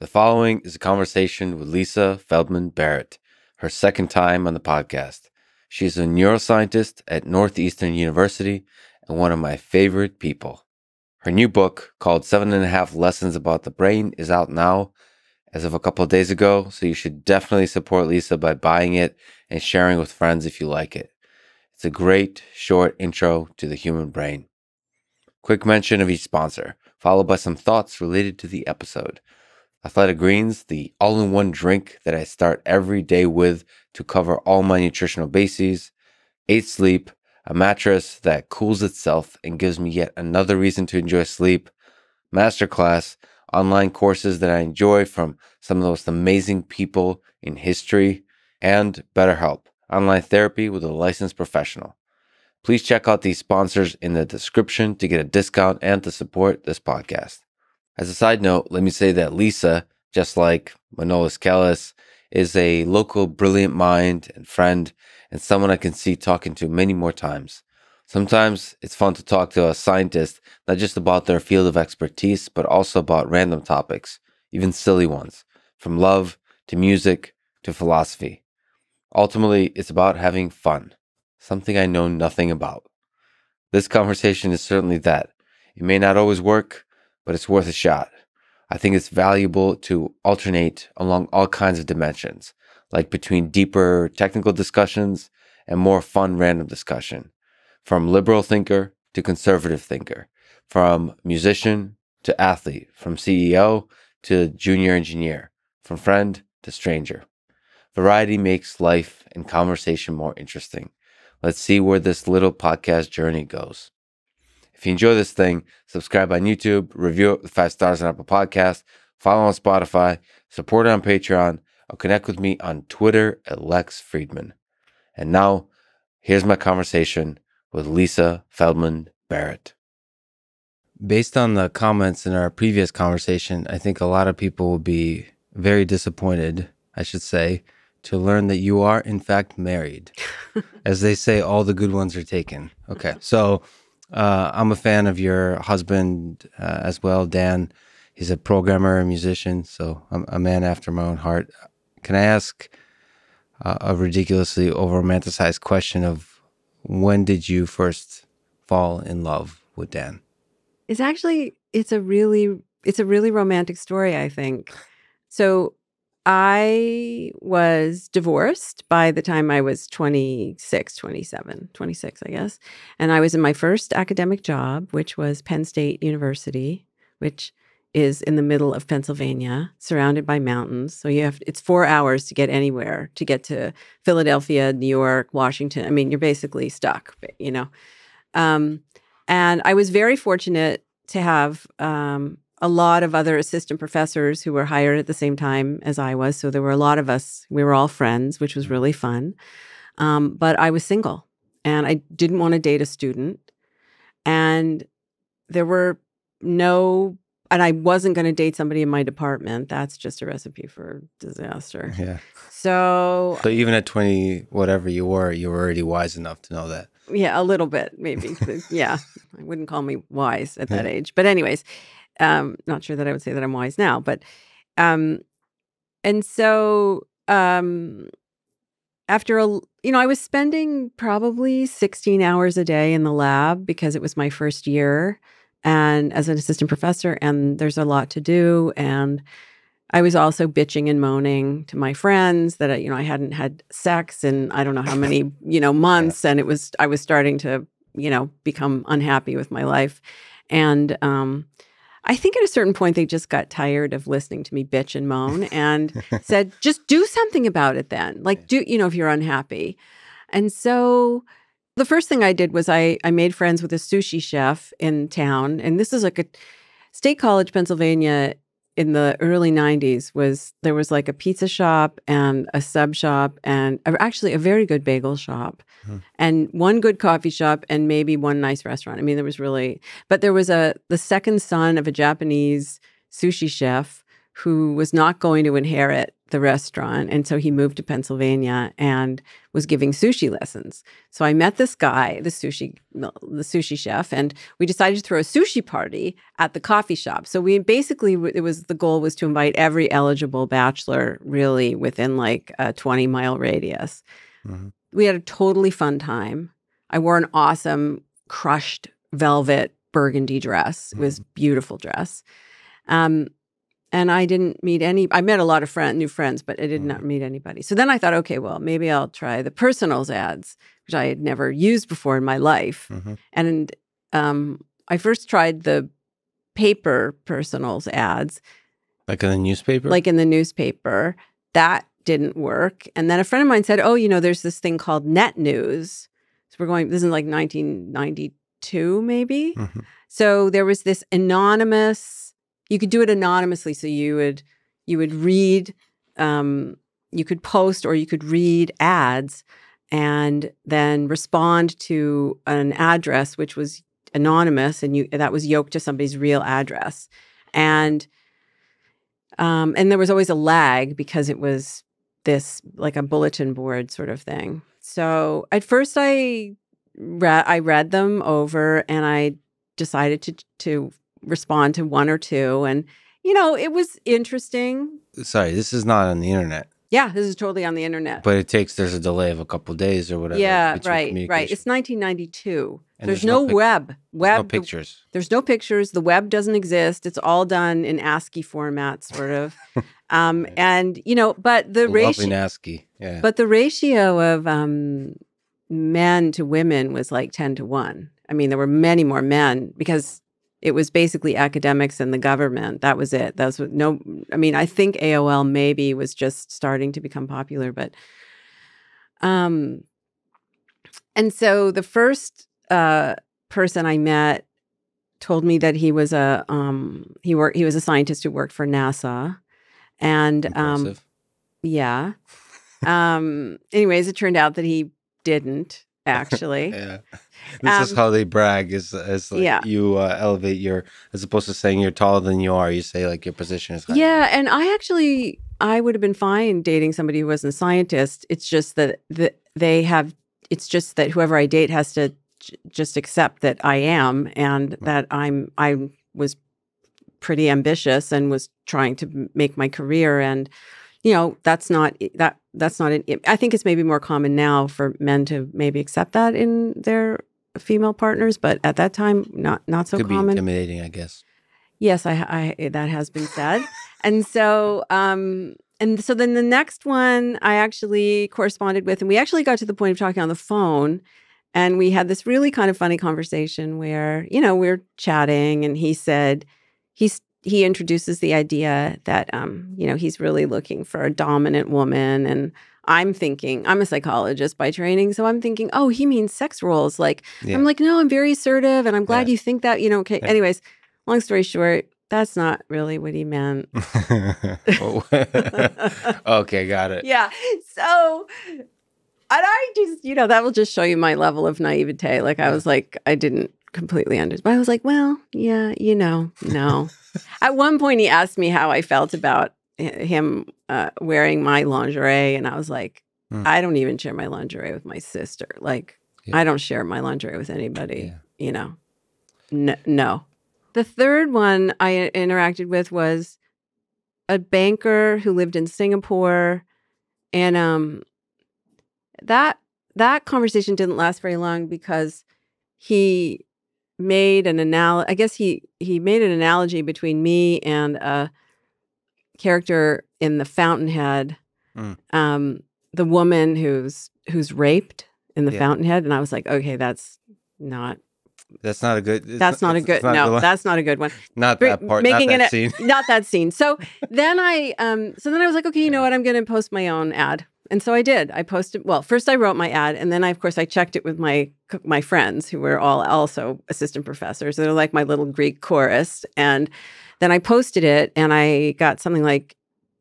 The following is a conversation with Lisa Feldman Barrett, her second time on the podcast. She is a neuroscientist at Northeastern University and one of my favorite people. Her new book, called Seven and a Half Lessons About the Brain, is out now as of a couple of days ago, so you should definitely support Lisa by buying it and sharing with friends if you like it. It's a great, short intro to the human brain. Quick mention of each sponsor, followed by some thoughts related to the episode. Athletic Greens, the all in one drink that I start every day with to cover all my nutritional bases. Eight Sleep, a mattress that cools itself and gives me yet another reason to enjoy sleep. Masterclass, online courses that I enjoy from some of the most amazing people in history. And BetterHelp, online therapy with a licensed professional. Please check out these sponsors in the description to get a discount and to support this podcast. As a side note, let me say that Lisa, just like Manolis Kellis, is a local brilliant mind and friend and someone I can see talking to many more times. Sometimes it's fun to talk to a scientist, not just about their field of expertise, but also about random topics, even silly ones, from love to music to philosophy. Ultimately, it's about having fun, something I know nothing about. This conversation is certainly that. It may not always work, but it's worth a shot. I think it's valuable to alternate along all kinds of dimensions, like between deeper technical discussions and more fun random discussion, from liberal thinker to conservative thinker, from musician to athlete, from CEO to junior engineer, from friend to stranger. Variety makes life and conversation more interesting. Let's see where this little podcast journey goes. If you enjoy this thing, subscribe on YouTube, review it with five stars on Apple Podcasts, follow on Spotify, support it on Patreon, or connect with me on Twitter at Lex Fridman. And now, here's my conversation with Lisa Feldman Barrett. Based on the comments in our previous conversation, I think a lot of people will be very disappointed, I should say, to learn that you are, in fact, married. As they say, all the good ones are taken. Okay. So, uh, I'm a fan of your husband uh, as well, Dan. He's a programmer, a musician, so I'm a man after my own heart. Can I ask uh, a ridiculously over romanticized question of when did you first fall in love with Dan? It's actually it's a really it's a really romantic story, I think. So I was divorced by the time I was 26, 27, 26, I guess. And I was in my first academic job, which was Penn State University, which is in the middle of Pennsylvania, surrounded by mountains. So you have it's 4 hours to get anywhere, to get to Philadelphia, New York, Washington. I mean, you're basically stuck, you know. Um, and I was very fortunate to have um, a lot of other assistant professors who were hired at the same time as I was. So there were a lot of us. We were all friends, which was really fun. Um, but I was single and I didn't want to date a student. And there were no, and I wasn't going to date somebody in my department. That's just a recipe for disaster. Yeah. So, So even at 20, whatever you were, you were already wise enough to know that. yeah, a little bit, maybe. yeah. I wouldn't call me wise at that age. But, anyways, um, not sure that I would say that I'm wise now, but um, and so um, after a you know, I was spending probably 16 hours a day in the lab because it was my first year and as an assistant professor and there's a lot to do and I was also bitching and moaning to my friends that I, you know I hadn't had sex in I don't know how many you know months, and it was I was starting to you know become unhappy with my life, and um, I think at a certain point they just got tired of listening to me bitch and moan and said, just do something about it then. Like, do, you know, if you're unhappy. And so the first thing I did was I, I made friends with a sushi chef in town. And this is like a State College, Pennsylvania in the early 90s was there was like a pizza shop and a sub shop and actually a very good bagel shop hmm. and one good coffee shop and maybe one nice restaurant. I mean there was really but there was a the second son of a Japanese sushi chef who was not going to inherit the restaurant. And so he moved to Pennsylvania and was giving sushi lessons. So I met this guy, the sushi the sushi chef, and we decided to throw a sushi party at the coffee shop. So we basically it was the goal was to invite every eligible bachelor really within like a 20 mile radius. Mhm. We had a totally fun time. I wore an awesome crushed velvet burgundy dress. It was beautiful dress. Um, and I didn't meet any. I met a lot of friend, new friends, but I did not meet anybody. So then I thought, okay, well, maybe I'll try the personals ads, which I had never used before in my life. Mhm. And um, I first tried the paper personals ads, Like in the newspaper? like in the newspaper. That didn't work. And then a friend of mine said, "Oh, you know, there's this thing called Net News." So we're going. This is like 1992, maybe. Mhm. So there was this anonymous. You could do it anonymously. So you would you would read, um, you could post or you could read ads, and then respond to an address which was anonymous, and you that was yoked to somebody's real address, and um, and there was always a lag because it was this like a bulletin board sort of thing. So at first I read I read them over and I decided to to respond to one or two and you know it was interesting. Sorry, this is not on the internet, Yeah, this is totally on the internet. but it takes, there's a delay of a couple days or whatever. yeah, right, right. It's 1992. And there's, there's no no, web. Web. no the- pictures. there's no pictures. The web doesn't exist. It's all done in ASCII format, sort of. um, Right. and you know, but the ratio, NASCII. Yeah. but the ratio of um, men to women was like ten to one. I mean, there were many more men because it was basically academics and the government. That was it. That was what- no. I mean, I think AOL maybe was just starting to become popular, but um, and so the first uh person I met told me that he was a um he worked he was a scientist who worked for NASA and um yeah um anyways it turned out that he didn't actually yeah. This is um, how they brag is is like yeah. you uh, elevate your as opposed to saying you're taller than you are, you say like your position is higher. yeah and I actually I would have been fine dating somebody who wasn't a scientist it's just that the, they have it's just that whoever I date has to j- just accept that I am and that I'm I was pretty ambitious and was trying to make my career and you know that's not that that's not an, i think it's maybe more common now for men to maybe accept that in their female partners but at that time not not so Could be common intimidating, I guess. yes I, I that has been said and so um and so then the next one i actually corresponded with and we actually got to the point of talking on the phone and we had this really kind of funny conversation where you know we are chatting and he said he's he introduces the idea that um you know he's really looking for a dominant woman and i'm thinking i'm a psychologist by training so i'm thinking oh he means sex roles like Yeah. i'm like no i'm very assertive and i'm glad Yeah. you think that you know okay Yeah. anyways long story short that's not really what he meant Oh. okay, got it. yeah so and i just you know that will just show you my level of naivete like i was like i didn't completely understand but i was like well yeah you know no at one point he asked me how i felt about him uh, wearing my lingerie and i was like Hmm. i don't even share my lingerie with my sister like Yeah. i don't share my lingerie with anybody Yeah. you know N- no the third one i interacted with was a banker who lived in singapore and um that that conversation didn't last very long because he made an analogy. I guess he he made an analogy between me and a character in the Fountainhead Mm. um the woman who's who's raped in the Yeah. Fountainhead and I was like okay that's not That's not a good. that's not a good not no that's not a good one not that part. making not that it scene. not that scene. So then I um so then I was like, okay, you know what? I'm gonna post my own ad. And so I did. I posted well, first I wrote my ad and then I of course I checked it with my my friends who were all also assistant professors. They're like my little Greek chorus. And then I posted it and I got something like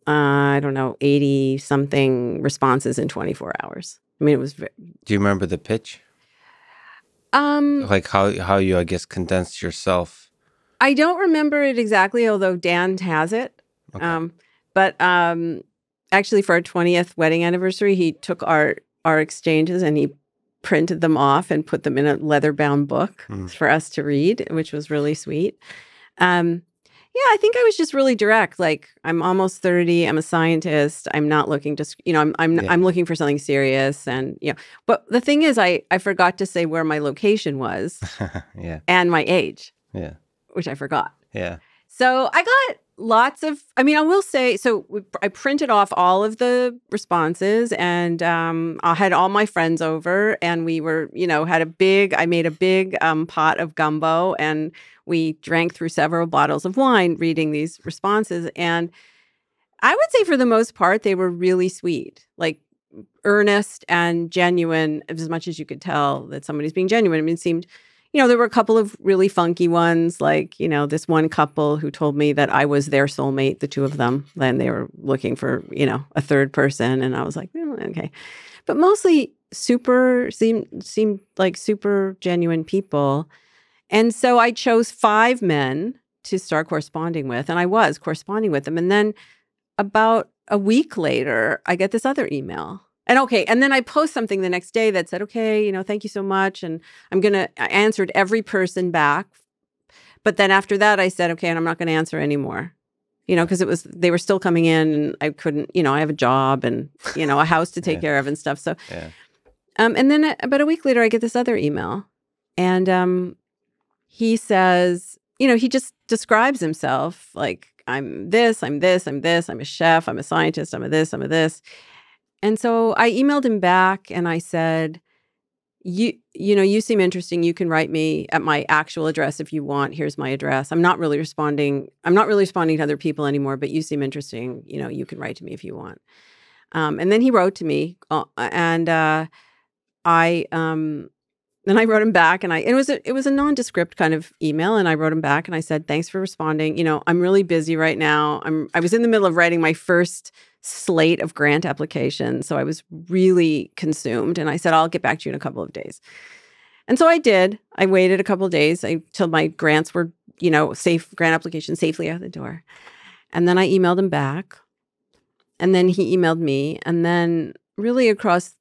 uh, I don't know, 80 something responses in 24 hours. I mean, it was ve- Do you remember the pitch? um Like how how you I guess condensed yourself. I don't remember it exactly, although Dan has it. Okay. Um, but um, actually for our 20th wedding anniversary, he took our our exchanges and he printed them off and put them in a leather bound book Mm. for us to read, which was really sweet. Um, yeah, I think I was just really direct. Like, I'm almost 30. I'm a scientist. I'm not looking to, you know, I'm I'm Yeah. I'm looking for something serious. And you know, but the thing is, I I forgot to say where my location was yeah. and my age, Yeah. which I forgot. Yeah. So I got lots of. I mean, I will say. So we, I printed off all of the responses, and um, I had all my friends over, and we were, you know, had a big. I made a big um, pot of gumbo, and we drank through several bottles of wine, reading these responses. And I would say, for the most part, they were really sweet, like earnest and genuine, as much as you could tell that somebody's being genuine. I mean, it seemed you know, there were a couple of really funky ones, like, you know, this one couple who told me that I was their soulmate, the two of them. Then they were looking for, you know, a third person. And I was like, "Oh, okay. But mostly super, seemed, seemed like super genuine people. And so I chose five men to start corresponding with. And I was corresponding with them. And then about a week later, I get this other email. And okay, and then I post something the next day that said, okay, you know, thank you so much. And I'm going to, I answered every person back. But then after that, I said, okay, and I'm not going to answer anymore. You know, because it was, they were still coming in and I couldn't, you know, I have a job and, you know, a house to take Yeah. care of and stuff. So, Yeah. um, and then uh, about a week later, I get this other email, and um, he says, you know, he just describes himself like I'm this, I'm this, I'm this, I'm a chef, I'm a scientist, I'm a this, I'm a this. And so I emailed him back and I said, you you know, you seem interesting. You can write me at my actual address if you want. Here's my address. I'm not really responding. I'm not really responding to other people anymore, but you seem interesting. You know, you can write to me if you want. Um, and then he wrote to me, uh, and uh, I um, then I wrote him back, and I it was a it was a nondescript kind of email, and I wrote him back, and I said, "Thanks for responding. You know, I'm really busy right now. I'm I was in the middle of writing my first slate of grant applications, so I was really consumed, and I said, I'll get back to you in a couple of days." And so I did. I waited a couple of days until my grants were, you know, safe grant application safely out the door, and then I emailed him back, and then he emailed me, and then really across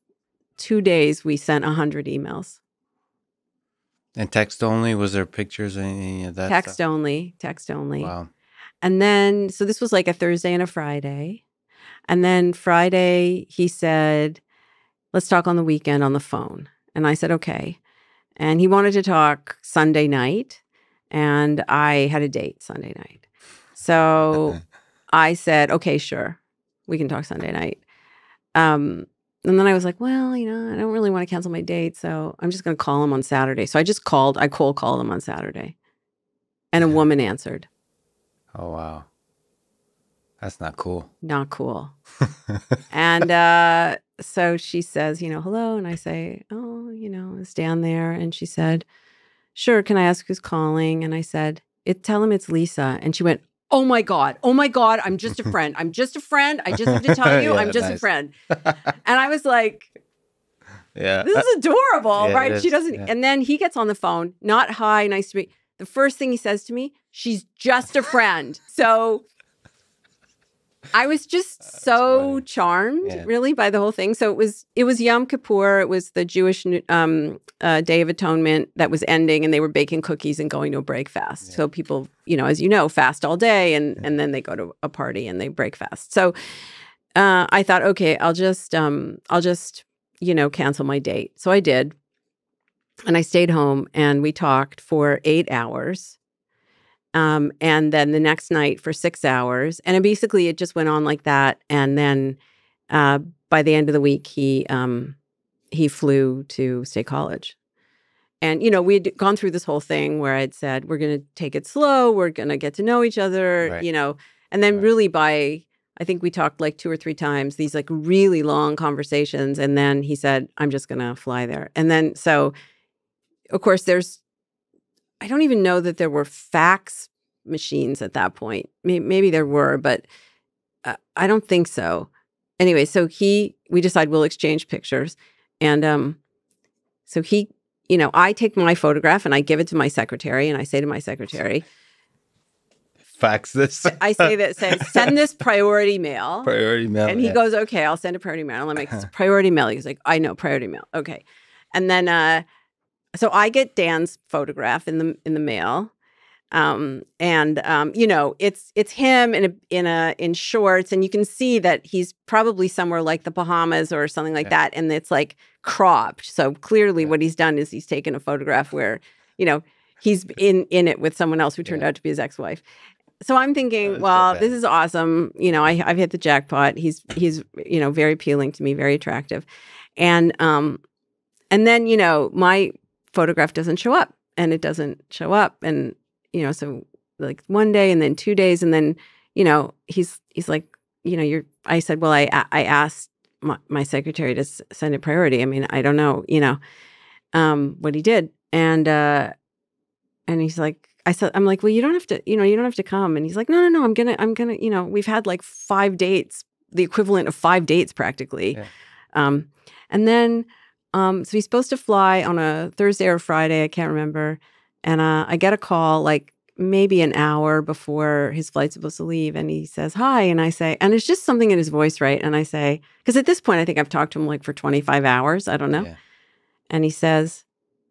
two days we sent a hundred emails. And text only? Was there pictures or any of that? text stuff? only, text only. Wow. And then, so this was like a Thursday and a Friday. And then Friday, he said, let's talk on the weekend on the phone. And I said, okay. And he wanted to talk Sunday night. And I had a date Sunday night. So I said, okay, sure. We can talk Sunday night. Um, and then I was like, well, you know, I don't really want to cancel my date. So I'm just going to call him on Saturday. So I just called, I cold called him on Saturday. And a woman answered. oh wow. That's not cool. Not cool. And uh, so she says, you know, hello. And I say, oh, you know, it's Dan there. And she said, sure. Can I ask who's calling? And I said, it, tell him it's Lisa. And she went, oh my God. Oh my God. I'm just a friend. I'm just a friend. I just have to tell you, Yeah, I'm just a friend. And I was like, yeah. this is uh, adorable, Yeah, right? She doesn't. yeah. And then he gets on the phone, not hi, nice to meet. The first thing he says to me, she's just a friend. So I was just so charmed, Yeah. really, by the whole thing. So it was it was Yom Kippur. It was the Jewish um, uh, Day of Atonement that was ending, and they were baking cookies and going to a break fast. Yeah. So people, you know, as you know, fast all day, and and then they go to a party and they break fast. So uh, I thought, okay, I'll just um, I'll just you know cancel my date. So I did, and I stayed home and we talked for eight hours. Um, and then the next night for six hours. And basically, it just went on like that. And then uh, by the end of the week, he um, he flew to State College. And, you know, we'd gone through this whole thing where I'd said, we're going to take it slow. We're going to get to know each other, Right. you know. And then Right. really by, I think we talked like two or three times, these like really long conversations. And then he said, I'm just going to fly there. And then, so of course, there's, I don't even know that there were fax machines at that point. May- Maybe there were, but uh, I don't think so. Anyway, so he, we decide we'll exchange pictures. And um, so he, you know, I take my photograph and I give it to my secretary and I say to my secretary, fax this. I say that say send this priority mail. priority mail. and he yeah. goes, okay, I'll send a priority mail. And I'm like, it's priority mail. He's like, I know priority mail. Okay. And then, uh, so I get Dan's photograph in the in the mail, um, and um, you know, it's it's him in a in a in shorts, and you can see that he's probably somewhere like the Bahamas or something like Yeah. that, and it's like cropped. So clearly, Yeah. what he's done is he's taken a photograph where, you know, he's in in it with someone else who turned Yeah. out to be his ex wife. So I'm thinking, so well, bad. this is awesome. You know, I, I've hit the jackpot. He's he's you know very appealing to me, very attractive, and um, and then you know my photograph doesn't show up, and it doesn't show up, and you know so like one day and then two days, and then you know he's he's like, you know, you're. I said, well, I I asked my, my secretary to send it priority. I mean, I don't know, you know, um, what he did, and uh, and he's like i said i'm like well you don't have to you know you don't have to come and he's like no no no i'm gonna i'm gonna you know we've had like five dates the equivalent of five dates practically Yeah. um and then um so he's supposed to fly on a thursday or friday i can't remember and uh i get a call like maybe an hour before his flight's supposed to leave and he says hi and i say and it's just something in his voice right and i say because at this point i think i've talked to him like for 25 hours i don't know Yeah. and he says,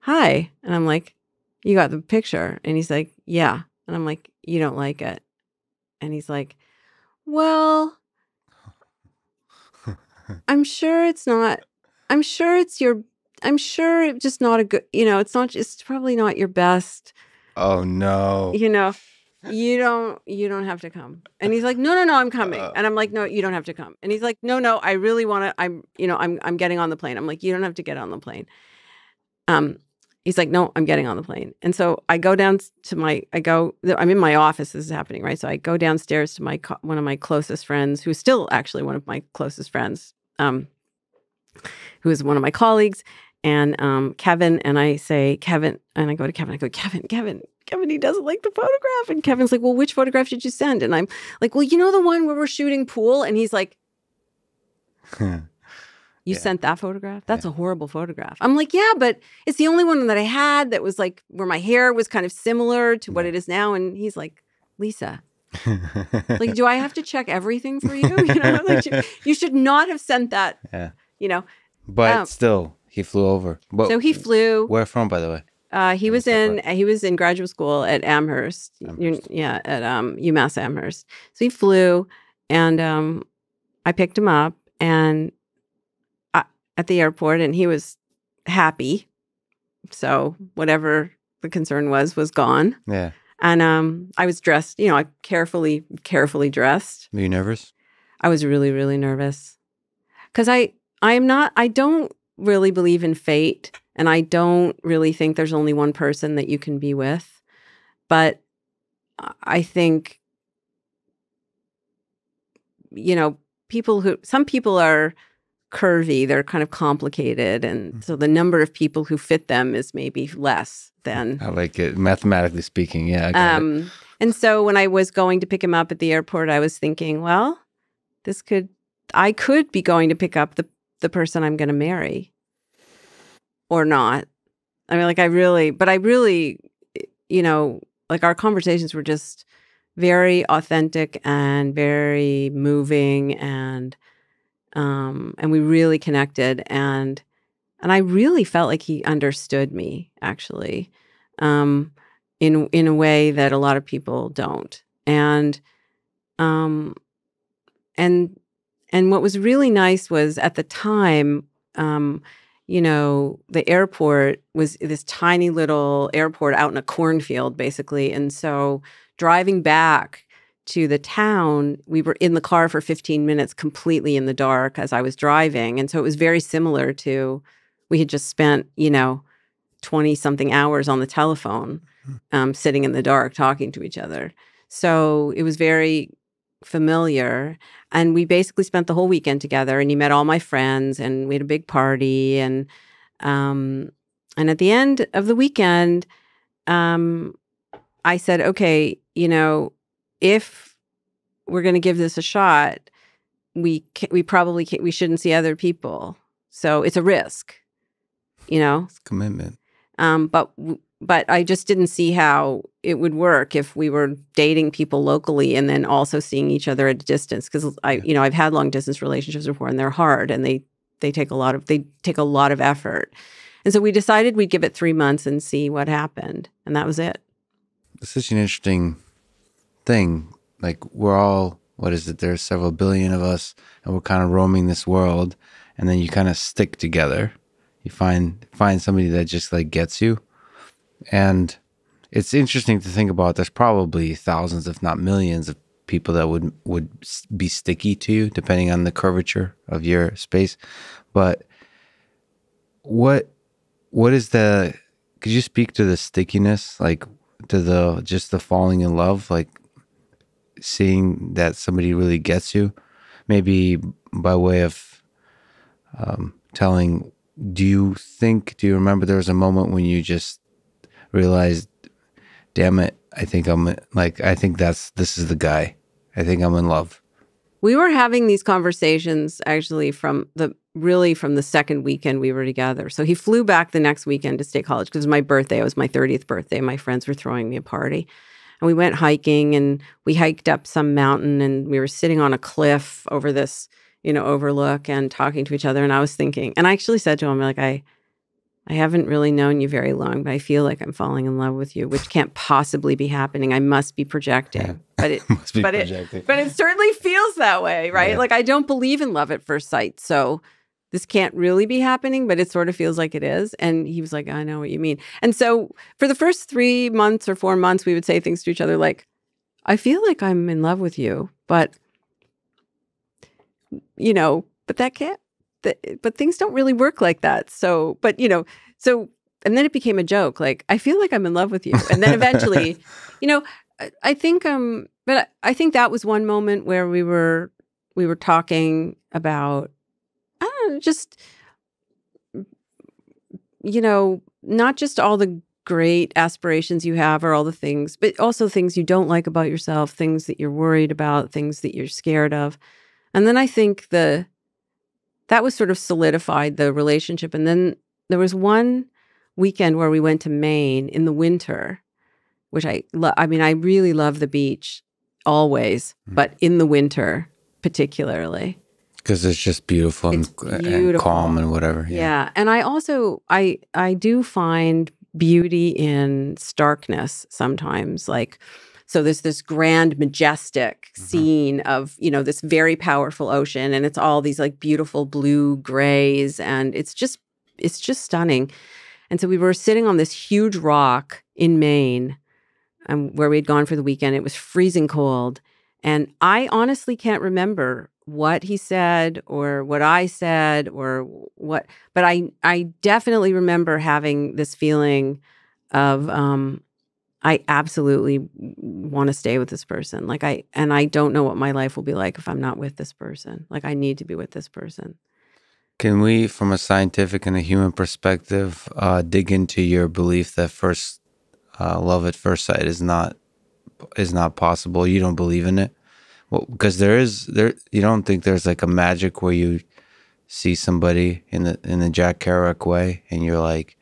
Hi. And I'm like, You got the picture? And he's like, Yeah. And I'm like, You don't like it. And he's like, Well, I'm sure it's not, I'm sure it's your, I'm sure it's just not a good, you know, it's not, it's probably not your best, Oh no. you know. You don't you don't have to come. And he's like, "No, no, no, I'm coming." Uh. And I'm like, "No, you don't have to come." And he's like, "No, no, I really want to I'm, you know, I'm I'm getting on the plane." I'm like, "You don't have to get on the plane." Um he's like, "No, I'm getting on the plane." And so I go down to my I go I'm in my office this is happening, right? So I go downstairs to my one of my closest friends who's still actually one of my closest friends. Um who is one of my colleagues and um Kevin and I say, "Kevin," and I go to Kevin. I go, "Kevin, Kevin, Kevin, he doesn't like the photograph. And Kevin's like, well, which photograph did you send? And I'm like, well, you know the one where we're shooting pool? And he's like, you Yeah. sent that photograph? That's a horrible photograph. I'm like, yeah, but it's the only one that I had that was like where my hair was kind of similar to what it is now. And he's like, Lisa, like, do I have to check everything for you? You know, like you, you should not have sent that. Yeah. You know. but Um, still, he flew over. But so he flew. Where from, by the way? Uh, he was in he was in graduate school at Amherst, Amherst. yeah, at um, UMass Amherst. So he flew, and um, I picked him up and I, at the airport, and he was happy. So whatever the concern was was gone, Yeah. and um, I was dressed, you know, I carefully carefully dressed. Were you nervous? I was really really nervous because I I am not I don't really believe in fate and I don't really think there's only one person that you can be with but I think you know people who some people are curvy they're kind of complicated and Mhm. so the number of people who fit them is maybe less than I like it. Mathematically speaking, yeah. I got it. um, and so when I was going to pick him up at the airport, I was thinking, well, this could, I could be going to pick up the the person I'm going to marry, or not. I mean, like I really, but I really, you know, like our conversations were just very authentic and very moving, and um, and we really connected, and and I really felt like he understood me actually. Um, in in a way that a lot of people don't and um and and what was really nice was at the time um you know the airport was this tiny little airport out in a cornfield basically. And so driving back to the town we were in the car for 15 minutes completely in the dark as i was driving. And so it was very similar to we had just spent you know 20 something hours on the telephone um, sitting in the dark talking to each other. So it was very familiar. And we basically spent the whole weekend together and he met all my friends and we had a big party. And um, and at the end of the weekend, um, I said, okay, you know, if we're going to give this a shot, we ca- we probably can, we shouldn't see other people. So it's a risk, you know. It's commitment. Um, but but I just didn't see how it would work if we were dating people locally and then also seeing each other at a distance. Because I, you know, I've had long distance relationships before, and they're hard, and they they take a lot of they take a lot of effort. And so we decided we'd give it three months and see what happened, and that was it. It's such an interesting thing. Like we're all what is it? There's several billion of us, and we're kind of roaming this world, and then you kind of stick together. You find find somebody that just like gets you, and it's interesting to think about. There's probably thousands, if not millions, of people that would would be sticky to you, depending on the curvature of your space. But what what is the? Could you speak to the stickiness, like to the just the falling in love, like seeing that somebody really gets you, maybe by way of um, telling. Do you think? Do you remember there was a moment when you just realized, damn it, I think I'm like, I think that's, this is the guy. I think I'm in love. We were having these conversations actually from the really from the second weekend we were together. So he flew back the next weekend to State College because it was my birthday. It was my 30th birthday. My friends were throwing me a party. And we went hiking and we hiked up some mountain and we were sitting on a cliff over this, you know, overlook and talking to each other. And I was thinking, and I actually said to him, like, I, I haven't really known you very long, but I feel like I'm falling in love with you, which can't possibly be happening. I must be projecting. Yeah. But it must but projecting. it but it certainly feels that way, right? Yeah. Like I don't believe in love at first sight. So this can't really be happening, but it sort of feels like it is. And he was like, I know what you mean. And so for the first three months or four months, we would say things to each other like, I feel like I'm in love with you, but you know, but that can't but things don't really work like that. So, but you know, so and then it became a joke. Like I feel like I'm in love with you, and then eventually, you know, I, I think um, but I, I think that was one moment where we were we were talking about I don't know, just you know, not just all the great aspirations you have or all the things, but also things you don't like about yourself, things that you're worried about, things that you're scared of. And then I think the that was sort of solidified the relationship. And then there was one weekend where we went to Maine in the winter, which I love. I mean, I really love the beach always, mm. but in the winter particularly. Because it's just beautiful, it's and, beautiful and, calm and whatever. Yeah. yeah. And I also I I do find beauty in starkness sometimes. Like so there's this grand, majestic mm-hmm. scene of, you know, this very powerful ocean and it's all these like beautiful blue grays and it's just it's just stunning. And so we were sitting on this huge rock in Maine um, where we had gone for the weekend. It was freezing cold. And I honestly can't remember what he said or what I said or what, but I, I definitely remember having this feeling of um, I absolutely want to stay with this person. Like I and I don't know what my life will be like if I'm not with this person. Like I need to be with this person. Can we, from a scientific and a human perspective, uh, dig into your belief that first uh, love at first sight is not is not possible? You don't believe in it, well, because there is there. You don't think there's like a magic where you see somebody in the in the Jack Kerouac way, and you're like,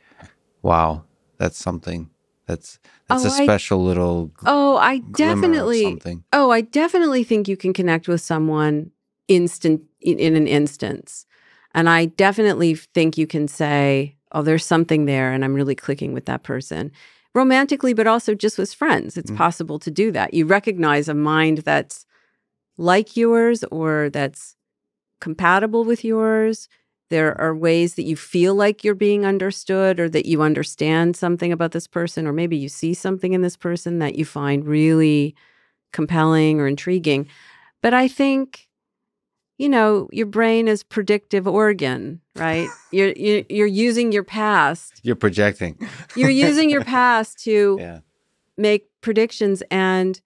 "Wow, that's something." That's that's oh, a special I, little. Oh, I definitely. Oh, I definitely think you can connect with someone instant in, in an instance, and I definitely think you can say, "Oh, there's something there," and I'm really clicking with that person romantically, but also just with friends. It's mm. possible to do that. You recognize a mind that's like yours or that's compatible with yours there are ways that you feel like you're being understood or that you understand something about this person, or maybe you see something in this person that you find really compelling or intriguing. But I think, you know, your brain is predictive organ, right? you're, you're you're using your past. You're projecting. you're using your past to yeah. make predictions and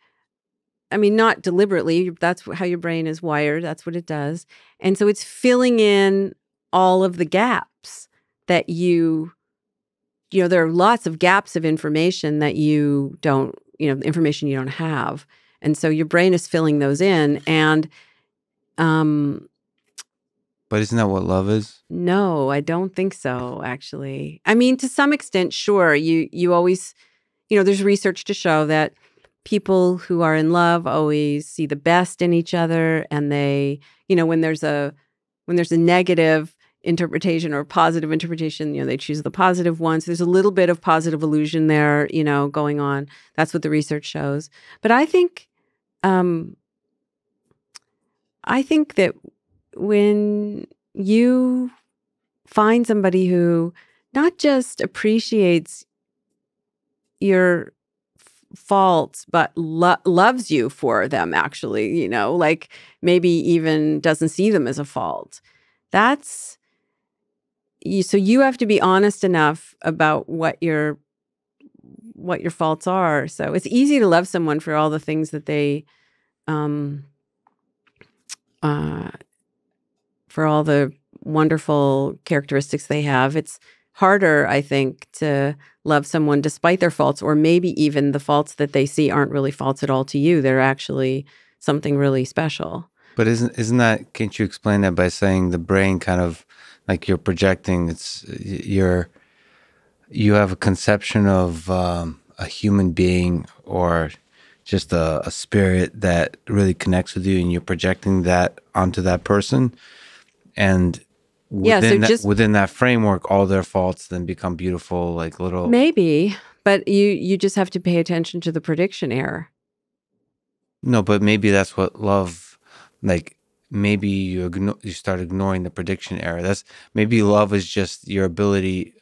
I mean, not deliberately. That's how your brain is wired. That's what it does. And so it's filling in all of the gaps that you you know there are lots of gaps of information that you don't you know information you don't have and so your brain is filling those in and um But isn't that what love is? No, I don't think so, actually. I mean, to some extent, sure. You you always, you know, there's research to show that people who are in love always see the best in each other and they, you know, when there's a when there's a negative interpretation or positive interpretation, you know, they choose the positive ones. There's a little bit of positive illusion there, you know, going on. That's what the research shows. But I think um I think that when you find somebody who not just appreciates your faults but lo- loves you for them actually you know like maybe even doesn't see them as a fault that's you so you have to be honest enough about what your what your faults are so it's easy to love someone for all the things that they um uh for all the wonderful characteristics they have. It's harder, I think, to love someone despite their faults, or maybe even the faults that they see aren't really faults at all to you. They're actually something really special. But isn't isn't that? Can't you explain that by saying the brain kind of like you're projecting? It's you're you have a conception of um, a human being or just a, a spirit that really connects with you, and you're projecting that onto that person and within Yeah, so that, just- within that framework, all their faults then become beautiful, like little. Maybe, but you you just have to pay attention to the prediction error. No, but maybe that's what love, like maybe you igno- you start ignoring the prediction error. That's maybe love is just your ability,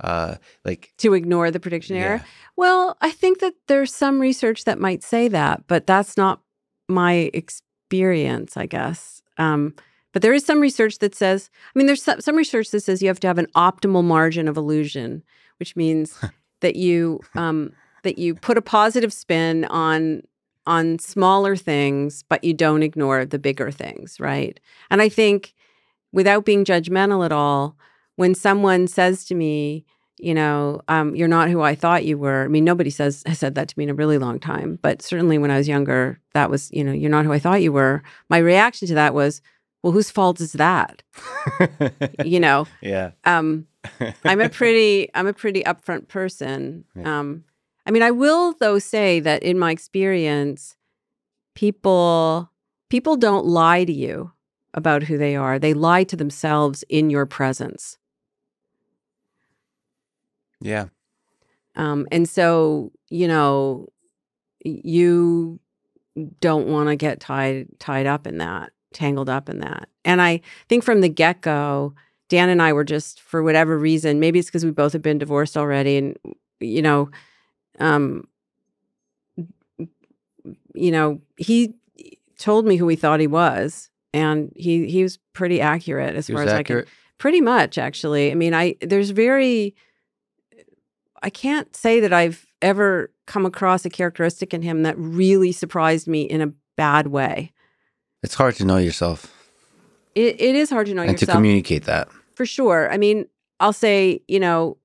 uh, like To ignore the prediction error. Well, I think that there's some research that might say that, but that's not my experience, I guess. Um, but there is some research that says, I mean, there's some, some research that says you have to have an optimal margin of illusion, which means that you um, that you put a positive spin on on smaller things, but you don't ignore the bigger things, right? And I think, without being judgmental at all, when someone says to me, you know, um, you're not who I thought you were. I mean, nobody says has said that to me in a really long time, but certainly when I was younger, that was, you know, you're not who I thought you were. My reaction to that was, well, whose fault is that? You know, yeah. um, I'm a pretty, I'm a pretty upfront person. Yeah. Um, I mean, I will though say that in my experience, people people don't lie to you about who they are. They lie to themselves in your presence. yeah. Um, and so, you know, you don't want to get tied tied up in that, tangled up in that. And I think from the get go, Dan and I were just for whatever reason, maybe it's because we both have been divorced already, and you know, um, you know, he told me who he thought he was, and he he was pretty accurate as He far as I can. Pretty much, actually. I mean, I there's very I can't say that I've ever come across a characteristic in him that really surprised me in a bad way. It's hard to know yourself It, it is hard to know and to communicate that. for sure. I mean, I'll say, you know,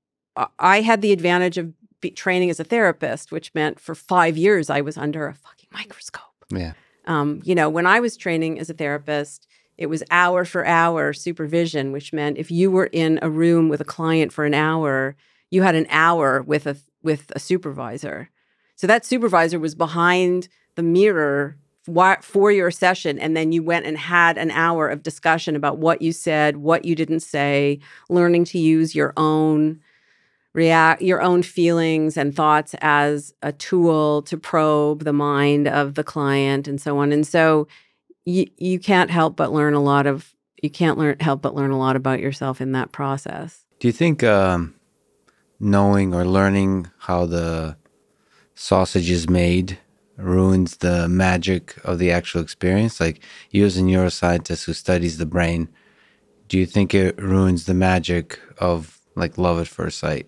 I had the advantage of be, training as a therapist, which meant for five years I was under a fucking microscope. Yeah. Um, you know, when I was training as a therapist, it was hour for hour supervision, which meant if you were in a room with a client for an hour, you had an hour with a with a supervisor. So that supervisor was behind the mirror for your session, and then you went and had an hour of discussion about what you said, what you didn't say, learning to use your own react your own feelings and thoughts as a tool to probe the mind of the client and so on and so you you can't help but learn a lot of you can't learn help but learn a lot about yourself in that process Do you think um, knowing or learning how the sausage is made ruins the magic of the actual experience? Like you as a neuroscientist who studies the brain, do you think it ruins the magic of like love at first sight?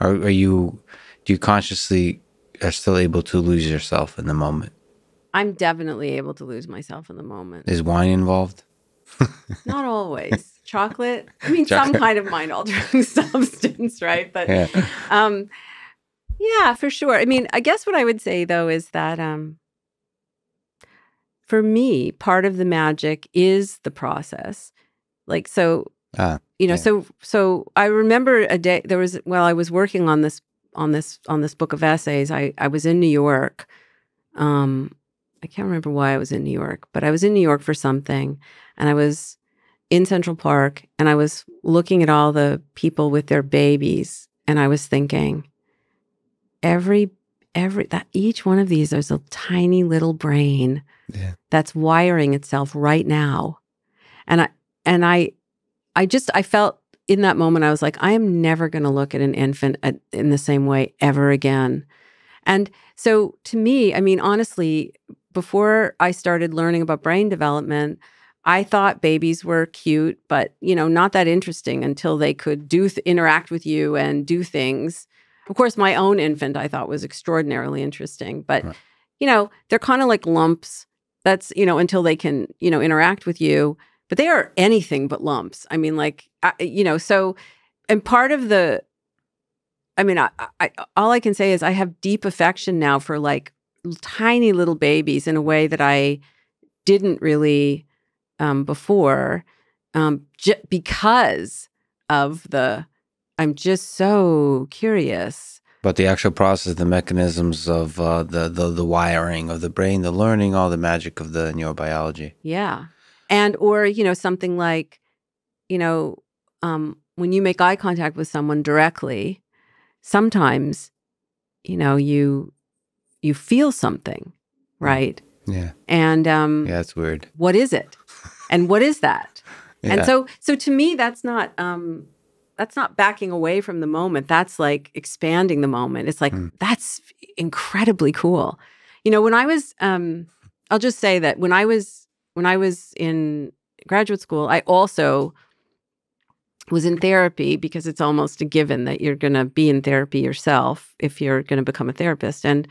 Or are you do you consciously are still able to lose yourself in the moment? i'm definitely able to lose myself in the moment. Is wine involved? not always. Chocolate i mean some kind of mind altering substance right? But Yeah. um yeah for sure. I mean i guess what i would say though is that um for me part of the magic is the process. Like so, Ah, you know, yeah. so so I remember a day there was while I was working on this on this on this book of essays, I I was in New York. Um, I can't remember why I was in New York, but I was in New York for something, and I was in Central Park, and I was looking at all the people with their babies, and I was thinking, every every that each one of these there's a tiny little brain Yeah. that's wiring itself right now and i and i i just i felt in that moment i was like i am never going to look at an infant at, in the same way ever again. And so to me i mean honestly before i started learning about brain development i thought babies were cute but you know not that interesting until they could do th- interact with you and do things. Of course my own infant i thought was extraordinarily interesting but Right. you know they're kind of like lumps. That's you know until they can you know interact with you but they are anything but lumps i mean like I, you know so and part of the i mean I, I all i can say is i have deep affection now for like tiny little babies in a way that i didn't really um before um j- because of the i'm just so curious But the actual process, the mechanisms of uh, the, the the wiring of the brain, the learning, all the magic of the neurobiology. Yeah. And or, you know, something like, you know, um, when you make eye contact with someone directly, sometimes, you know, you you feel something, right? Yeah, And um yeah, it's weird. what is it? And what is that? And so so to me that's not um that's not backing away from the moment. That's like expanding the moment. It's like Mm. that's incredibly cool. You know, when I was um I'll just say that when I was when I was in graduate school, I also was in therapy because it's almost a given that you're going to be in therapy yourself if you're going to become a therapist. And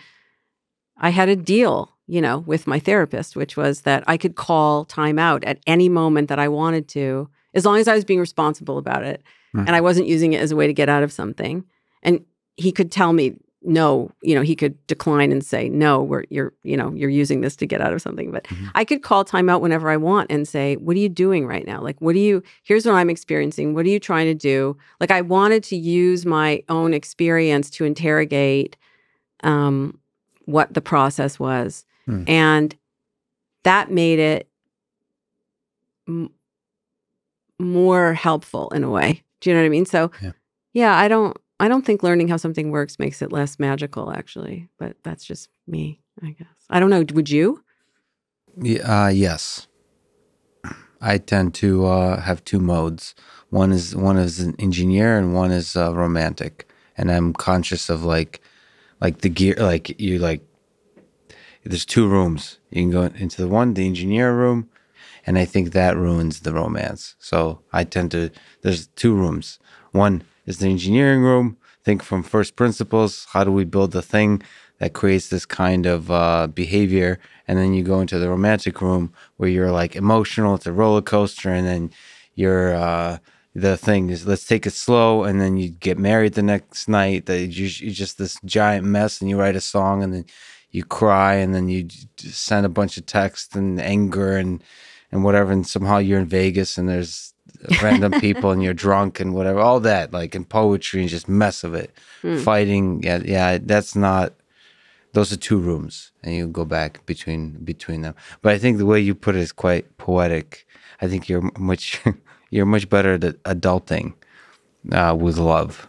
I had a deal, you know, with my therapist, which was that I could call time out at any moment that I wanted to, as long as I was being responsible about it Mhm. and I wasn't using it as a way to get out of something. And he could tell me no, you know, he could decline and say no, we're you're, you know, you're using this to get out of something. But Mhm. I could call time out whenever I want and say, what are you doing right now? Like, what are you, here's what I'm experiencing. What are you trying to do? Like, I wanted to use my own experience to interrogate um, what the process was. Hmm. And that made it m- more helpful in a way. Do you know what I mean? So, Yeah. yeah, I don't, I don't think learning how something works makes it less magical, actually. But that's just me, I guess. I don't know. Would you? Yeah, uh, yes. I tend to uh, have two modes. One is one is an engineer, and one is uh, romantic. And I'm conscious of like, like the gear, like you like. There's two rooms. You can go into the one, the engineer room, and I think that ruins the romance. So I tend to. There's two rooms. One is the engineering room. Think from first principles. How do we build the thing that creates this kind of uh, behavior? And then you go into the romantic room where you're like emotional. It's a roller coaster, and then you're. Uh, the thing is, let's take it slow, and then you get married the next night. That you you're just this giant mess, and you write a song, and then you cry, and then you send a bunch of text and anger and and whatever, and somehow you're in Vegas, and there's random people, and you're drunk, and whatever, all that, like in poetry, and just mess of it, Hmm. fighting. Yeah, yeah, that's not. Those are two rooms, and you go back between between them. But I think the way you put it is quite poetic. I think you're much you're much better at adulting uh, with love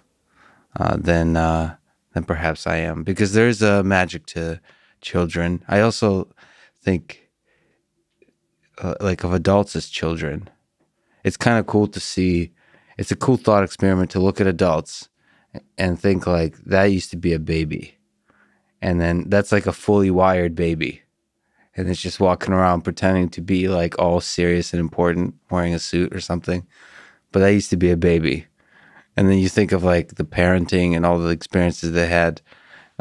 uh, than uh, than perhaps I am because there is a magic to children. I also think uh, like of adults as children. It's kind of cool to see. It's a cool thought experiment to look at adults and think like that used to be a baby, and then that's like a fully wired baby, and it's just walking around pretending to be like all serious and important, wearing a suit or something. But that used to be a baby, and then you think of like the parenting and all the experiences they had.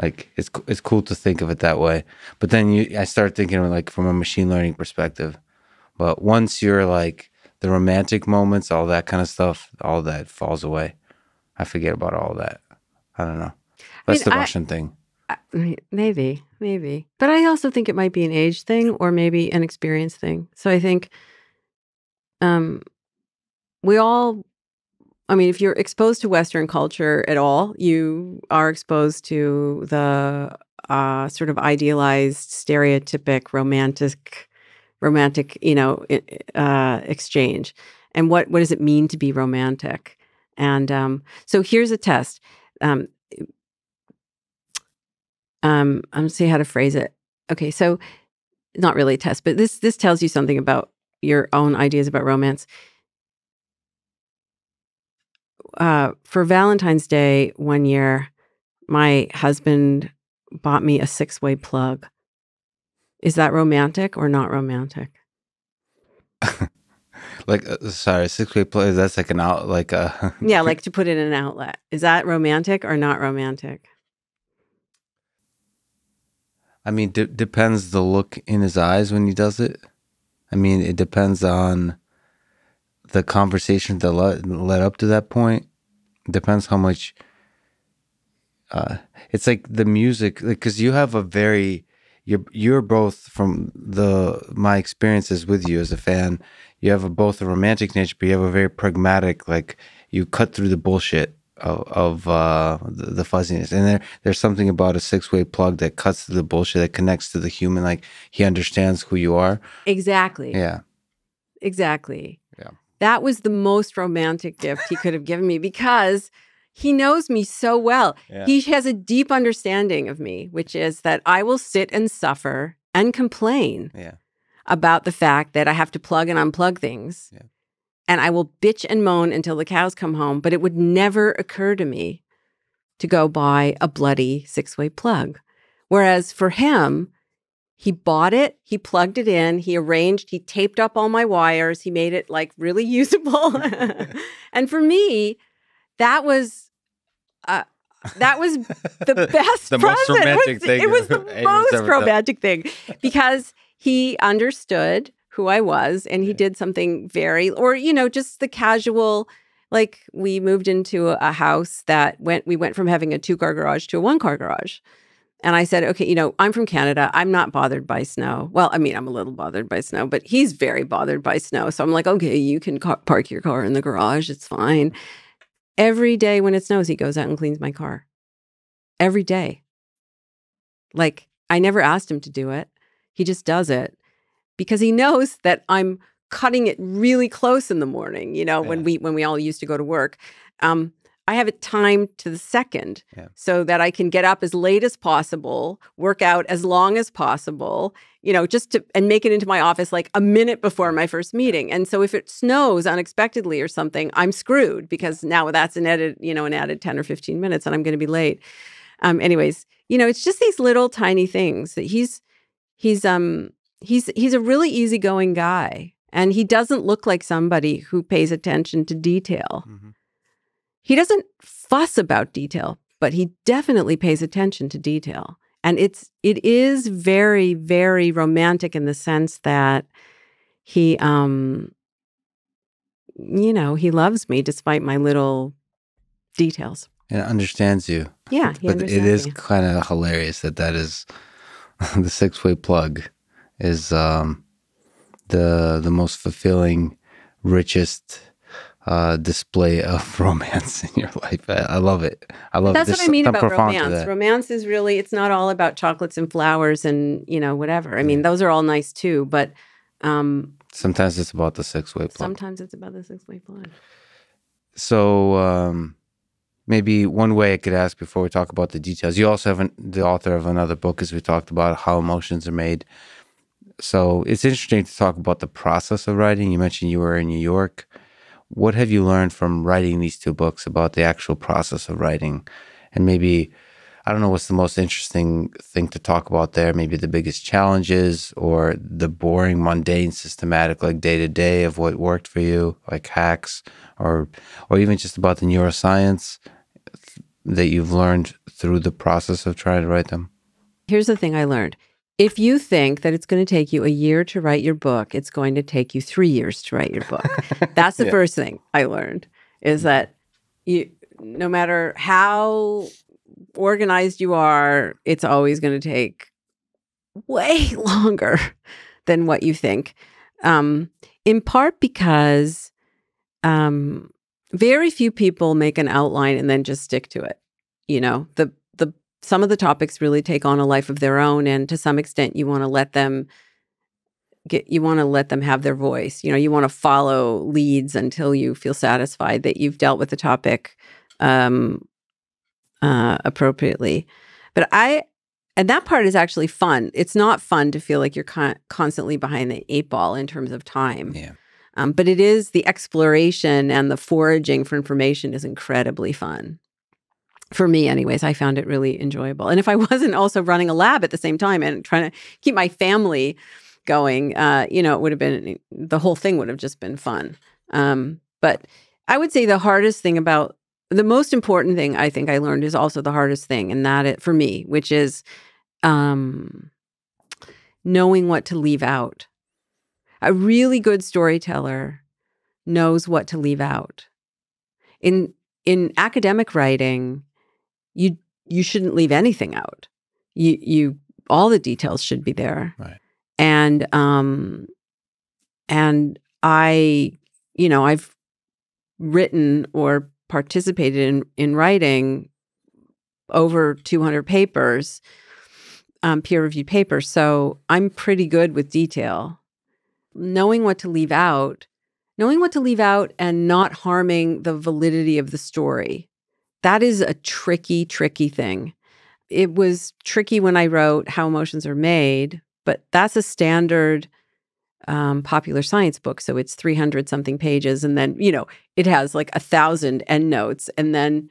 Like it's it's cool to think of it that way. But then you, I start thinking like from a machine learning perspective. But once you're like the romantic moments, all that kind of stuff, all that falls away. I forget about all that. I don't know. That's mean, the I- Russian thing. I- Maybe, maybe. But I also think it might be an age thing or maybe an experience thing. So I think um we all I mean, if you're exposed to Western culture at all, you are exposed to the uh, sort of idealized, stereotypic, romantic, romantic, you know, uh, exchange. And what what does it mean to be romantic? And um, so here's a test. Um, um, I'm see how to phrase it. Okay, so not really a test, but this this tells you something about your own ideas about romance uh, for Valentine's Day one year, my husband bought me a six way plug. Is that romantic or not romantic? like, uh, sorry, six way plug. That's like an out, like a yeah, like to put it in an outlet. Is that romantic or not romantic? I mean, d- depends the look in his eyes when he does it. I mean, it depends on the conversation that led, led up to that point depends how much uh, it's like the music because like, you have a very you're you're both from the my experiences with you as a fan you have a, both a romantic nature but you have a very pragmatic like you cut through the bullshit of, of uh, the, the, fuzziness. And there there's something about a six way plug that cuts through the bullshit that connects to the human like he understands who you are. Exactly. Yeah. Exactly. Yeah. That was the most romantic gift he could have given me because he knows me so well. Yeah. He has a deep understanding of me, which is that I will sit and suffer and complain yeah. about the fact that I have to plug and unplug things. Yeah. And I will bitch and moan until the cows come home, but it would never occur to me to go buy a bloody six way plug. Whereas for him, he bought it, he plugged it in, he arranged, he taped up all my wires, he made it like really usable. and for me, that was uh, that was the best the present. most romantic it was, thing. It was the most romantic thing because he understood who I was and he did something very or you know just the casual like we moved into a house that went we went from having a two car garage to a one car garage and I said, okay, you know, I'm from Canada. I'm not bothered by snow. Well, I mean, I'm a little bothered by snow, but he's very bothered by snow. So I'm like, okay, you can ca- park your car in the garage. It's fine. Every day when it snows, he goes out and cleans my car. Every day. Like, I never asked him to do it. He just does it because he knows that I'm cutting it really close in the morning, you know, yeah. when we when we all used to go to work. Um, I have it timed to the second yeah. so that I can get up as late as possible, work out as long as possible, you know, just to and make it into my office like a minute before my first meeting. And so if it snows unexpectedly or something, I'm screwed because now that's an added, you know, an added 10 or 15 minutes and I'm going to be late. Um anyways, you know, it's just these little tiny things that he's he's um he's he's a really easygoing guy and he doesn't look like somebody who pays attention to detail. Mm-hmm. He doesn't fuss about detail, but he definitely pays attention to detail. And it's it is very very romantic in the sense that he um you know, he loves me despite my little details. And understands you. Yeah, but it is kind of hilarious that that is the six way plug is um, the the most fulfilling, richest uh, display of romance in your life. I, I love it. I love That's it. what I mean about romance. Romance is really it's not all about chocolates and flowers and you know whatever. I mean, those are all nice too, but um, sometimes it's about the six way. Sometimes it's about the six way plug. So um, maybe one way I could ask before we talk about the details. You also have an, the author of another book, as we talked about how emotions are made. So it's interesting to talk about the process of writing. You mentioned you were in New York what have you learned from writing these two books about the actual process of writing? And maybe, I don't know what's the most interesting thing to talk about there, maybe the biggest challenges or the boring, mundane, systematic, like day to day of what worked for you, like hacks, or, or even just about the neuroscience that you've learned through the process of trying to write them? Here's the thing I learned if you think that it's going to take you a year to write your book, it's going to take you three years to write your book. That's the yeah. first thing I learned is that you, no matter how organized you are, it's always going to take way longer than what you think. Um, in part because um, very few people make an outline and then just stick to it. You know, the the some of the topics really take on a life of their own, and to some extent, you want to let them get you want to let them have their voice. You know, you want to follow leads until you feel satisfied that you've dealt with the topic um, uh, appropriately. But I and that part is actually fun. It's not fun to feel like you're con- constantly behind the eight ball in terms of time. Yeah. Um, but it is the exploration and the foraging for information is incredibly fun. For me, anyways, I found it really enjoyable. And if I wasn't also running a lab at the same time and trying to keep my family going, uh, you know, it would have been the whole thing would have just been fun. Um, but I would say the hardest thing about the most important thing I think I learned is also the hardest thing, and that it for me, which is um, knowing what to leave out. A really good storyteller knows what to leave out. In in academic writing, you you shouldn't leave anything out. You you all the details should be there. Right. And um and I, you know, I've written or participated in in writing over 200 papers um, peer reviewed papers so i'm pretty good with detail knowing what to leave out knowing what to leave out and not harming the validity of the story that is a tricky tricky thing it was tricky when i wrote how emotions are made but that's a standard um, popular science book. So it's 300 something pages. And then, you know, it has like a thousand endnotes. And then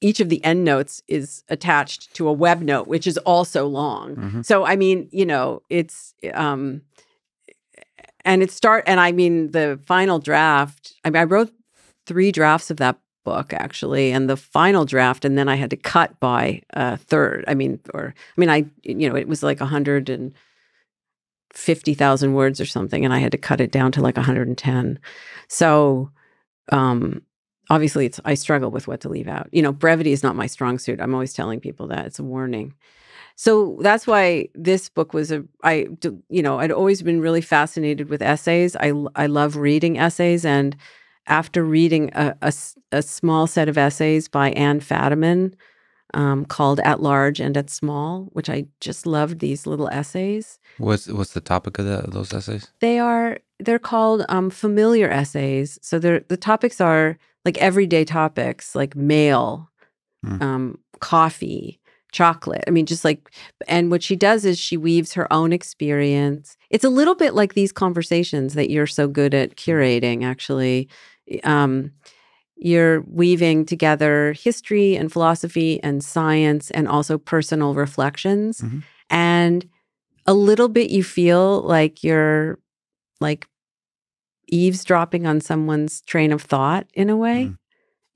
each of the endnotes is attached to a web note, which is also long. Mm-hmm. So, I mean, you know, it's, um, and it start, and I mean, the final draft, I mean, I wrote three drafts of that book actually and the final draft and then i had to cut by a third i mean or i mean i you know it was like a hundred and 50,000 words or something and I had to cut it down to like 110. So um obviously it's I struggle with what to leave out. You know, brevity is not my strong suit. I'm always telling people that. It's a warning. So that's why this book was a I you know, I'd always been really fascinated with essays. I I love reading essays and after reading a, a, a small set of essays by Anne Fadiman, um, called At Large and At Small, which I just loved these little essays. What's what's the topic of the, those essays? They are they're called um, familiar essays. So they're the topics are like everyday topics like mail, mm. um, coffee, chocolate. I mean, just like, and what she does is she weaves her own experience. It's a little bit like these conversations that you're so good at curating, actually. Um, you're weaving together history and philosophy and science and also personal reflections. Mm-hmm. And a little bit you feel like you're like eavesdropping on someone's train of thought in a way. Mm.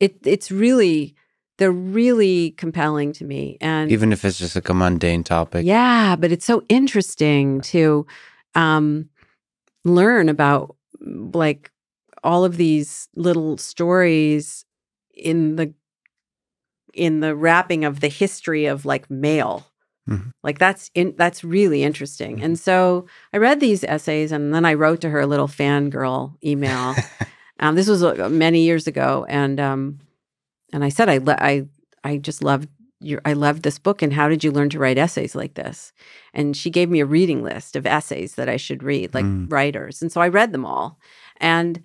It it's really they're really compelling to me. And even if it's just like a mundane topic. Yeah, but it's so interesting to um learn about like all of these little stories in the in the wrapping of the history of like mail. Mm-hmm. Like that's in that's really interesting. Mm-hmm. And so I read these essays and then I wrote to her a little fangirl email. um, this was uh, many years ago, and um, and I said I le- I I just loved your I loved this book. And how did you learn to write essays like this? And she gave me a reading list of essays that I should read, like mm. writers. And so I read them all. And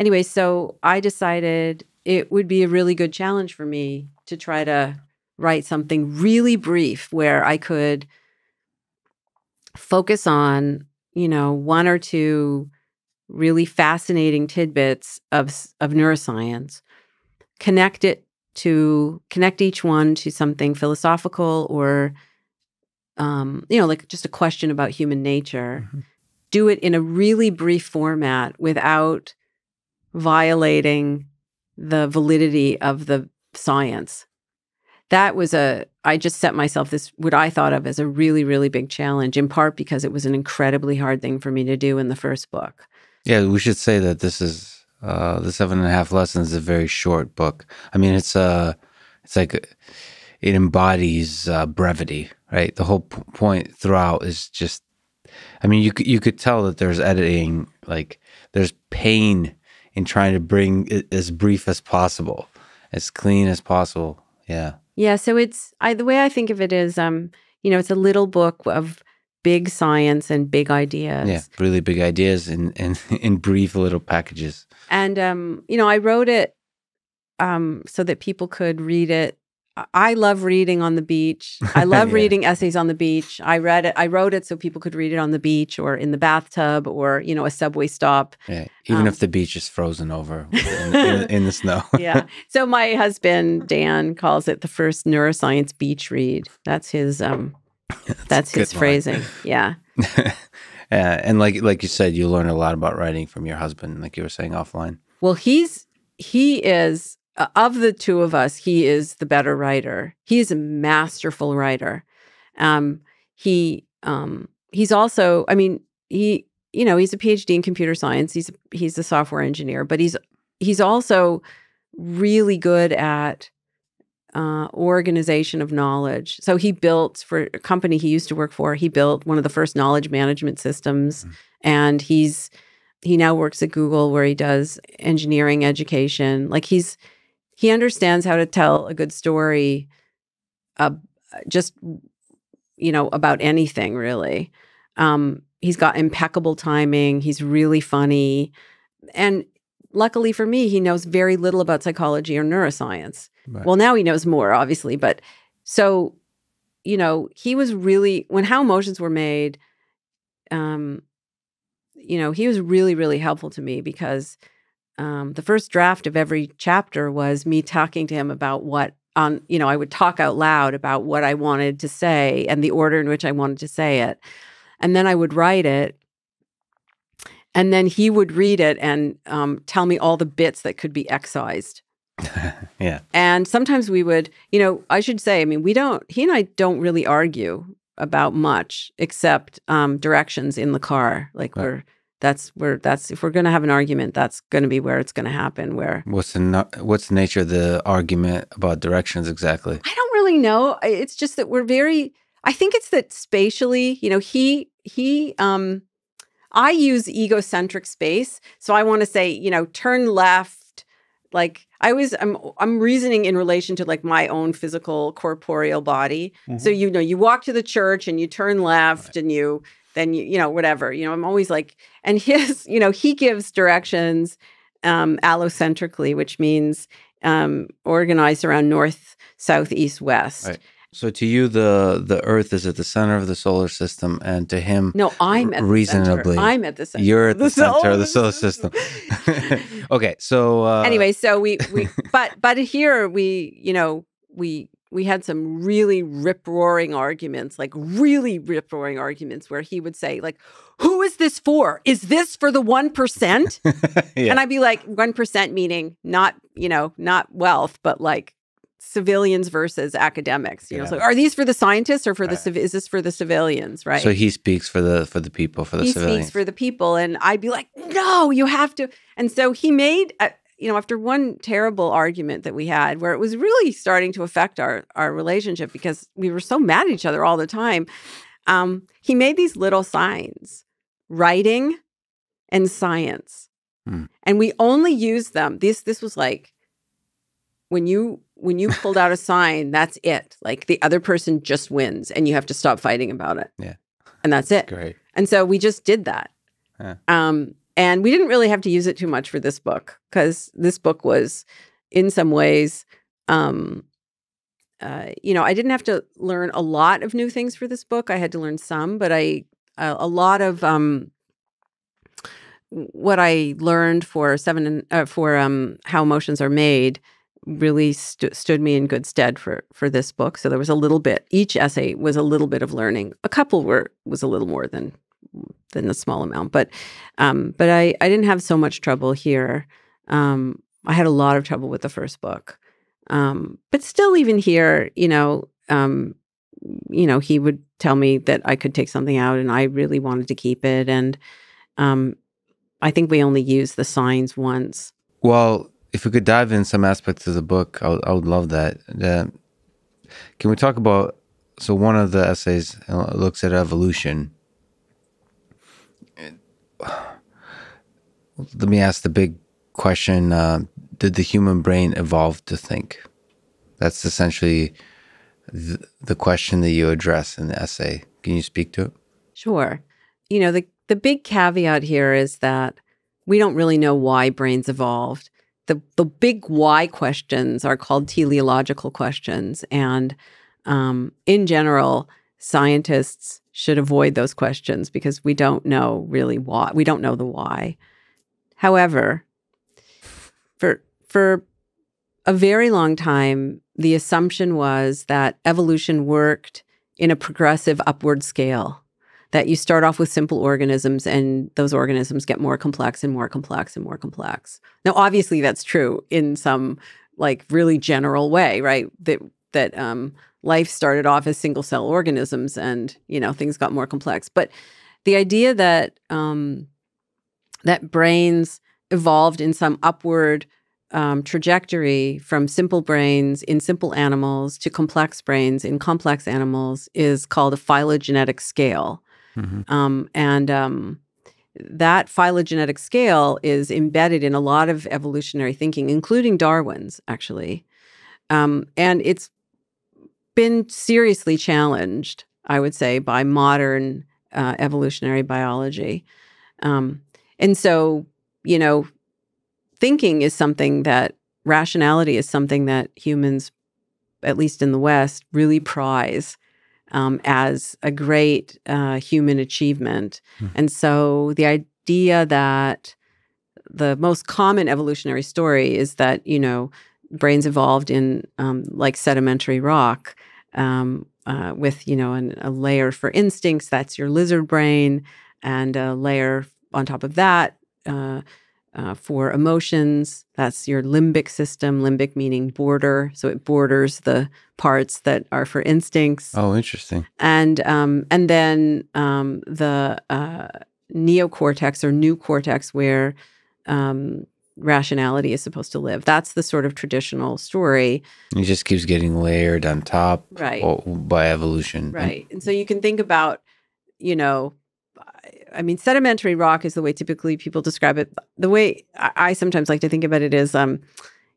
anyway, so I decided it would be a really good challenge for me to try to write something really brief where I could focus on, you know, one or two really fascinating tidbits of of neuroscience, connect it to connect each one to something philosophical or um, you know, like just a question about human nature. Mm-hmm. Do it in a really brief format without violating the validity of the science. That was a, I just set myself this, what I thought of as a really, really big challenge, in part because it was an incredibly hard thing for me to do in the first book. Yeah, we should say that this is, uh, the seven and a half lessons is a very short book. I mean, it's, uh, it's like, it embodies uh, brevity, right? The whole p- point throughout is just, I mean, you you could tell that there's editing, like, there's pain in trying to bring it as brief as possible, as clean as possible. Yeah. Yeah. So it's I the way I think of it is um, you know, it's a little book of big science and big ideas. Yeah. Really big ideas in in, in brief little packages. And um, you know, I wrote it um so that people could read it I love reading on the beach. I love yeah. reading essays on the beach. I read it. I wrote it so people could read it on the beach or in the bathtub or you know a subway stop. Yeah, even um, if the beach is frozen over in, in, in the snow. yeah. So my husband Dan calls it the first neuroscience beach read. That's his. um That's, that's his phrasing. Yeah. yeah, and like like you said, you learn a lot about writing from your husband, like you were saying offline. Well, he's he is of the two of us, he is the better writer. He is a masterful writer. Um, he um, he's also, I mean, he you know he's a PhD in computer science. He's he's a software engineer, but he's he's also really good at uh, organization of knowledge. So he built for a company he used to work for. He built one of the first knowledge management systems, mm. and he's he now works at Google where he does engineering education. Like he's he understands how to tell a good story uh, just you know about anything really. Um, he's got impeccable timing. He's really funny. And luckily for me he knows very little about psychology or neuroscience. Right. well now he knows more obviously but so you know he was really when how emotions were made um you know he was really really helpful to me because um, the first draft of every chapter was me talking to him about what on you know i would talk out loud about what i wanted to say and the order in which i wanted to say it. And then i would write it. And then he would read it and um, tell me all the bits that could be excised. Yeah. And sometimes we would you know i should say i mean we don't he and i don't really argue about much except um, directions in the car like right. we're that's where that's if we're going to have an argument that's going to be where it's going to happen where what's the what's the nature of the argument about directions exactly i don't really know it's just that we're very i think it's that spatially you know he he um i use egocentric space so i want to say you know turn left like i was i'm i'm reasoning in relation to like my own physical corporeal body mm-hmm. so you know you walk to the church and you turn left right. and you then you, you know, whatever. You know, I'm always like, and his, you know, he gives directions um, allocentrically, which means um, organized around north, south, east, west. Right. So to you, the the Earth is at the center of the solar system, and to him, no, I'm at reasonably. I'm at the center. You're at the, the center of the solar system. okay, so uh, anyway, so we we but but here we you know we we had some really rip roaring arguments, like really rip roaring arguments, where he would say, like, who is this for? Is this for the 1%? yeah. And I'd be like, 1% meaning not, you know, not wealth, but like civilians versus academics. You yeah. know, so are these for the scientists or for right. the is this for the civilians? Right. So he speaks for the for the people for the he civilians. speaks for the people, and I'd be like, no, you have to. And so he made. A, you know, after one terrible argument that we had where it was really starting to affect our our relationship because we were so mad at each other all the time, um, he made these little signs, writing and science. Hmm. And we only used them. This this was like when you when you pulled out a sign, that's it. Like the other person just wins and you have to stop fighting about it. Yeah. And that's it. Great. And so we just did that. Yeah. Um, and we didn't really have to use it too much for this book because this book was, in some ways, um, uh, you know, I didn't have to learn a lot of new things for this book. I had to learn some, but I uh, a lot of um, what I learned for seven and uh, for um, how emotions are made really st- stood me in good stead for for this book. So there was a little bit. Each essay was a little bit of learning. A couple were was a little more than than a small amount. But um, but I I didn't have so much trouble here. Um, I had a lot of trouble with the first book. Um, but still, even here, you know, um, you know, he would tell me that I could take something out, and I really wanted to keep it. And um, I think we only used the signs once. Well, if we could dive in some aspects of the book, I would, I would love that. Uh, can we talk about? So one of the essays uh, looks at evolution, let me ask the big question uh, Did the human brain evolve to think? That's essentially the, the question that you address in the essay. Can you speak to it? Sure. You know, the, the big caveat here is that we don't really know why brains evolved. The, the big why questions are called teleological questions. And um, in general, scientists should avoid those questions because we don't know really why. We don't know the why. However, for for a very long time, the assumption was that evolution worked in a progressive upward scale. That you start off with simple organisms and those organisms get more complex and more complex and more complex. Now, obviously, that's true in some like really general way, right? That that um, life started off as single cell organisms and you know things got more complex. But the idea that um, that brains evolved in some upward um, trajectory from simple brains in simple animals to complex brains in complex animals is called a phylogenetic scale. Mm-hmm. um, and um, that phylogenetic scale is embedded in a lot of evolutionary thinking including darwin's actually. Um, and it's been seriously challenged, I would say, by modern uh, evolutionary biology. Um, and so, you know, thinking is something that rationality is something that humans, at least in the West, really prize um, as a great uh, human achievement. Mm. And so the idea that the most common evolutionary story is that, you know, brains evolved in um, like sedimentary rock um, uh, with you know an, a layer for instincts that's your lizard brain and a layer on top of that uh, uh, for emotions that's your limbic system limbic meaning border so it borders the parts that are for instincts. Oh interesting. And um, and then um, the uh, neocortex or new cortex where um, rationality is supposed to live. That's the sort of traditional story. It just keeps getting layered on top right. by evolution. Right. And so you can think about, you know, I mean, sedimentary rock is the way typically people describe it. The way I sometimes like to think about it is, um,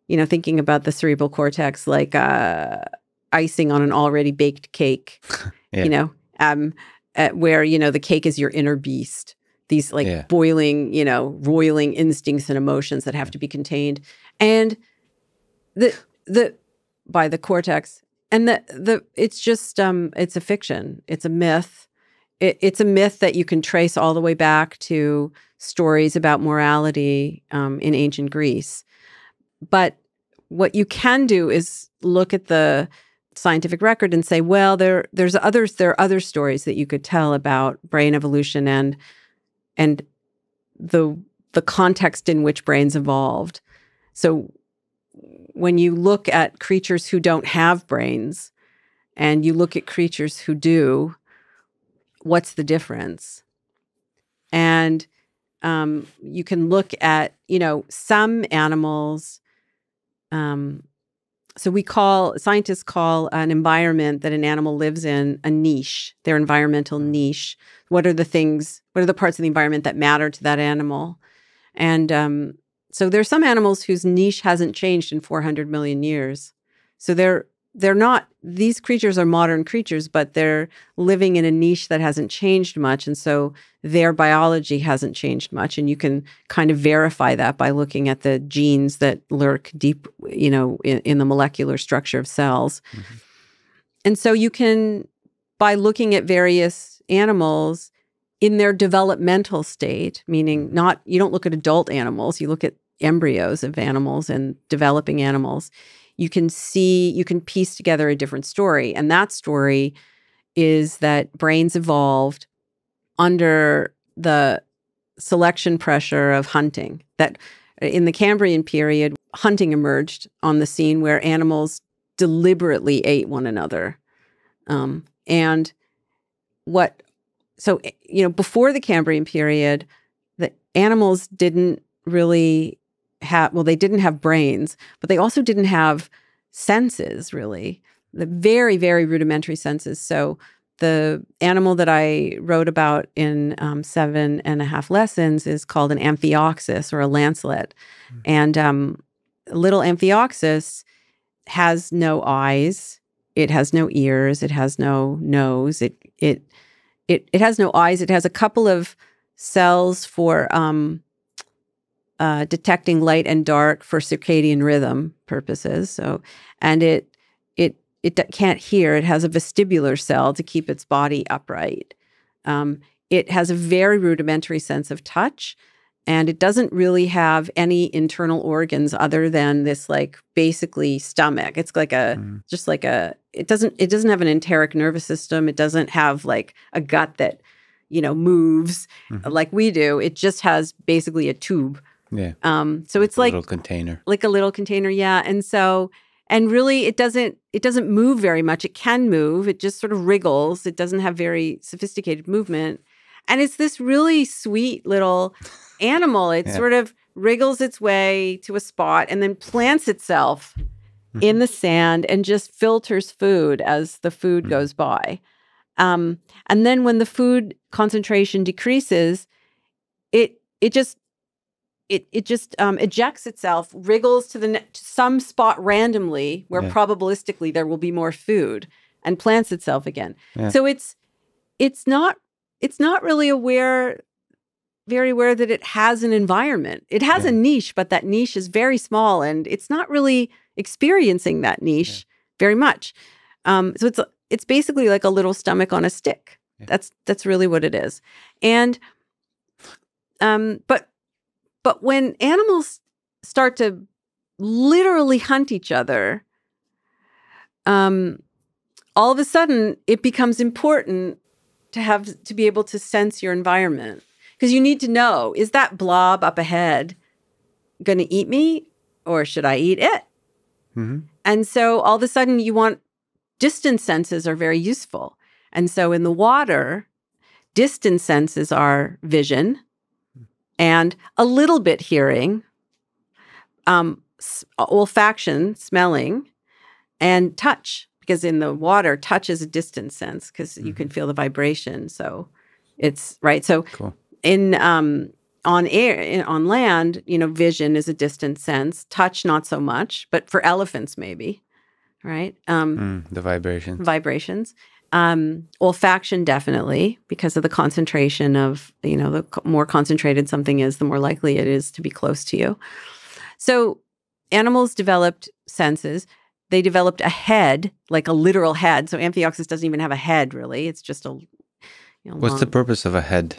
you know, thinking about the cerebral cortex like uh, icing on an already baked cake, yeah. you know, um, where, you know, the cake is your inner beast these like yeah. boiling, you know, roiling instincts and emotions that have to be contained. And the the by the cortex. And the the it's just um it's a fiction. It's a myth. It, it's a myth that you can trace all the way back to stories about morality um, in ancient Greece. But what you can do is look at the scientific record and say, well, there there's others there are other stories that you could tell about brain evolution and and the the context in which brains evolved. So when you look at creatures who don't have brains and you look at creatures who do, what's the difference? And um, you can look at, you know, some animals. Um, so we call scientists call an environment that an animal lives in a niche, their environmental niche. What are the things what are the parts of the environment that matter to that animal? And um, so there's some animals whose niche hasn't changed in 400 million years. So they're they're not these creatures are modern creatures but they're living in a niche that hasn't changed much and so their biology hasn't changed much and you can kind of verify that by looking at the genes that lurk deep you know in, in the molecular structure of cells mm-hmm. and so you can by looking at various animals in their developmental state, meaning mm-hmm. not, you don't look at adult animals, you look at embryos of animals and developing animals. You can see, you can piece together a different story. And that story is that brains evolved under the selection pressure of hunting. That in the Cambrian period, hunting emerged on the scene where animals deliberately ate one another. Um, and what so eh, you know before the cambrian period the animals didn't really have well they didn't have brains but they also didn't have senses really the very very rudimentary senses so the animal that I wrote about in um, seven and a half lessons is called an amphioxus or a lancelet. Mm-hmm. And um, little amphioxus has no eyes, it has no ears, it has no nose, it it it it has no eyes. It has a couple of cells for um, uh, detecting light and dark for circadian rhythm purposes. So, and it it it can't hear. It has a vestibular cell to keep its body upright. Um, it has a very rudimentary sense of touch, and it doesn't really have any internal organs other than this, like basically stomach. It's like a mm. just like a. It doesn't. It doesn't have an enteric nervous system. It doesn't have like a gut that you know moves mm-hmm. like we do. It just has basically a tube. Yeah. Um. So it's like a little container. Like a little container. Yeah. And so and really it doesn't it doesn't move very much it can move it just sort of wriggles it doesn't have very sophisticated movement and it's this really sweet little animal it yeah. sort of wriggles its way to a spot and then plants itself mm-hmm. in the sand and just filters food as the food mm-hmm. goes by um, and then when the food concentration decreases it it just it it just um, ejects itself, wriggles to the ne- to some spot randomly where yeah. probabilistically there will be more food, and plants itself again. Yeah. So it's it's not it's not really aware very aware that it has an environment. It has yeah. a niche, but that niche is very small, and it's not really experiencing that niche very much. Um, so it's it's basically like a little stomach on a stick. That's that's really what it is, and um, but but when animals start to literally hunt each other, um, all of a sudden it becomes important to have to be able to sense your environment because you need to know is that blob up ahead going to eat me or should I eat it? Mm-hmm. And so all of a sudden you want distance senses are very useful. And so in the water, distance senses are vision, and a little bit hearing, um, olfaction, smelling, and touch. Because in the water, touch is a distance sense because mm-hmm. you can mm-hmm. feel the vibration. So it's right. So cool. in um, on air in, on land, you know, vision is a distance sense. Touch, not so much, but for elephants, maybe. Right. Um, mm, the vibrations. Vibrations. Um, olfaction, definitely, because of the concentration of, you know, the more concentrated something is, the more likely it is to be close to you. So animals developed senses. They developed a head, like a literal head. So Amphioxus doesn't even have a head, really. It's just a. You know, What's long... the purpose of a head?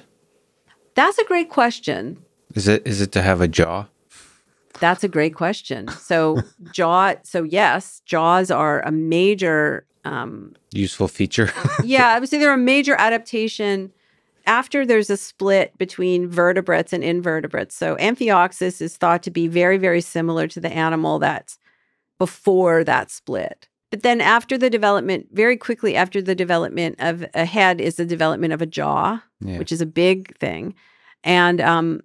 That's a great question. Is it is it to have a jaw? That's a great question. So jaw. So yes, jaws are a major um, useful feature. yeah, I would say they're a major adaptation after there's a split between vertebrates and invertebrates. So Amphioxus is thought to be very, very similar to the animal that's before that split. But then after the development, very quickly after the development of a head is the development of a jaw, yeah. which is a big thing. And um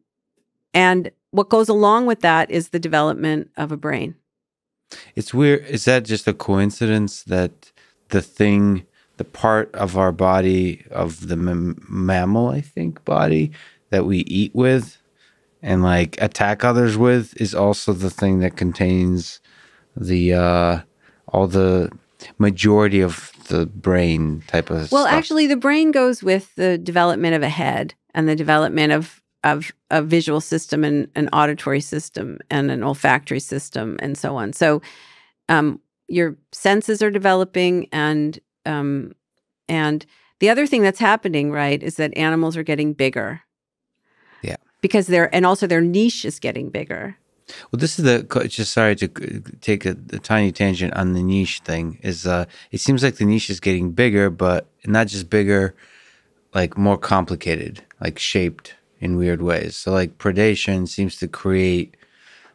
and what goes along with that is the development of a brain. It's weird. Is that just a coincidence that the thing, the part of our body, of the mammal, I think, body that we eat with and like attack others with is also the thing that contains the, uh, all the majority of the brain type of well stuff. actually the brain goes with the development of a head and the development of of a visual system and an auditory system and an olfactory system and so on so um, your senses are developing and um and the other thing that's happening right is that animals are getting bigger. Yeah. Because they're and also their niche is getting bigger. Well this is the just sorry to take a, a tiny tangent on the niche thing is uh it seems like the niche is getting bigger but not just bigger like more complicated like shaped in weird ways. So like predation seems to create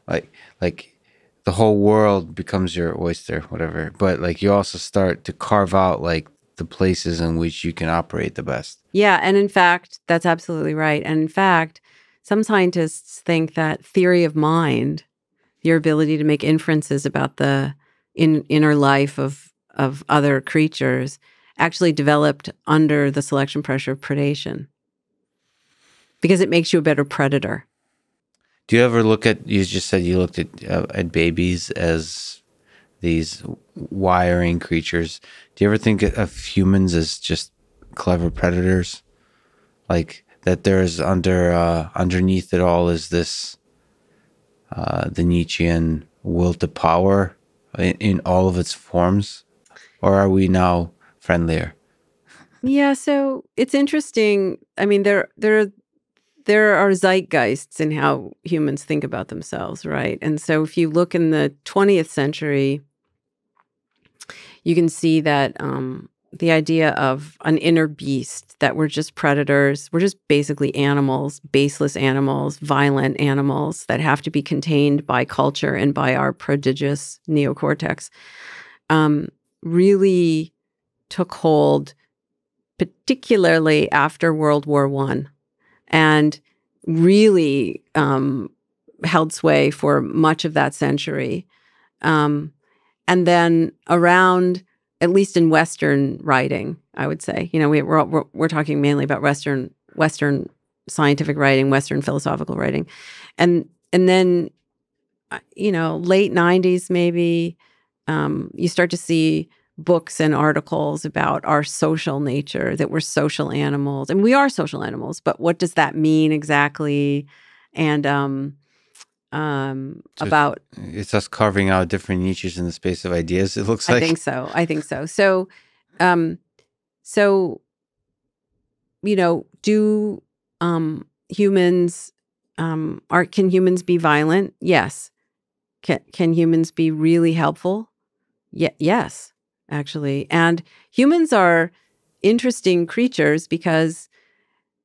like like the whole world becomes your oyster, whatever. But like you also start to carve out like the places in which you can operate the best. Yeah. And in fact, that's absolutely right. And in fact, some scientists think that theory of mind, your ability to make inferences about the in, inner life of of other creatures, actually developed under the selection pressure of predation because it makes you a better predator. Do you ever look at? You just said you looked at uh, at babies as these wiring creatures. Do you ever think of humans as just clever predators? Like that there's under uh, underneath it all is this uh, the Nietzschean will to power in, in all of its forms, or are we now friendlier? Yeah, so it's interesting. I mean, there there there are zeitgeists in how humans think about themselves, right? And so if you look in the 20th century, you can see that um, the idea of an inner beast, that we're just predators, we're just basically animals, baseless animals, violent animals that have to be contained by culture and by our prodigious neocortex, um, really took hold, particularly after World War One and really um, held sway for much of that century. Um, and then around, at least in Western writing, I would say, you know, we, we're, we're, we're talking mainly about Western Western scientific writing, Western philosophical writing, and and then, uh, you know, late '90s maybe, um, you start to see books and articles about our social nature, that we're social animals. And we are social animals, but what does that mean exactly? And um, um, so about it's us carving out different niches in the space of ideas. It looks like. I think so. I think so. So, um, so you know, do um, humans um, are can humans be violent? Yes. Can can humans be really helpful? Yeah, yes actually. And humans are interesting creatures because,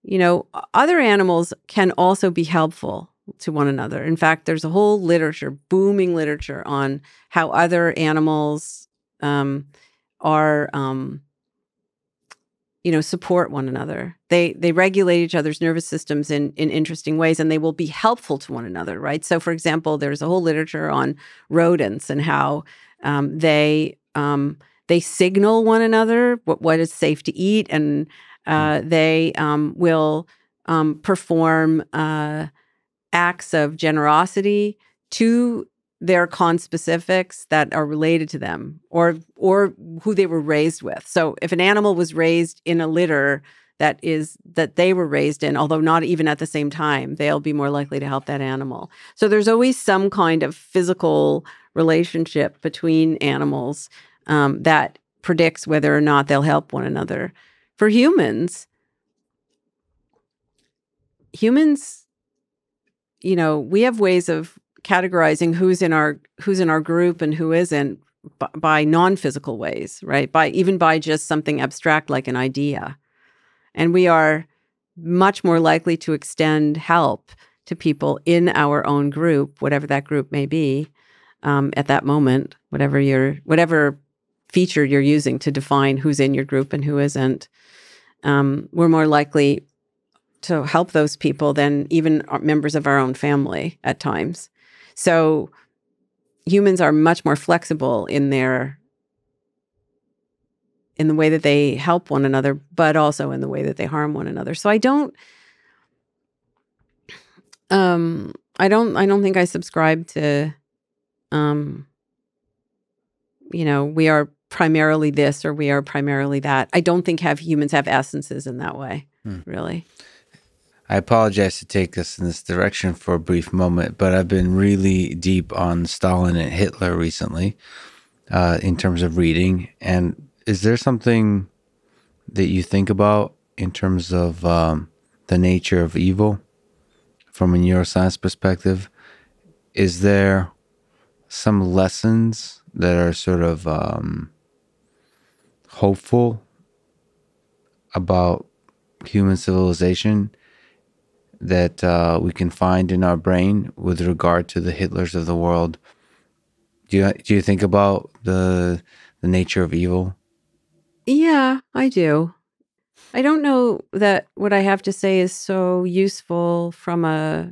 you know, other animals can also be helpful to one another. In fact, there's a whole literature, booming literature on how other animals um, are, um, you know, support one another. They they regulate each other's nervous systems in in interesting ways, and they will be helpful to one another, right? So, for example, there's a whole literature on rodents and how um, they um, they signal one another what, what is safe to eat, and uh, hmm. they um, will um, perform uh, acts of generosity to their conspecifics that are related to them or or who they were raised with. So if an animal was raised in a litter that is that they were raised in although not even at the same time they'll be more likely to help that animal so there's always some kind of physical relationship between animals um, that predicts whether or not they'll help one another. For humans, humans, you know, we have ways of categorizing who's in our who's in our group and who isn't by, non-physical ways, right? By even by just something abstract like an idea. And we are much more likely to extend help to people in our own group, whatever that group may be, um, at that moment, whatever your whatever feature you're using to define who's in your group and who isn't, um, we're more likely to help those people than even members of our own family at times. So humans are much more flexible in their in the way that they help one another, but also in the way that they harm one another. So I don't um I don't I don't think I subscribe to um you know, we are primarily this or we are primarily that. I don't think have humans have essences in that way, hmm. really. I apologize to take us in this direction for a brief moment, but I've been really deep on Stalin and Hitler recently uh, in terms of reading. And is there something that you think about in terms of um, the nature of evil from a neuroscience perspective? Is there some lessons that are sort of um, hopeful about human civilization that uh, we can find in our brain with regard to the Hitlers of the world. Do you do you think about the the nature of evil? Yeah, I do. I don't know that what I have to say is so useful from a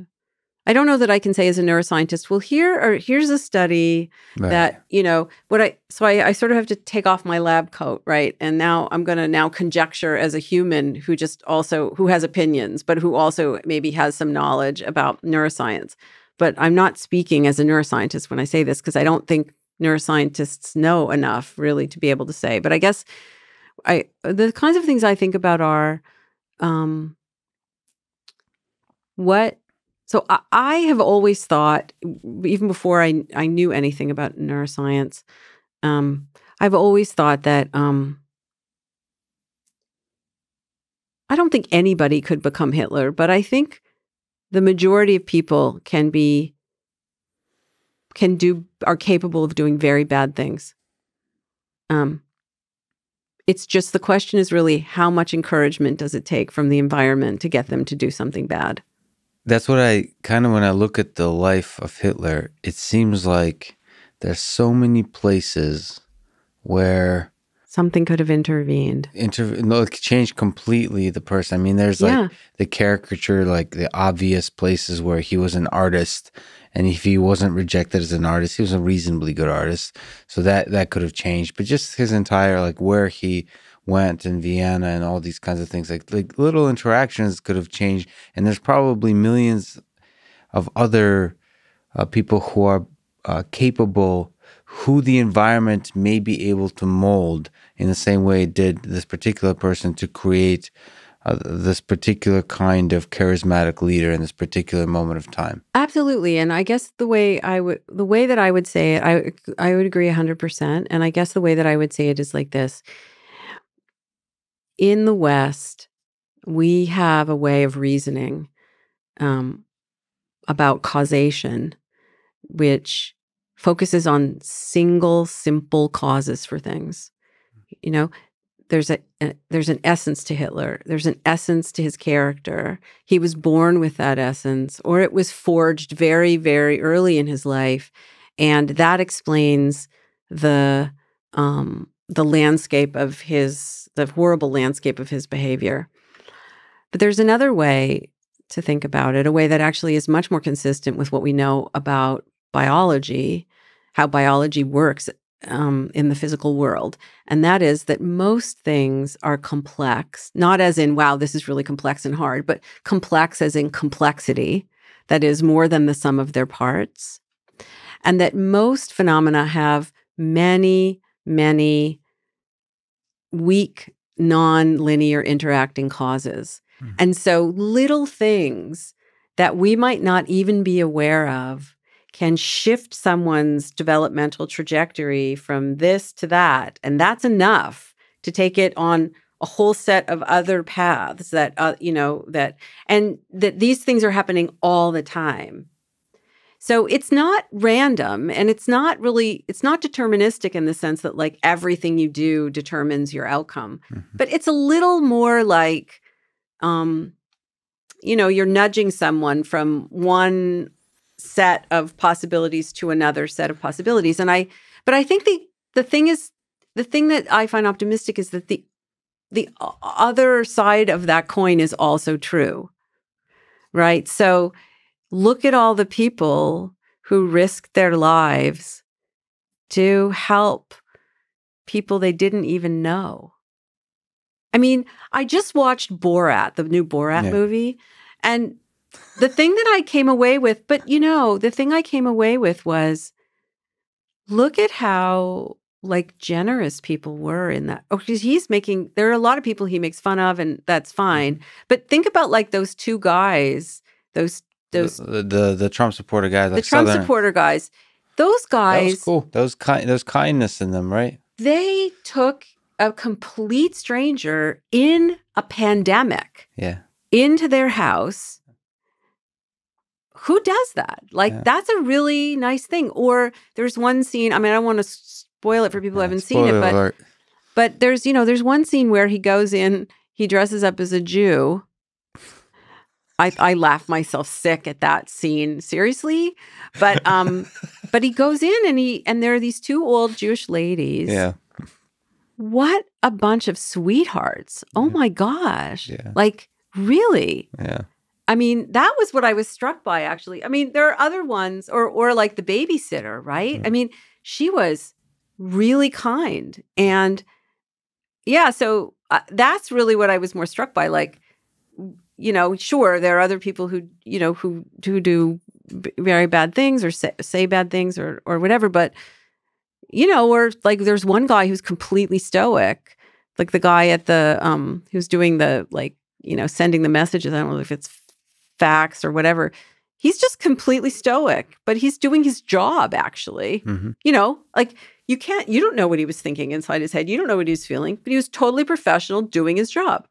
I don't know that I can say as a neuroscientist, well, here or here's a study Right. that, you know, what I so I, I sort of have to take off my lab coat, right? And now I'm gonna now conjecture as a human who just also who has opinions, but who also maybe has some knowledge about neuroscience. But I'm not speaking as a neuroscientist when I say this because I don't think neuroscientists know enough really to be able to say. But I guess I the kinds of things I think about are um what so I, I have always thought even before I I knew anything about neuroscience um I've always thought that um I don't think anybody could become Hitler but I think the majority of people can be can do are capable of doing very bad things. Um it's just the question is really how much encouragement does it take from the environment to get them to do something bad? That's what I kind of when I look at the life of Hitler, it seems like there's so many places where something could have intervened. Inter no, it changed completely the person. I mean, there's like yeah. the caricature, like the obvious places where he was an artist, and if he wasn't rejected as an artist, he was a reasonably good artist. So that that could have changed. But just his entire like where he went in Vienna and all these kinds of things, like like little interactions could have changed. And there's probably millions of other uh, people who are uh, capable, who the environment may be able to mold in the same way it did this particular person to create this particular kind of charismatic leader in this particular moment of time. absolutely and i guess the way i would the way that i would say it i i would agree 100% and i guess the way that i would say it is like this in the west we have a way of reasoning um, about causation which focuses on single simple causes for things you know there's a, a there's an essence to hitler. There's an essence to his character. He was born with that essence or it was forged very very early in his life. And that explains the um the landscape of his the horrible landscape of his behavior. But there's another way to think about it a way that actually is much more consistent with what we know about biology how biology works um, in the physical world and that is that most things are complex not as in wow this is really complex and hard but complex as in complexity that is more than the sum of their parts and that most phenomena have many many weak non-linear interacting causes Mhm. and so little things that we might not even be aware of can shift someone's developmental trajectory from this to that and that's enough to take it on a whole set of other paths that uh, you know that and that these things are happening all the time so it's not random and it's not really it's not deterministic in the sense that like everything you do determines your outcome Mhm. but it's a little more like um you know you're nudging someone from one set of possibilities to another set of possibilities. And i but i think the the thing is the thing that i find optimistic is that the the other side of that coin is also true right? So look at all the people who risked their lives to help people they didn't even know. I mean i just watched borat the new borat Yeah. movie and the thing that I came away with, but you know, the thing I came away with was look at how like generous people were in that. Oh, because he's making there are a lot of people he makes fun of, and that's fine. Mm-hmm. But think about like those two guys, those those the, the the Trump supporter guys, like the Trump Southern- supporter guys. Those guys, cool. Those kind, those kindness in them, right? they took a complete stranger in a pandemic Yeah, into their house. Who does that? Like, Yeah. that's a really nice thing. Or there's one scene, I mean, I don't want to spoil it for people who haven't seen it, but alert. but there's, you know, there's one scene where he goes in, he dresses up as a Jew. I, I laugh myself sick at that scene, seriously. But um, but he goes in and he and there are these two old Jewish ladies. yeah, What a bunch of sweethearts. Oh Yeah. my gosh. Yeah. Like, really? yeah. I mean, that was what I was struck by actually. I mean, there are other ones or or like the babysitter, right? Mm. I mean, she was really kind and yeah, so uh, that's really what I was more struck by like you know, sure there are other people who, you know, who who do very bad things or say, say bad things or or whatever, but you know, or like there's one guy who's completely stoic, like the guy at the um who's doing the like, you know, sending the messages. I don't know if it's fax or whatever. He's just completely stoic, but he's doing his job actually. Mhm. You know, like you can't you don't know what he was thinking inside his head. You don't know what he was feeling, but he was totally professional doing his job.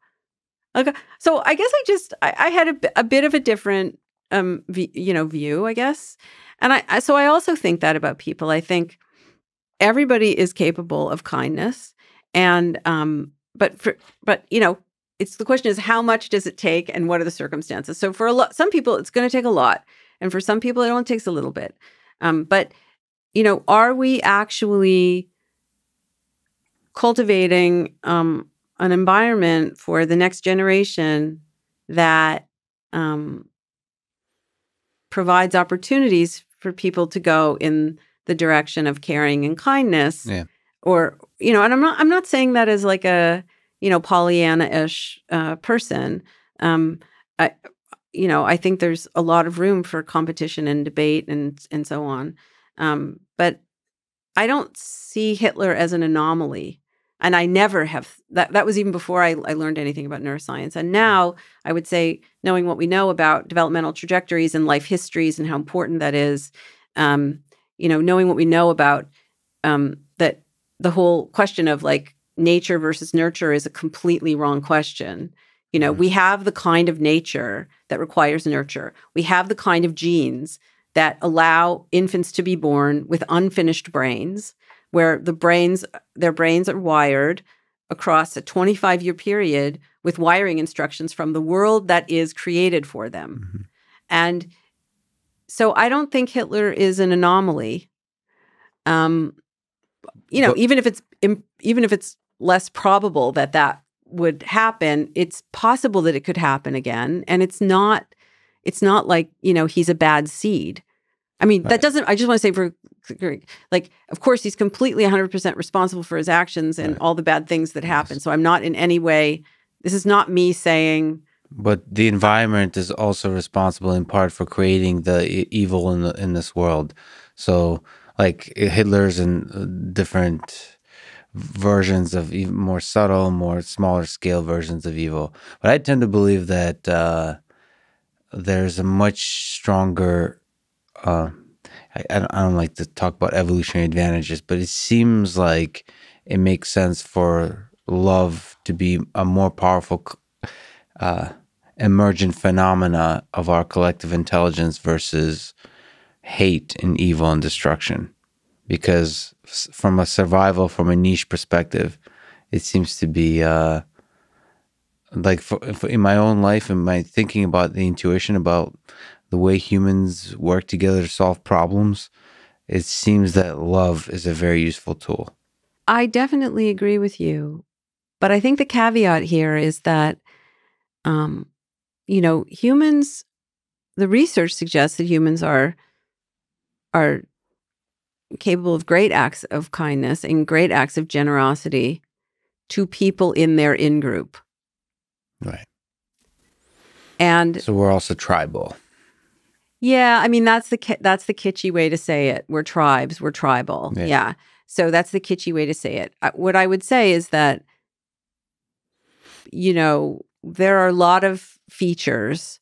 Okay. So I guess I just I, I had a, a bit of a different um v- you know view, I guess. And I, I so I also think that about people. I think everybody is capable of kindness and um but for but you know it's the question is how much does it take and what are the circumstances? So for a lot some people it's going to take a lot and for some people it only takes a little bit. Um but you know are we actually cultivating um an environment for the next generation that um provides opportunities for people to go in the direction of caring and kindness? Yeah. or you know and i'm not i'm not saying that as like a you know pollyanna-ish uh, person um i you know i think there's a lot of room for competition and debate and and so on um but i don't see hitler as an anomaly and i never have that that was even before I, I learned anything about neuroscience and now i would say knowing what we know about developmental trajectories and life histories and how important that is um you know knowing what we know about um that the whole question of like nature versus nurture is a completely wrong question. You know, Mhm. we have the kind of nature that requires nurture. We have the kind of genes that allow infants to be born with unfinished brains, where the brains, their brains are wired across a 25 year period with wiring instructions from the world that is created for them. Mhm. And so I don't think Hitler is an anomaly. Um, you know, But- even if it's even if it's less probable that that would happen, it's possible that it could happen again, and it's not. It's not like you know he's a bad seed. I mean, Right. that doesn't. I just want to say for like, of course, he's completely 100 percent responsible for his actions and Right. all the bad things that happen. Yes. So I'm not in any way. This is not me saying But the environment is also responsible in part for creating the evil in the, in this world. So, like Hitler's and uh, different versions of even more subtle, more smaller scale versions of evil. But I tend to believe that uh, there's a much stronger. Uh, I, I don't- I don't like to talk about evolutionary advantages, but it seems like it makes sense for love to be a more powerful uh, emergent phenomena of our collective intelligence versus hate and evil and destruction. Because from a survival, from a niche perspective, it seems to be uh, like for, for in my own life and my thinking about the intuition about the way humans work together to solve problems. It seems that love is a very useful tool. I definitely agree with you. But I think the caveat here is that, um, you know, humans, the research suggests that humans are are capable of great acts of kindness and great acts of generosity to people in their in group. Right. And So we're also tribal. Yeah, I mean that's the ki- that's the kitschy way to say it. We're tribes, we're tribal. Yeah. Yeah. So that's the kitschy way to say it. Uh, What I would say is that you know, there are a lot of features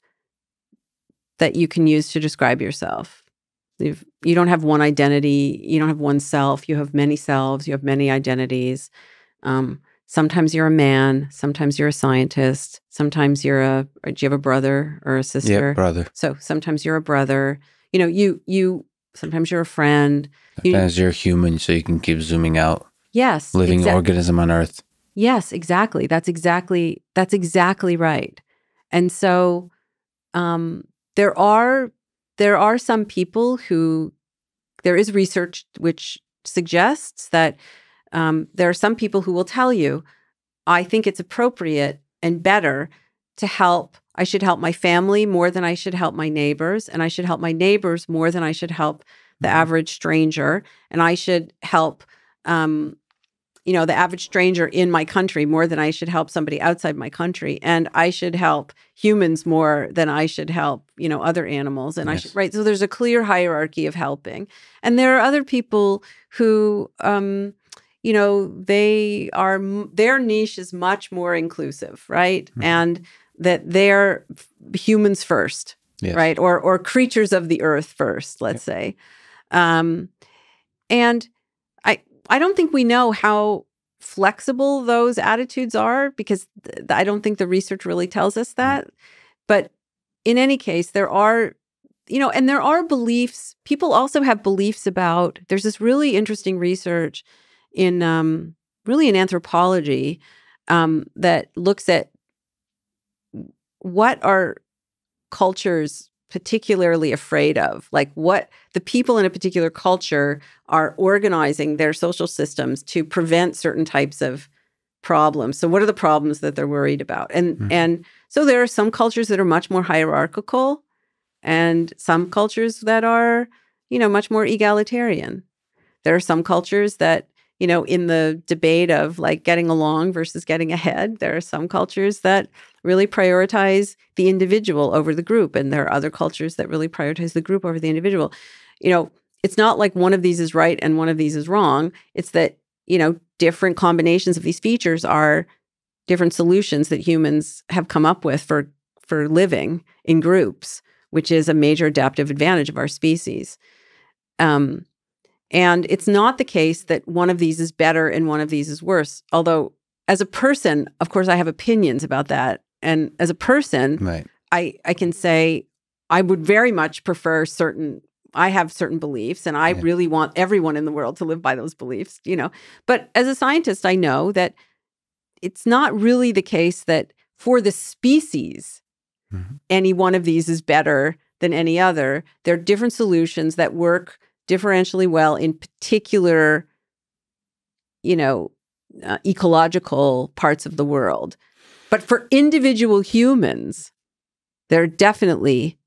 that you can use to describe yourself. You've, you don't have one identity, you don't have one self, you have many selves, you have many identities. Um, sometimes you're a man, sometimes you're a scientist, sometimes you're a do you have a brother or a sister? Yeah, brother. So sometimes you're a brother. You know, you you sometimes you're a friend. You- Sometimes you're human, so you can keep zooming out. Yes. Living exac- organism on Earth. Yes, exactly. That's exactly that's exactly right. And so um there are there are some people who there is research which suggests that um, there are some people who will tell you, I think it's appropriate and better to help I should help my family more than I should help my neighbors and I should help my neighbors more than I should help the Mhm. average stranger and I should help um you know the average stranger in my country more than I should help somebody outside my country. And I should help humans more than I should help you know other animals. And I should right? So there's a clear hierarchy of helping. And there are other people who um you know they are their niche is much more inclusive right? Mhm. and that they're humans first Yes. right? Or or creatures of the earth first let's say. Um and i don't think we know how flexible those attitudes are because i don't think the research really tells us that. But in any case there are you know and there are beliefs. People also have beliefs about there's this really interesting research in um really in anthropology um that looks at what are cultures particularly afraid of. Like what the people in a particular culture are organizing their social systems to prevent certain types of problems. So what are the problems that they're worried about? And Mhm. and so there are some cultures that are much more hierarchical and some cultures that are you know much more egalitarian. There are some cultures that you know in the debate of like getting along versus getting ahead there are some cultures that really prioritize the individual over the group and there are other cultures that really prioritize the group over the individual. You know it's not like one of these is right and one of these is wrong. It's that you know different combinations of these features are different solutions that humans have come up with for for living in groups which is a major adaptive advantage of our species. Um and it's not the case that one of these is better and one of these is worse although as a person of course i have opinions about that and as a person Right. I I can say I would very much prefer certain I have certain beliefs and I Yeah. really want everyone in the world to live by those beliefs, you know. But as a scientist, I know that it's not really the case that for the species Mhm. any one of these is better than any other. There are different solutions that work differentially well in particular you know, uh, ecological parts of the world. But for individual humans, there are definitely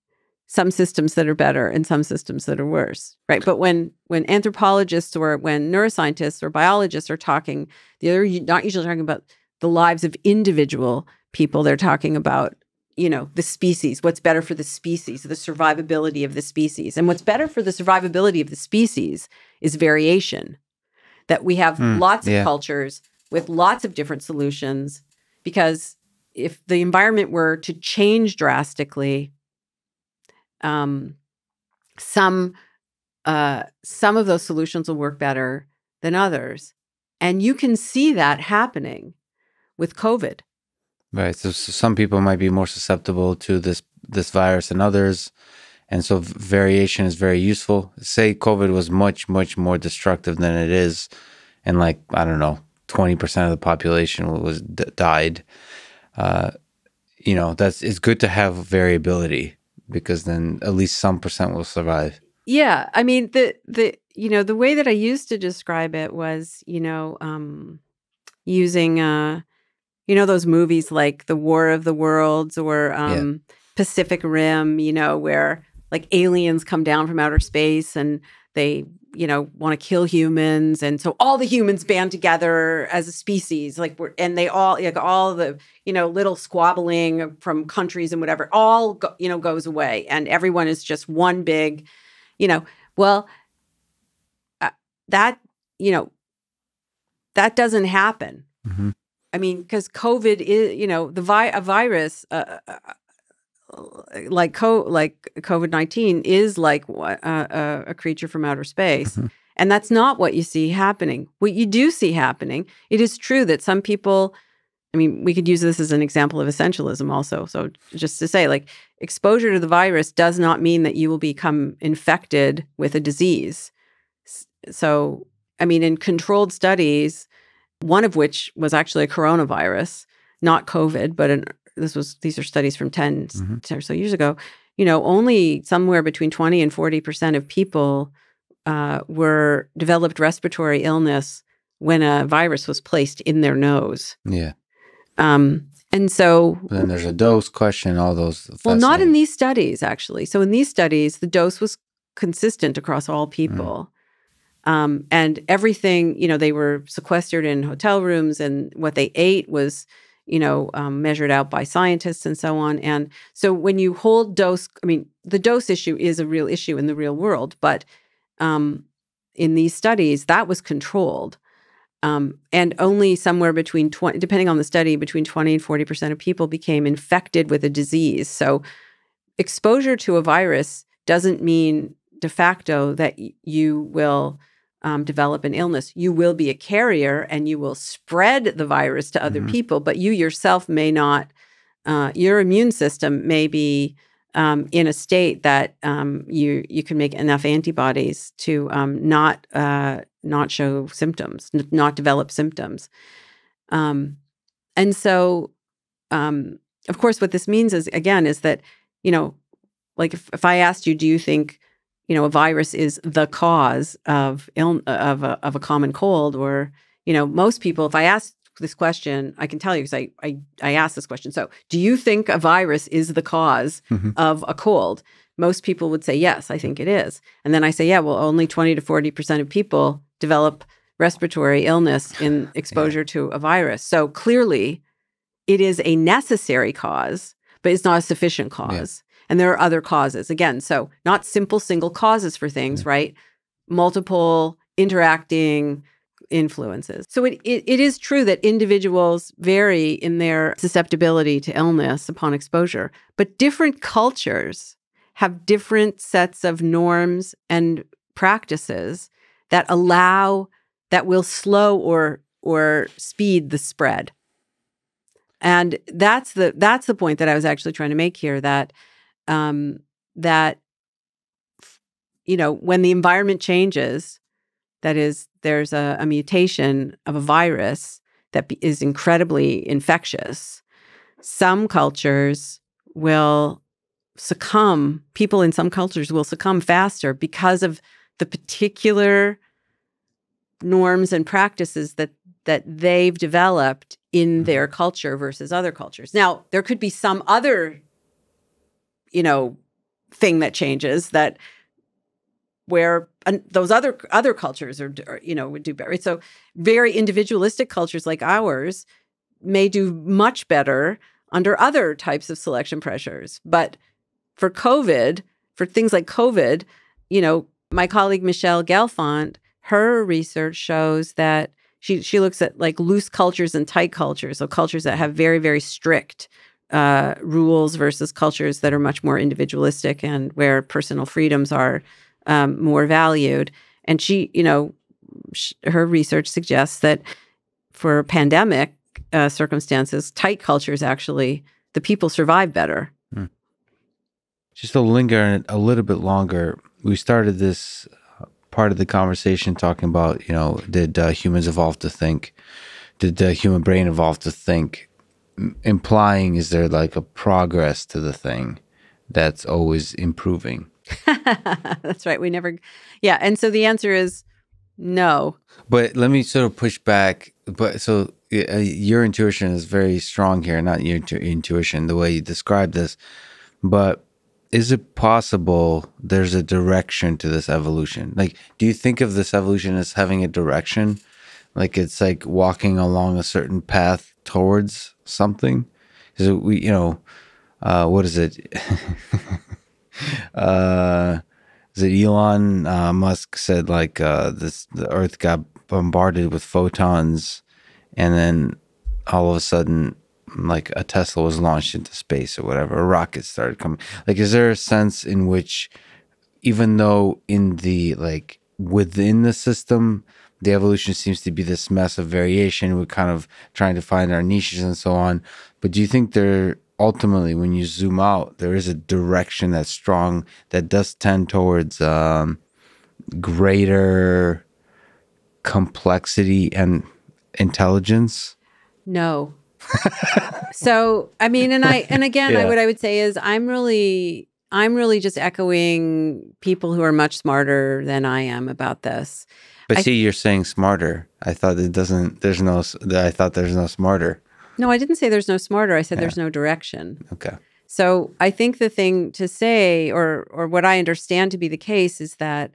some systems that are better and some systems that are worse, right? But when when anthropologists or when neuroscientists or biologists are talking, they're not usually talking about the lives of individual people. They're talking about you know the species, what's better for the species, the survivability of the species, and what's better for the survivability of the species is variation. That we have Hmm, lots of cultures with lots of different solutions because if the environment were to change drastically, um, some uh, some of those solutions will work better than others, and you can see that happening with COVID. Right. So, so some people might be more susceptible to this this virus than others, and so variation is very useful. Say COVID was much much more destructive than it is, and like I don't know, twenty percent of the population was died. Uh, you know, that's it's good to have variability because then at least some percent will survive. Yeah, I mean the the you know the way that I used to describe it was you know um, using uh, you know those movies like the War of the Worlds or um, Pacific Rim, you know where like aliens come down from outer space and they you know want to kill humans. And so all the humans band together as a species like we're and they all like all the you know little squabbling from countries and whatever all go, you know goes away. And everyone is just one big you know well uh, that you know that doesn't happen. Mhm. I mean because covid is you know the vi- a virus uh, uh, like co like covid-19 is like what uh, uh, a creature from outer space Mhm. and that's not what you see happening what you do see happening it is true that some people i mean we could use this as an example of essentialism also so just to say like exposure to the virus does not mean that you will become infected with a disease so i mean in controlled studies one of which was actually a coronavirus not covid but an this was these are studies from 10, Mhm. 10 or so years ago you know only somewhere between 20 and 40 percent of people uh, were developed respiratory illness when a virus was placed in their nose Yeah. um, And so, But then there's a dose question, all those. well, not in these studies, actually. So, in these studies, the dose was consistent across all people. Um, and everything, you know, they were sequestered in hotel rooms, and what they ate was, you know, um, measured out by scientists and so on. And so, when you hold dose, I mean, the dose issue is a real issue in the real world, but um, in these studies, that was controlled. Um, and only somewhere between 20, depending on the study, between 20 and 40% of people became infected with a disease. So, exposure to a virus doesn't mean de facto that you will um, develop an illness. You will be a carrier and you will spread the virus to other Mhm. people, but you yourself may not, uh, your immune system may be. Um, in a state that um, you you can make enough antibodies to um, not uh, not show symptoms, n- not develop symptoms. Um, and so, um, of course, what this means is again is that you know, like if, if I asked you, do you think you know a virus is the cause of ill of a, of a common cold, or you know, most people, if I ask this question, I can tell you because I, I I asked this question. So, do you think a virus is the cause Mhm. of a cold? Most people would say yes, I think it is. And then I say, yeah, well, only twenty to forty percent of people develop respiratory illness in exposure to a virus. So clearly, it is a necessary cause, but it's not a sufficient cause. And there are other causes. Again, so not simple single causes for things, right? Multiple interacting influences. So it, it it is true that individuals vary in their susceptibility to illness upon exposure, but different cultures have different sets of norms and practices that allow that will slow or or speed the spread. And that's the that's the point that I was actually trying to make here that um that you know when the environment changes that is there's a, a mutation of a virus that be, is incredibly infectious some cultures will succumb people in some cultures will succumb faster because of the particular norms and practices that that they've developed in their culture versus other cultures. Now there could be some other you know thing that changes that where those other other cultures are, are you know would do better. So very individualistic cultures like ours may do much better under other types of selection pressures. But for covid for things like covid you know my colleague michele gelfand her research shows that she she looks at like loose cultures and tight cultures so cultures that have very very strict uh, rules versus cultures that are much more individualistic and where personal freedoms are um, more valued. And she, you know, sh- her research suggests that for pandemic uh, circumstances, tight cultures actually the people survive better. Just to linger a little bit longer, we started this uh, part of the conversation talking about, you know, did uh, humans evolve to think? Did the human brain evolve to think? Implying, is there like a progress to the thing that's always improving? That's right. We never, yeah. And so the answer is no. But let me sort of push back. But so uh, your intuition is very strong here, not your intu- intuition, the way you describe this. But is it possible there's a direction to this evolution? Like, do you think of this evolution as having a direction? Like it's like walking along a certain path towards something? Because we, you know, uh, what is it? uh, is it Elon uh, Musk said like uh, this the Earth got bombarded with photons, and then all of a sudden, like a Tesla was launched into space or whatever, a rocket started coming. Like, is there a sense in which, even though in the like within the system, the evolution seems to be this mess of variation, we're kind of trying to find our niches and so on. But do you think there ultimately, when you zoom out, there is a direction that's strong that does tend towards um, greater complexity and intelligence? No. so I mean, and I and again, I, what I would say is I'm really I'm really just echoing people who are much smarter than I am about this. But I- see, you're saying smarter. I thought it doesn't. There's no. I thought there's no smarter. No, I didn't say there's no smarter. I said Yeah. there's no direction. Okay. So I think the thing to say, or or what I understand to be the case, is that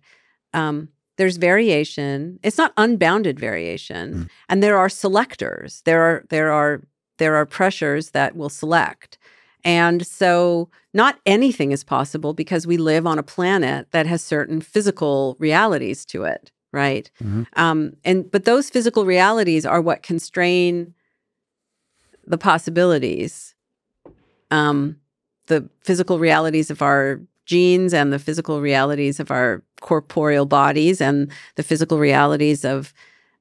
um, there's variation. It's not unbounded variation, Mm. and there are selectors. There are there are there are pressures that will select, and so not anything is possible because we live on a planet that has certain physical realities to it, right? Mhm. Um, and but those physical realities are what constrain the possibilities. Um, the physical realities of our genes and the physical realities of our corporeal bodies and the physical realities of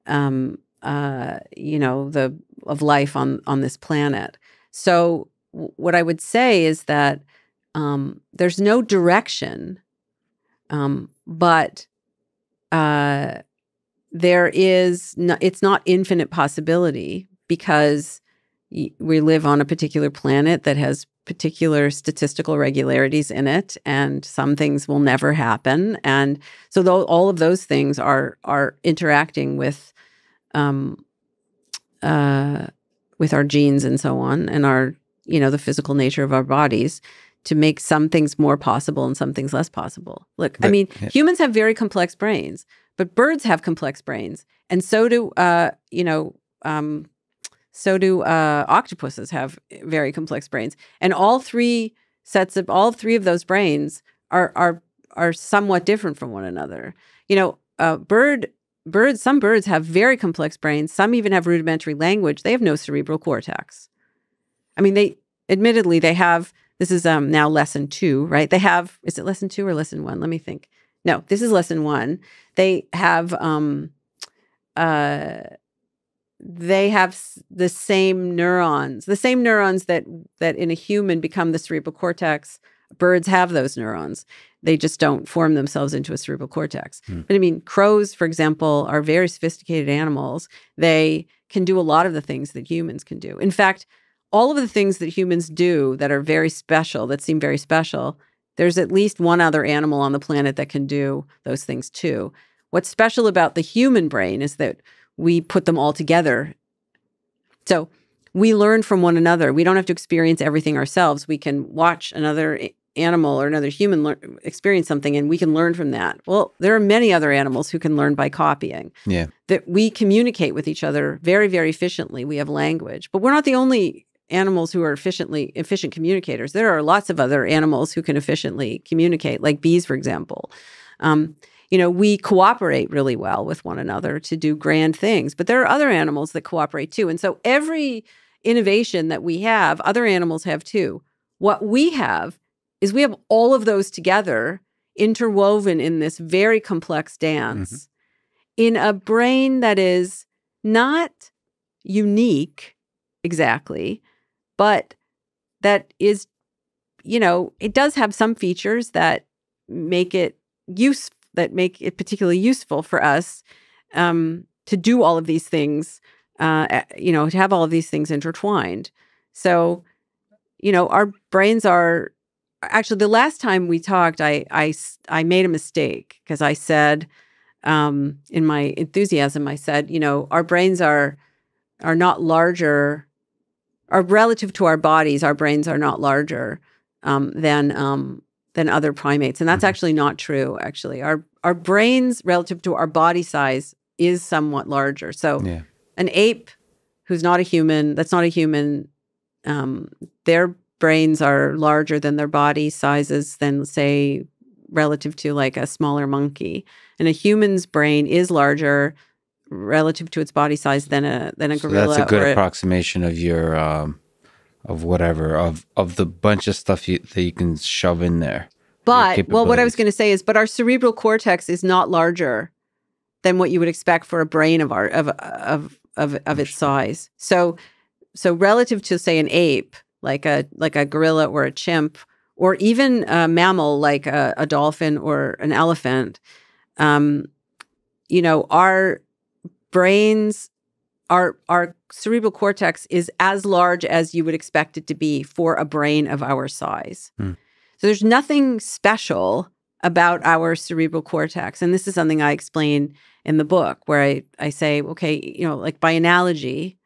um, uh, you know the of life on on this planet. So w- what I would say is that um, there's no direction, um, but uh, there is no, it's not infinite possibility because we live on a particular planet that has particular statistical regularities in it and some things will never happen. And so all of those things are are interacting with um uh with our genes and so on and our you know the physical nature of our bodies to make some things more possible and some things less possible. Look i mean yeah. humans have very complex brains but birds have complex brains and so do uh you know um so do uh octopuses have very complex brains. And all three sets of all three of those brains are are are somewhat different from one another. You know uh bird birds some birds have very complex brains. Some even have rudimentary language. They have no cerebral cortex. I mean they admittedly they have this is um now lesson 2 right? They have is it lesson 2 or lesson 1 let me think. No this is lesson 1 they have um uh they have the same neurons the same neurons that that in a human become the cerebral cortex. Birds have those neurons. They just don't form themselves into a cerebral cortex. Hmm. but i mean crows for example are very sophisticated animals. They can do a lot of the things that humans can do. In fact all of the things that humans do that are very special that seem very special there's at least one other animal on the planet that can do those things too what's special about the human brain is that we put them all together. So we learn from one another. We don't have to experience everything ourselves. We can watch another animal or another human experience something and we can learn from that. Well, there are many other animals who can learn by copying. Yeah. That we communicate with each other very, very efficiently. We have language, but we're not the only animals who are efficiently efficient communicators. There are lots of other animals who can efficiently communicate, like bees, for example. Um, you know, we cooperate really well with one another to do grand things, but there are other animals that cooperate too. And so every innovation that we have, other animals have too. What we have is we have all of those together interwoven in this very complex dance in a brain that is not unique exactly, but that is, you know, it does have some features that make it use that make it particularly useful for us um, to do all of these things. Uh, you know, to have all of these things intertwined. So, you know, our brains are actually the last time we talked, I I I made a mistake because I said um, in my enthusiasm, I said, you know, our brains are are not larger, are relative to our bodies. Our brains are not larger um, than um, than other primates, and that's Mhm. actually not true. Actually, our our brains relative to our body size is somewhat larger. So Yeah. an ape who's not a human, that's not a human, um, their brains are larger than their body sizes than, say, relative to like a smaller monkey. And a human's brain is larger relative to its body size than a than a So gorilla. that's a good approximation of your um of whatever of of the bunch of stuff you, that you can shove in there. But well, what I was going to say is, but our cerebral cortex is not larger than what you would expect for a brain of our of of of, of its size. So, so relative to say an ape, like a like a gorilla or a chimp, or even a mammal like a, a dolphin or an elephant, um, you know, our brains, our our cerebral cortex is as large as you would expect it to be for a brain of our size. Hmm. So there's nothing special about our cerebral cortex. And this is something I explain in the book where I, I say, okay, you know, like by analogy,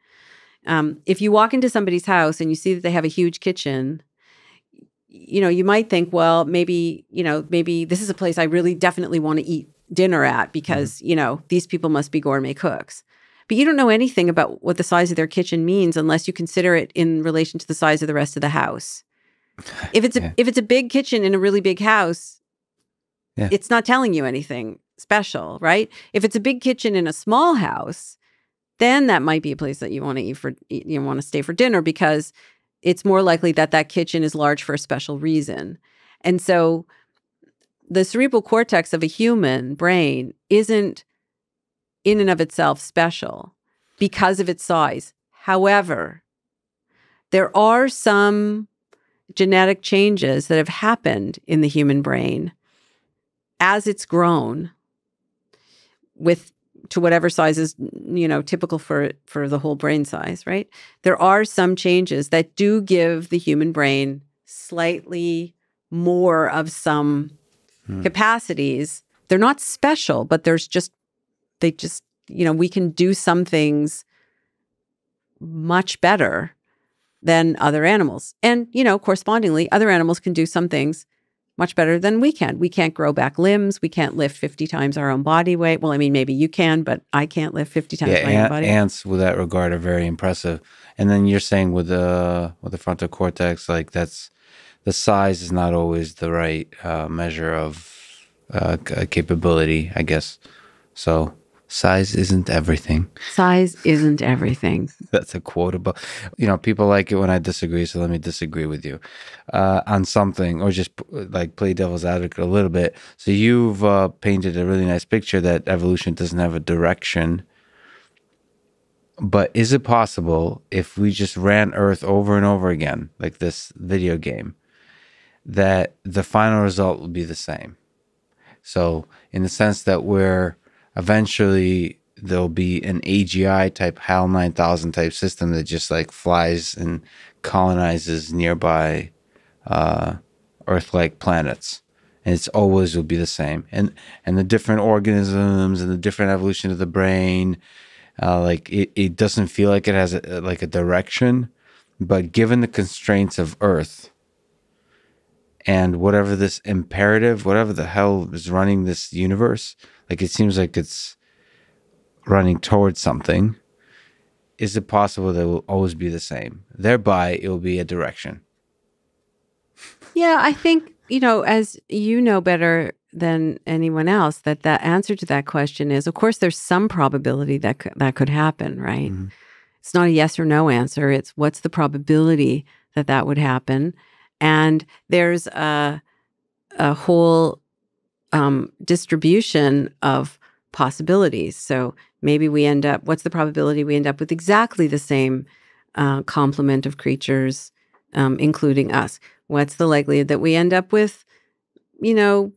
Um, if you walk into somebody's house and you see that they have a huge kitchen, you know, you might think, well, maybe, you know, maybe this is a place I really definitely want to eat dinner at because, mm-hmm. you know, these people must be gourmet cooks. But you don't know anything about what the size of their kitchen means unless you consider it in relation to the size of the rest of the house. If it's a yeah. if it's a big kitchen in a really big house, yeah. it's not telling you anything special, right? If it's a big kitchen in a small house, then that might be a place that you want to eat for you want to stay for dinner because it's more likely that that kitchen is large for a special reason. And so the cerebral cortex of a human brain isn't in and of itself special because of its size. However, there are some genetic changes that have happened in the human brain as it's grown with to whatever size is you know typical for for the whole brain size right there are some changes that do give the human brain slightly more of some hmm. capacities they're not special but there's just they just you know we can do some things much better than other animals and you know correspondingly other animals can do some things much better than we can. We can't grow back limbs. We can't lift 50 times our own body weight. Well, I mean, maybe you can, but I can't lift 50 times yeah, my ant, own body ants with that regard are very impressive. And then you're saying with the with the frontal cortex, like that's the size is not always the right uh, measure of uh, capability, I guess. So size isn't everything. Size isn't everything. That's a quotable. You know, people like it when I disagree, so let me disagree with you uh, on something, or just like play devil's advocate a little bit. So you've uh, painted a really nice picture that evolution doesn't have a direction. But is it possible if we just ran Earth over and over again, like this video game, that the final result will be the same? So, in the sense that we're eventually there'll be an AGI type HAL 9000 type system that just like flies and colonizes nearby uh, Earth like planets. And it's always will be the same. And and the different organisms and the different evolution of the brain, uh, like it, it doesn't feel like it has a, like a direction. But given the constraints of Earth and whatever this imperative, whatever the hell is running this universe, like it seems like it's running towards something. Is it possible that it will always be the same? Thereby, it will be a direction. Yeah, I think, you know, as you know better than anyone else, that the answer to that question is of course, there's some probability that that could happen, right? Mm-hmm. It's not a yes or no answer. It's what's the probability that that would happen. And there's a, a whole um, distribution of possibilities. So maybe we end up, what's the probability we end up with exactly the same uh, complement of creatures, um, including us? What's the likelihood that we end up with, you know,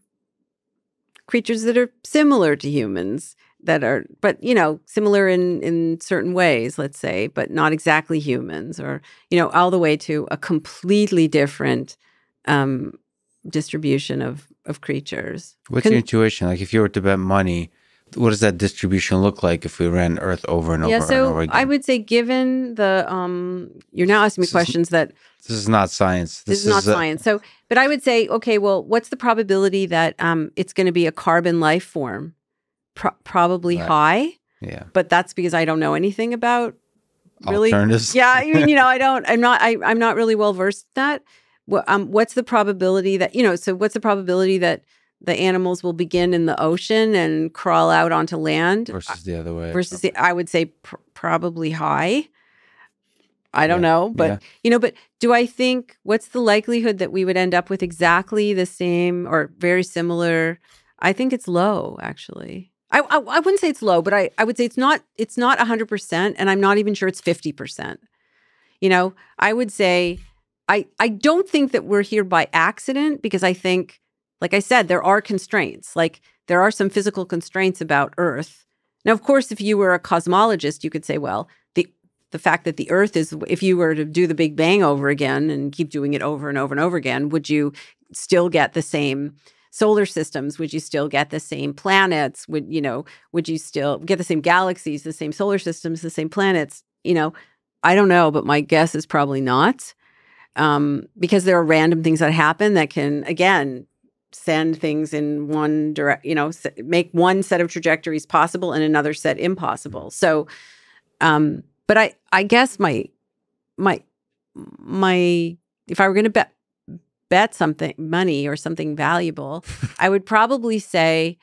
creatures that are similar to humans? That are but you know similar in in certain ways let's say but not exactly humans or you know all the way to a completely different um distribution of of creatures. What's Can, your intuition? Like if you were to bet money, what does that distribution look like if we ran Earth over and yeah, over so and over again? I would say given the um you're now asking me this questions is, that this is not science. This, this is, not science. So but I would say, okay, well, what's the probability that um it's going to be a carbon life form? Pro- probably right. high. Yeah. But that's because I don't know anything about really alternatives. Yeah, I mean, you know, I don't I'm not I, I'm not really well versed in that um, what's the probability that you know? So what's the probability that the animals will begin in the ocean and crawl out onto land versus the other way? Versus the, I would say pr- probably high. I don't yeah. know, but yeah. you know, but do I think what's the likelihood that we would end up with exactly the same or very similar? I think it's low, actually. I, I, I wouldn't say it's low, but I, I would say it's not it's not hundred percent, and I'm not even sure it's fifty percent. You know, I would say I, I don't think that we're here by accident because I think, like I said, there are constraints. Like there are some physical constraints about Earth. Now, of course, if you were a cosmologist, you could say, well, the the fact that the Earth is, if you were to do the Big Bang over again and keep doing it over and over and over again, would you still get the same solar systems? Would you still get the same planets? Would you know? Would you still get the same galaxies, the same solar systems, the same planets? You know, I don't know, but my guess is probably not. Um, because there are random things that happen that can, again, send things in one direct, you know, make one set of trajectories possible and another set impossible. So, um, but I, I guess my, my, my, if I were going to bet, bet something, money or something valuable, I would probably say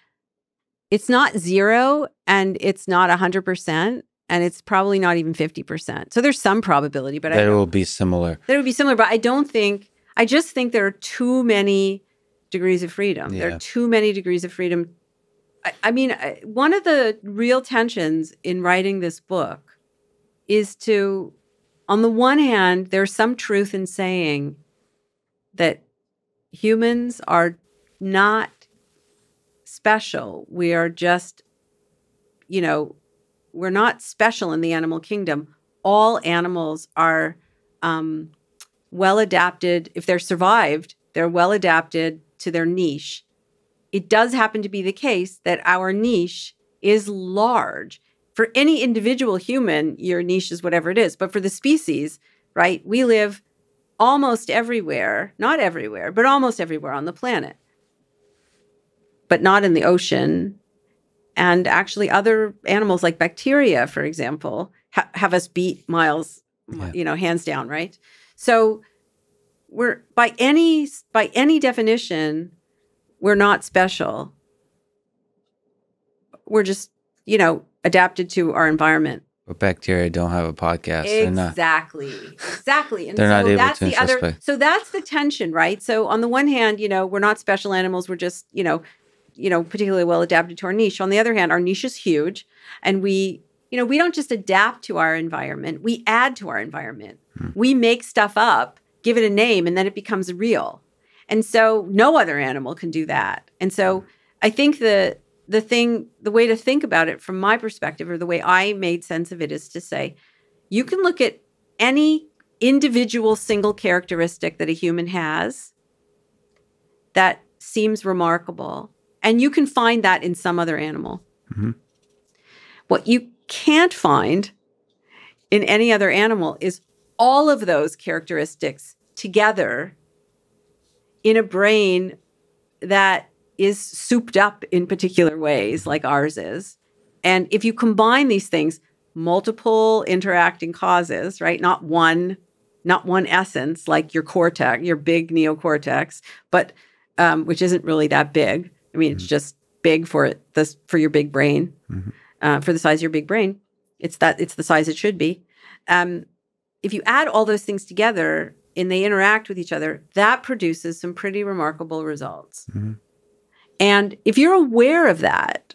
it's not zero and it's not a hundred percent. And it's probably not even 50%. So there's some probability, but that it will be similar. That it would be similar, but I don't think, I just think there are too many degrees of freedom. Yeah. There are too many degrees of freedom. I, I mean, I, one of the real tensions in writing this book is to, on the one hand, there's some truth in saying that humans are not special. We are just, you know, we're not special in the animal kingdom. All animals are um, well adapted. If they're survived, they're well adapted to their niche. It does happen to be the case that our niche is large. For any individual human, your niche is whatever it is. But for the species, right, we live almost everywhere, not everywhere, but almost everywhere on the planet, but not in the ocean. And actually, other animals like bacteria, for example, ha- have us beat miles, yeah. you know, hands down, right? So we're by any by any definition we're not special we're just you know adapted to our environment but bacteria don't have a podcast? Exactly. Exactly. And they're so not able that's to the other so that's the tension right? So on the one hand you know we're not special animals. We're just you know you know particularly well adapted to our niche. On the other hand our niche is huge and we you know we don't just adapt to our environment. We add to our environment. Hmm. we make stuff up give it a name, and then it becomes real. And so no other animal can do that. And so I think the the thing, the way to think about it from my perspective, or the way I made sense of it, is to say, you can look at any individual single characteristic that a human has that seems remarkable, and you can find that in some other animal. Mm-hmm. What you can't find in any other animal is all of those characteristics together in a brain that is souped up in particular ways, like ours is. And if you combine these things, multiple interacting causes, right? Not one, not one essence, like your cortex, your big neocortex, but um, which isn't really that big. I mean, mm-hmm. it's just big for this for your big brain, mm-hmm. uh, for the size of your big brain. It's that it's the size it should be. Um, if you add all those things together and they interact with each other, that produces some pretty remarkable results. Mm-hmm. And if you're aware of that,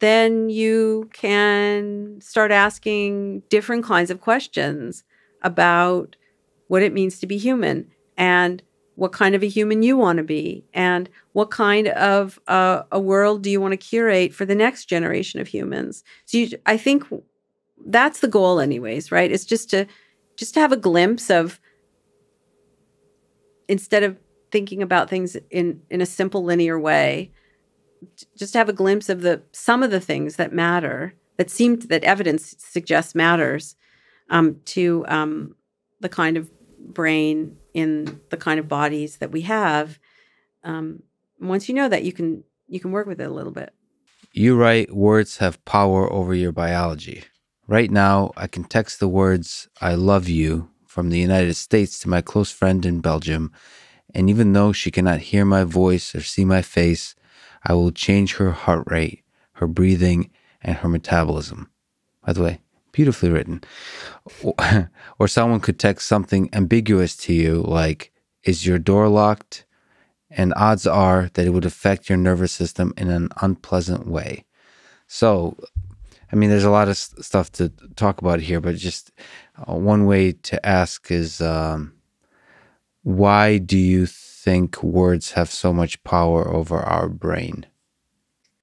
then you can start asking different kinds of questions about what it means to be human and what kind of a human you want to be and what kind of uh, a world do you want to curate for the next generation of humans. So you, i think that's the goal anyways right? It's just to just to have a glimpse of instead of thinking about things in in a simple linear way just to have a glimpse of the some of the things that matter that seem that evidence suggests matters um, to um, the kind of brain in the kind of bodies that we have um, once you know that you can you can work with it a little bit. You write words have power over your biology. Right now, I can text the words, I love you, from the United States to my close friend in Belgium, and even though she cannot hear my voice or see my face, I will change her heart rate, her breathing, and her metabolism. By the way, beautifully written. or someone could text something ambiguous to you like, Is your door locked? And odds are that it would affect your nervous system in an unpleasant way. So I mean, there's a lot of stuff to talk about here, but just uh, one way to ask is um, why do you think words have so much power over our brain?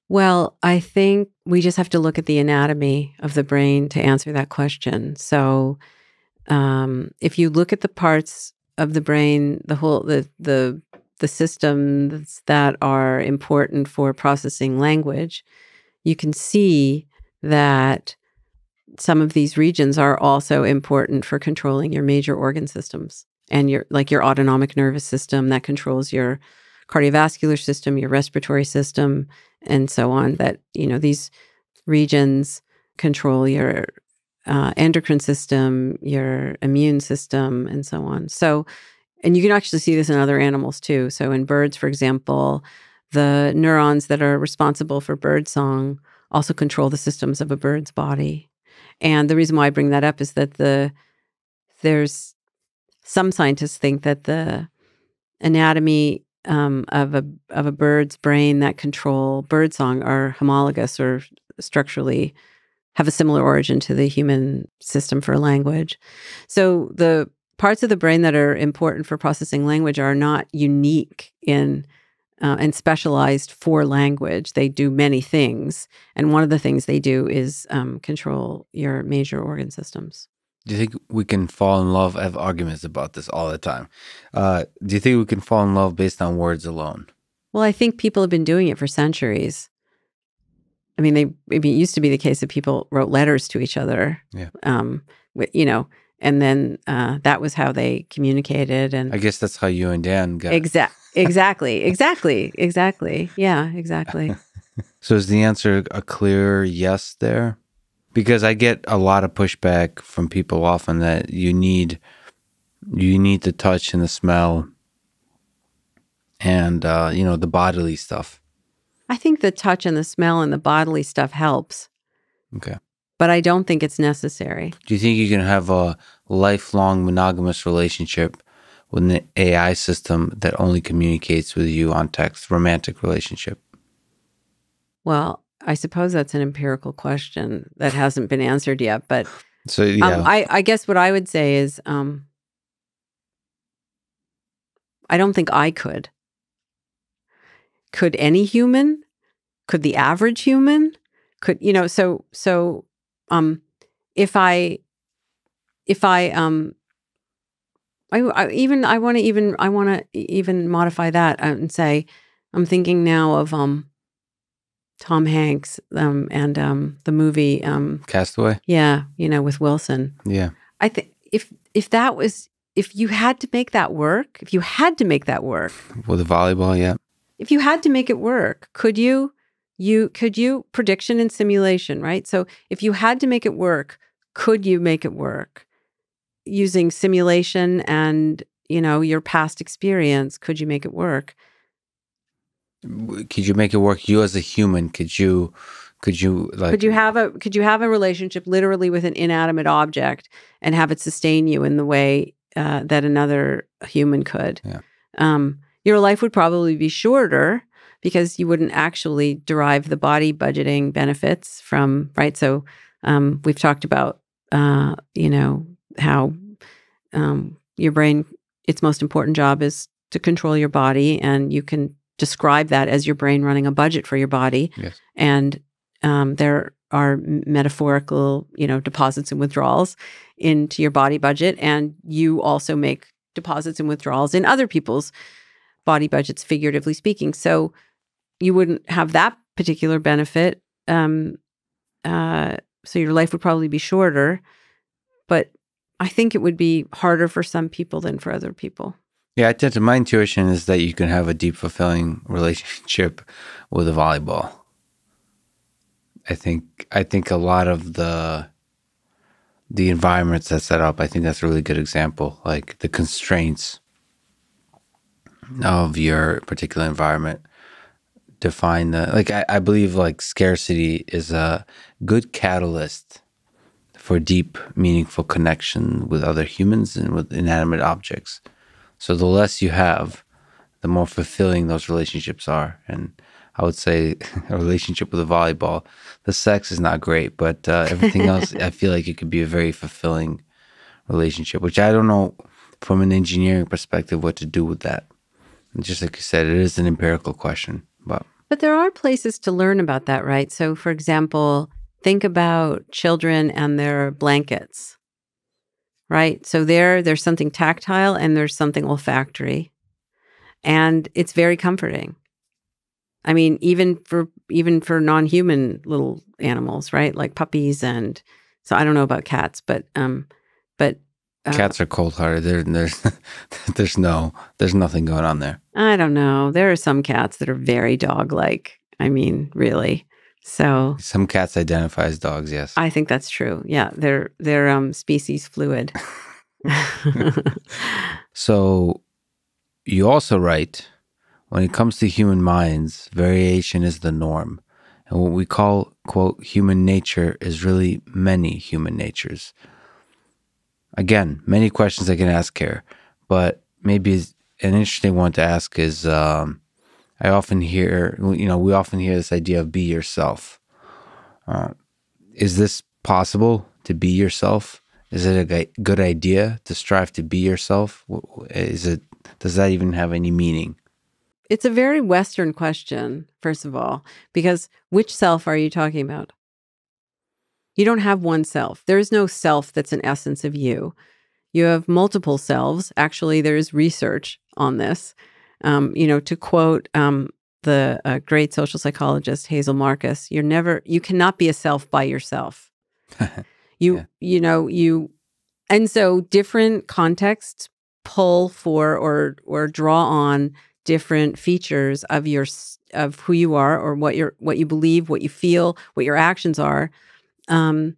Well, I think we just have to look at the anatomy of the brain to answer that question. So, um, if you look at the parts of the brain, the whole the the the systems that are important for processing language, you can see that some of these regions are also important for controlling your major organ systems and your like your autonomic nervous system that controls your cardiovascular system, your respiratory system, and so on. That you know these regions control your uh, endocrine system, your immune system, and so on. So, and you can actually see this in other animals too. So, in birds, for example, the neurons that are responsible for bird song also control the systems of a bird's body. And the reason why I bring that up is that the there's some scientists think that the anatomy um, of a of a bird's brain that control birdsong are homologous or structurally have a similar origin to the human system for language. So the parts of the brain that are important for processing language are not unique in uh, and specialized for language. They do many things, and one of the things they do is um, control your major organ systems. Do you think we can fall in love? I have arguments about this all the time. Uh, do you think we can fall in love based on words alone? Well, I think people have been doing it for centuries. I mean, they mean, it used to be the case that people wrote letters to each other. Yeah. Um, you know, and then uh, that was how they communicated. And I guess that's how you and Dan got. exactly, exactly, exactly, exactly. Yeah, exactly. so is the answer a clear yes there? Because I get a lot of pushback from people often that you need you need the touch and the smell and uh, you know the bodily stuff. I think the touch and the smell and the bodily stuff helps. Okay. But I don't think it's necessary. Do you think you can have a lifelong monogamous relationship with an AI system that only communicates with you on text, romantic relationship? Well, I suppose that's an empirical question that hasn't been answered yet. But so yeah, um, I, I guess what I would say is um, I don't think I could. Could any human? Could the average human? Could you know? So so um, if I if I um I, I even I want to even I want to even modify that and say I'm thinking now of um Tom Hanks um, and um, the movie um, Castaway. Yeah, you know, with Wilson. Yeah, I think if if that was if you had to make that work, if you had to make that work with the volleyball, yeah. If you had to make it work, could you? You could you prediction and simulation, right? So if you had to make it work, could you make it work using simulation and you know your past experience? Could you make it work? Could you make it work? You as a human could you could you like could you have a could you have a relationship literally with an inanimate object and have it sustain you in the way uh, that another human could? Yeah. um, your life would probably be shorter because you wouldn't actually derive the body budgeting benefits from right? So um, we've talked about uh, you know how um, your brain its most important job is to control your body and you can describe that as your brain running a budget for your body. Yes. And um, there are metaphorical, you know, deposits and withdrawals into your body budget, and you also make deposits and withdrawals in other people's body budgets, figuratively speaking. So you wouldn't have that particular benefit. Um, uh, so your life would probably be shorter, but I think it would be harder for some people than for other people. Yeah, I tend to my intuition is that you can have a deep, fulfilling relationship with a volleyball. I think I think a lot of the the environments that set up, I think that's a really good example. Like the constraints of your particular environment define the like I, I believe like scarcity is a good catalyst for deep, meaningful connection with other humans and with inanimate objects. So the less you have, the more fulfilling those relationships are. And I would say a relationship with a volleyball, the sex is not great, but uh, everything else, I feel like it could be a very fulfilling relationship, which I don't know from an engineering perspective what to do with that. And just like you said, it is an empirical question, but. But there are places to learn about that, right? So, for example, think about children and their blankets right? So there, there's something tactile and there's something olfactory, and it's very comforting. I mean, even for even for non-human little animals, right? Like puppies and So I don't know about cats, but um, but uh, cats are cold hearted. There, there's there's no there's nothing going on there. I don't know. There are some cats that are very dog like. I mean, really. So some cats identify as dogs. Yes, I think that's true. Yeah, they're they're um species fluid. so you also write when it comes to human minds, variation is the norm. And what we call, quote, human nature is really many human natures. Again, many questions I can ask here, but maybe an interesting one to ask is um, I often hear, you know, we often hear this idea of be yourself. Uh, is this possible to be yourself? Is it a good idea to strive to be yourself? Is it does that even have any meaning? It's a very Western question, first of all, because which self are you talking about? You don't have one self. There is no self that's an essence of you. You have multiple selves. Actually, there is research on this. Um, you know, to quote um, the uh, great social psychologist Hazel Markus, you're never, you cannot be a self by yourself. you, yeah. you know, you, and so different contexts pull for or or draw on different features of your of who you are or what you're what you believe what you feel what your actions are um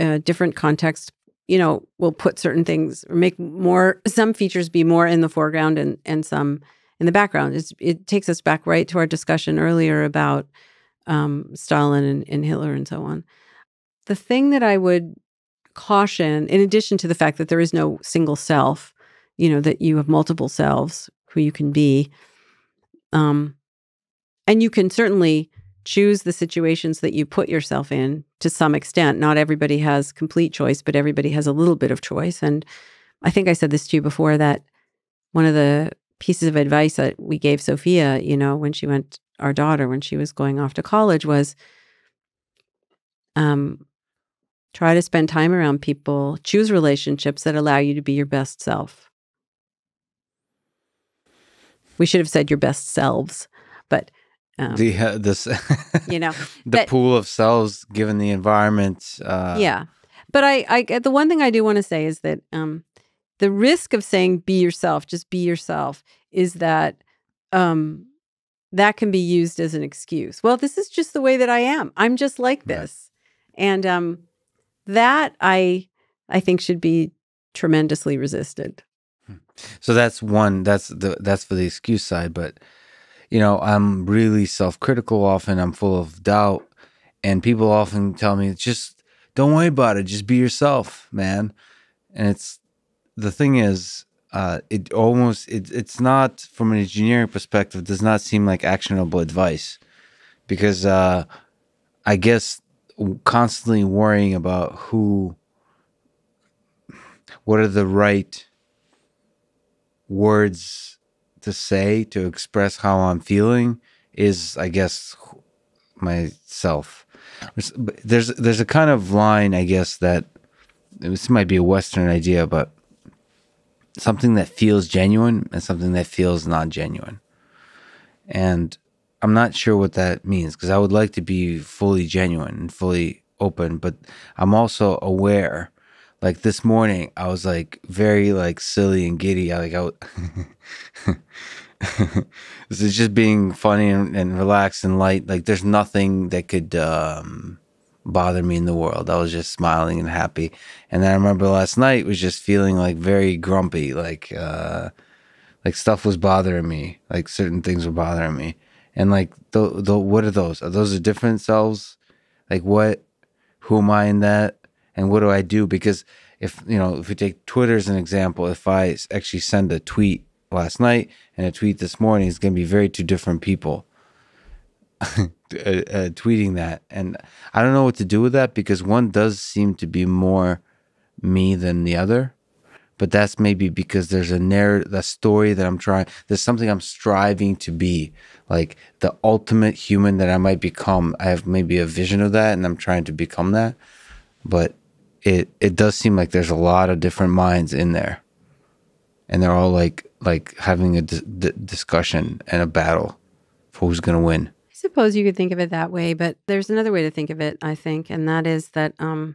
uh, different contexts you know we'll put certain things or make more some features be more in the foreground and and some in the background. It's, it takes us back right to our discussion earlier about um, stalin and, and hitler and so on. The thing that i would caution in addition to the fact that there is no single self you know that you have multiple selves who you can be um and you can certainly choose the situations that you put yourself in to some extent. Not everybody has complete choice but everybody has a little bit of choice. And i think i said this to you before that one of the pieces of advice that we gave sophia you know when she went our daughter when she was going off to college was um try to spend time around people choose relationships that allow you to be your best self. We should have said your best selves, but um, the uh, this you know the pool of selves given the environment. Uh, yeah, but I, I the one thing I do want to say is that um, the risk of saying be yourself, just be yourself, is that um, that can be used as an excuse. Well, this is just the way that I am. I'm just like this, right. and um, that I I think should be tremendously resisted. So that's one. That's the that's for the excuse side. But you know, I'm really self-critical. Often, I'm full of doubt, and people often tell me, "Just don't worry about it. Just be yourself, man." And it's the thing is, uh, it almost it, it's not from an engineering perspective. Does not seem like actionable advice because uh, I guess constantly worrying about who, what are the right words to say to express how I'm feeling is, I guess, myself. There's there's a kind of line, I guess, that this might be a Western idea, but something that feels genuine and something that feels not genuine. And I'm not sure what that means because I would like to be fully genuine and fully open, but I'm also aware like this morning i was like very like silly and giddy. I, like i this is just being funny and, and, relaxed and light. Like there's nothing that could um, bother me in the world. I was just smiling and happy. And then i remember last night was just feeling like very grumpy. Like uh like stuff was bothering me. Like certain things were bothering me. And like the, the what are those? Are those a different selves? Like what who am i in that and what do I do? Because if you know, if we take Twitter as an example, if I actually send a tweet last night and a tweet this morning, it's going to be very two different people uh, uh, tweeting that, and I don't know what to do with that because one does seem to be more me than the other. But that's maybe because there's a narrative, a story that I'm trying. There's something I'm striving to be, like the ultimate human that I might become. I have maybe a vision of that, and I'm trying to become that. But it it does seem like there's a lot of different minds in there, and they're all like like having a discussion and a battle for who's going to win. I suppose you could think of it that way, but there's another way to think of it. I think, and that is that um,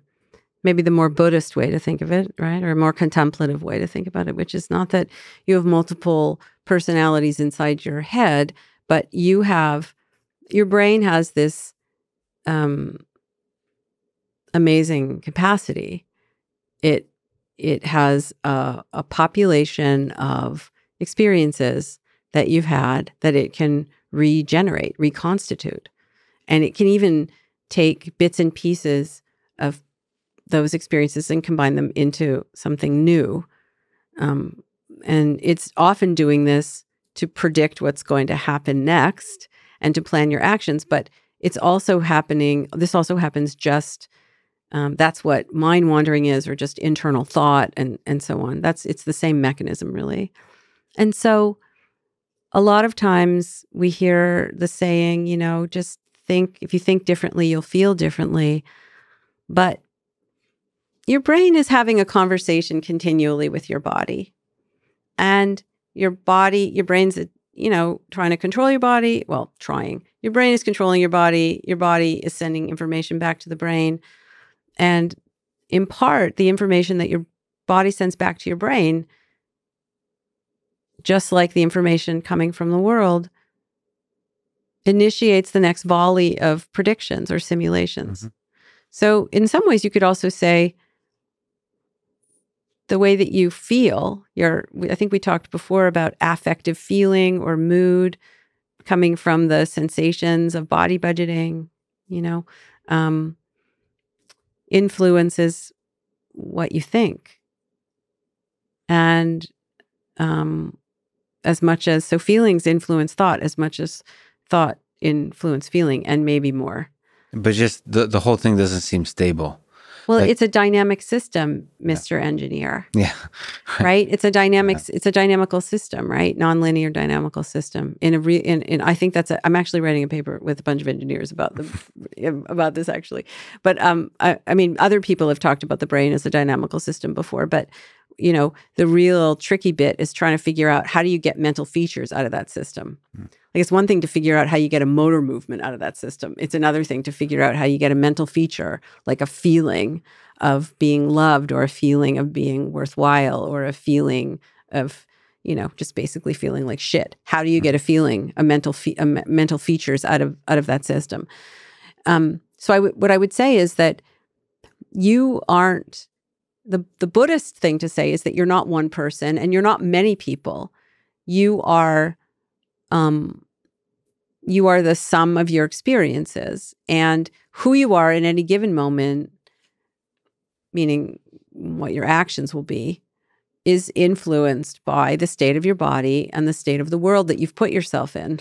maybe the more Buddhist way to think of it, right? Or a more contemplative way to think about it, which is not that you have multiple personalities inside your head, but you have your brain has this um, amazing capacity. It it has a, a population of experiences that you've had that it can regenerate, reconstitute, and it can even take bits and pieces of those experiences and combine them into something new. Um, and it's often doing this to predict what's going to happen next and to plan your actions. But it's also happening, this also happens just. Um, that's what mind wandering is, or just internal thought, and and so on. That's it's the same mechanism, really. And so, a lot of times we hear the saying, you know, just think. If you think differently, you'll feel differently. But your brain is having a conversation continually with your body. And your body, your brain's, you know, trying to control your body. Well, trying. Your brain is controlling your body. Your body is sending information back to the brain. And in part, the information that your body sends back to your brain, just like the information coming from the world, initiates the next volley of predictions or simulations. Mm-hmm. So, in some ways, you could also say, the way that you feel your i think we talked before about affective feeling or mood coming from the sensations of body budgeting you know um, influences what you think. And um, as much as so feelings influence thought as much as thought influence feeling and maybe more. But just the, the whole thing doesn't seem stable well, like, it's a dynamic system, Mr. Yeah. Engineer. Yeah. right? It's a dynamic yeah. it's a dynamical system, right? Nonlinear dynamical system. In a re in, in I think that's a I'm actually writing a paper with a bunch of engineers about the about this actually. But um I, I mean other people have talked about the brain as a dynamical system before, but you know, the real tricky bit is trying to figure out how do you get mental features out of that system. Mm. Like it's one thing to figure out how you get a motor movement out of that system. It's another thing to figure out how you get a mental feature, like a feeling of being loved or a feeling of being worthwhile or a feeling of you know just basically feeling like shit how do you get a feeling a mental fe- a me- mental features out of out of that system um so I w- what i would say is that you aren't the the buddhist thing to say is that you're not one person and you're not many people you are um, you are the sum of your experiences and who you are in any given moment, meaning what your actions will be, is influenced by the state of your body and the state of the world that you've put yourself in.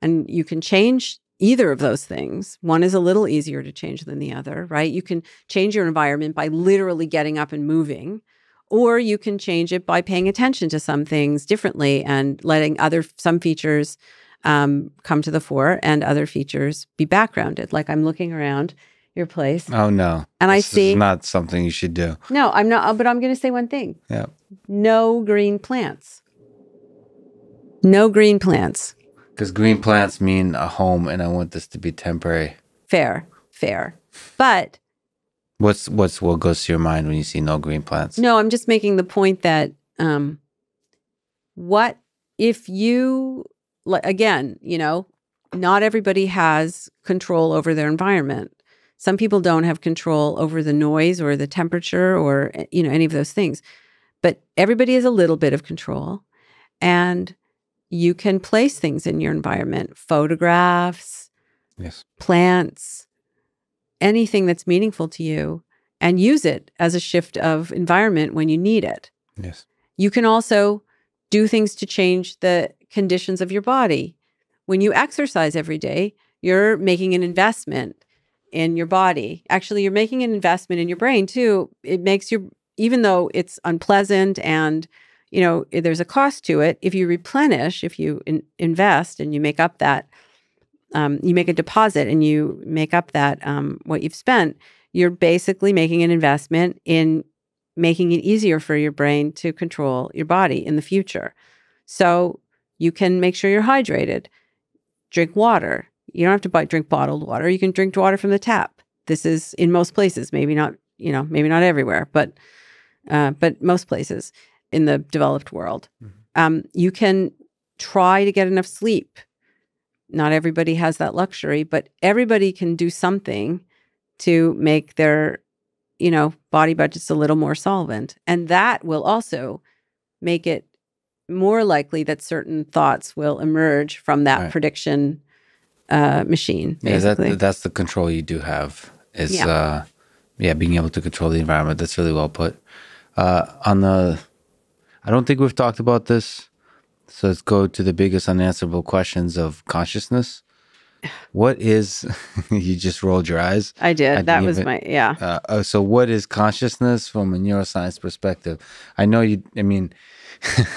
And you can change either of those things. One is a little easier to change than the other, right? You can change your environment by literally getting up and moving or you can change it by paying attention to some things differently and letting other some features um, come to the fore and other features be backgrounded. Like I'm looking around your place. Oh no! And this I see not something you should do. No, I'm not. But I'm going to say one thing. Yeah. No green plants. No green plants. Because green plants mean a home, and I want this to be temporary. Fair, fair. But What's what's what goes to your mind when you see no green plants? No, I'm just making the point that um, what if you again, you know, not everybody has control over their environment. Some people don't have control over the noise or the temperature or eh, you know any of those things. But everybody has a little bit of control and you can place things in your environment, photographs, yes. plants, anything that's meaningful to you and use it as a shift of environment when you need it. Yes. You can also do things to change the conditions of your body. When you exercise every day, you're making an investment in your body. Actually, you're making an investment in your brain too. It makes your even though it's unpleasant and you know there's a cost to it, if you replenish, if you in, invest and you make up that um, you make a deposit and you make up that um, what you've spent, you're basically making an investment in making it easier for your brain to control your body in the future. So you can make sure you're hydrated. Drink water. You don't have to buy drink bottled water. You can drink water from the tap. This is in most places, maybe not you know, maybe not everywhere, but uh, but most places in the developed world, Mhm. um, you can try to get enough sleep. Not everybody has that luxury, but everybody can do something to make their, you know, body budgets a little more solvent, and that will also make it more likely that certain thoughts will emerge from that Right. prediction uh, machine. Yeah, that that's the control you do have. Is Yeah. uh yeah, being able to control the environment. That's really well put. Uh on the I don't think we've talked about this. So let's go to the biggest unanswerable questions of consciousness. What is you just rolled your eyes? I did. I that was even- my yeah. Uh, uh, so what is consciousness from a neuroscience perspective? I know you I mean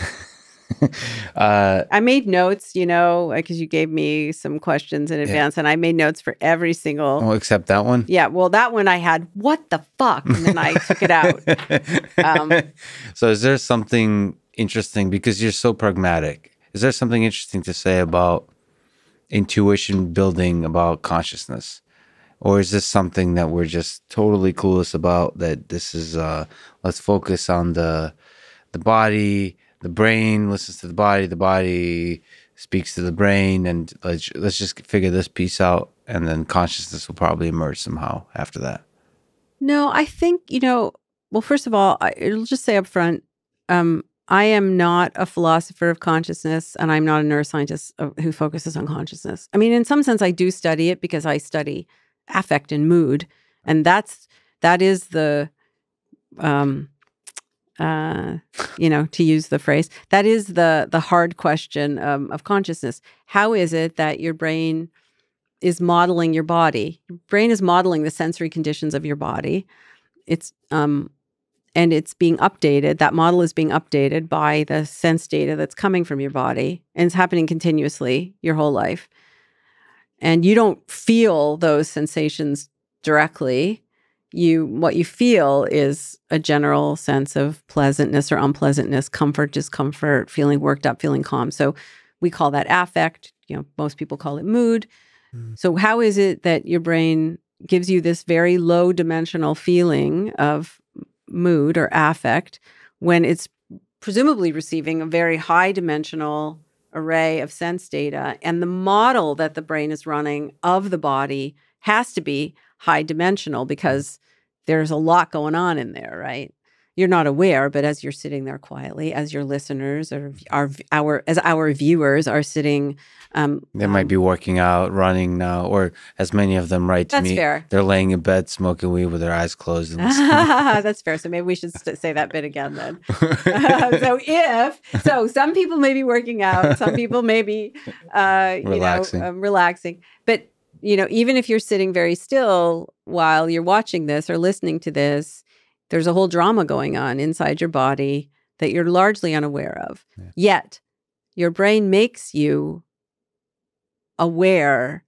uh I made notes, you know, because you gave me some questions in advance, and I made notes for every single. well, except that one. Yeah, well, that one I had. What the fuck? And then I took it out. Um, so is there something interesting because you're so pragmatic is there something interesting to say about intuition building about consciousness or is this something that we're just totally clueless about that this is uh let's focus on the the body the brain listens to the body the body speaks to the brain and let's let's just figure this piece out and then consciousness will probably emerge somehow after that No, I think, you know, well, first of all, I, it'll just say up front, um, I am not a philosopher of consciousness and I'm not a neuroscientist who focuses on consciousness. I mean, in some sense, I do study it because I study affect and mood. And that's, that is the, um, uh, you know, to use the phrase, that is the the hard question um, of consciousness. How is it that your brain is modeling your body? Your brain is modeling the sensory conditions of your body. It's um, and it's being updated. That model is being updated by the sense data that's coming from your body, and it's happening continuously your whole life. And you don't feel those sensations directly you what you feel is a general sense of pleasantness or unpleasantness comfort discomfort feeling worked up feeling calm. So we call that affect. You know most people call it mood. Mm. so how is it that your brain gives you this very low dimensional feeling of mood or affect when it's presumably receiving a very high dimensional array of sense data and the model that the brain is running of the body has to be high dimensional because there's a lot going on in there, right? You're not aware, but as you're sitting there quietly, as your listeners or our our as our viewers are sitting, um, They might um, be working out, running now, or as many of them write to That's me, fair. they're laying in bed smoking weed with their eyes closed. And. That's fair. So maybe we should st- say that bit again then. so if so, some people may be working out, some people may be, uh, you Relaxing. know, um, relaxing. But you know, even if you're sitting very still while you're watching this or listening to this, there's a whole drama going on inside your body that you're largely unaware of. Yeah. Yet, your brain makes you aware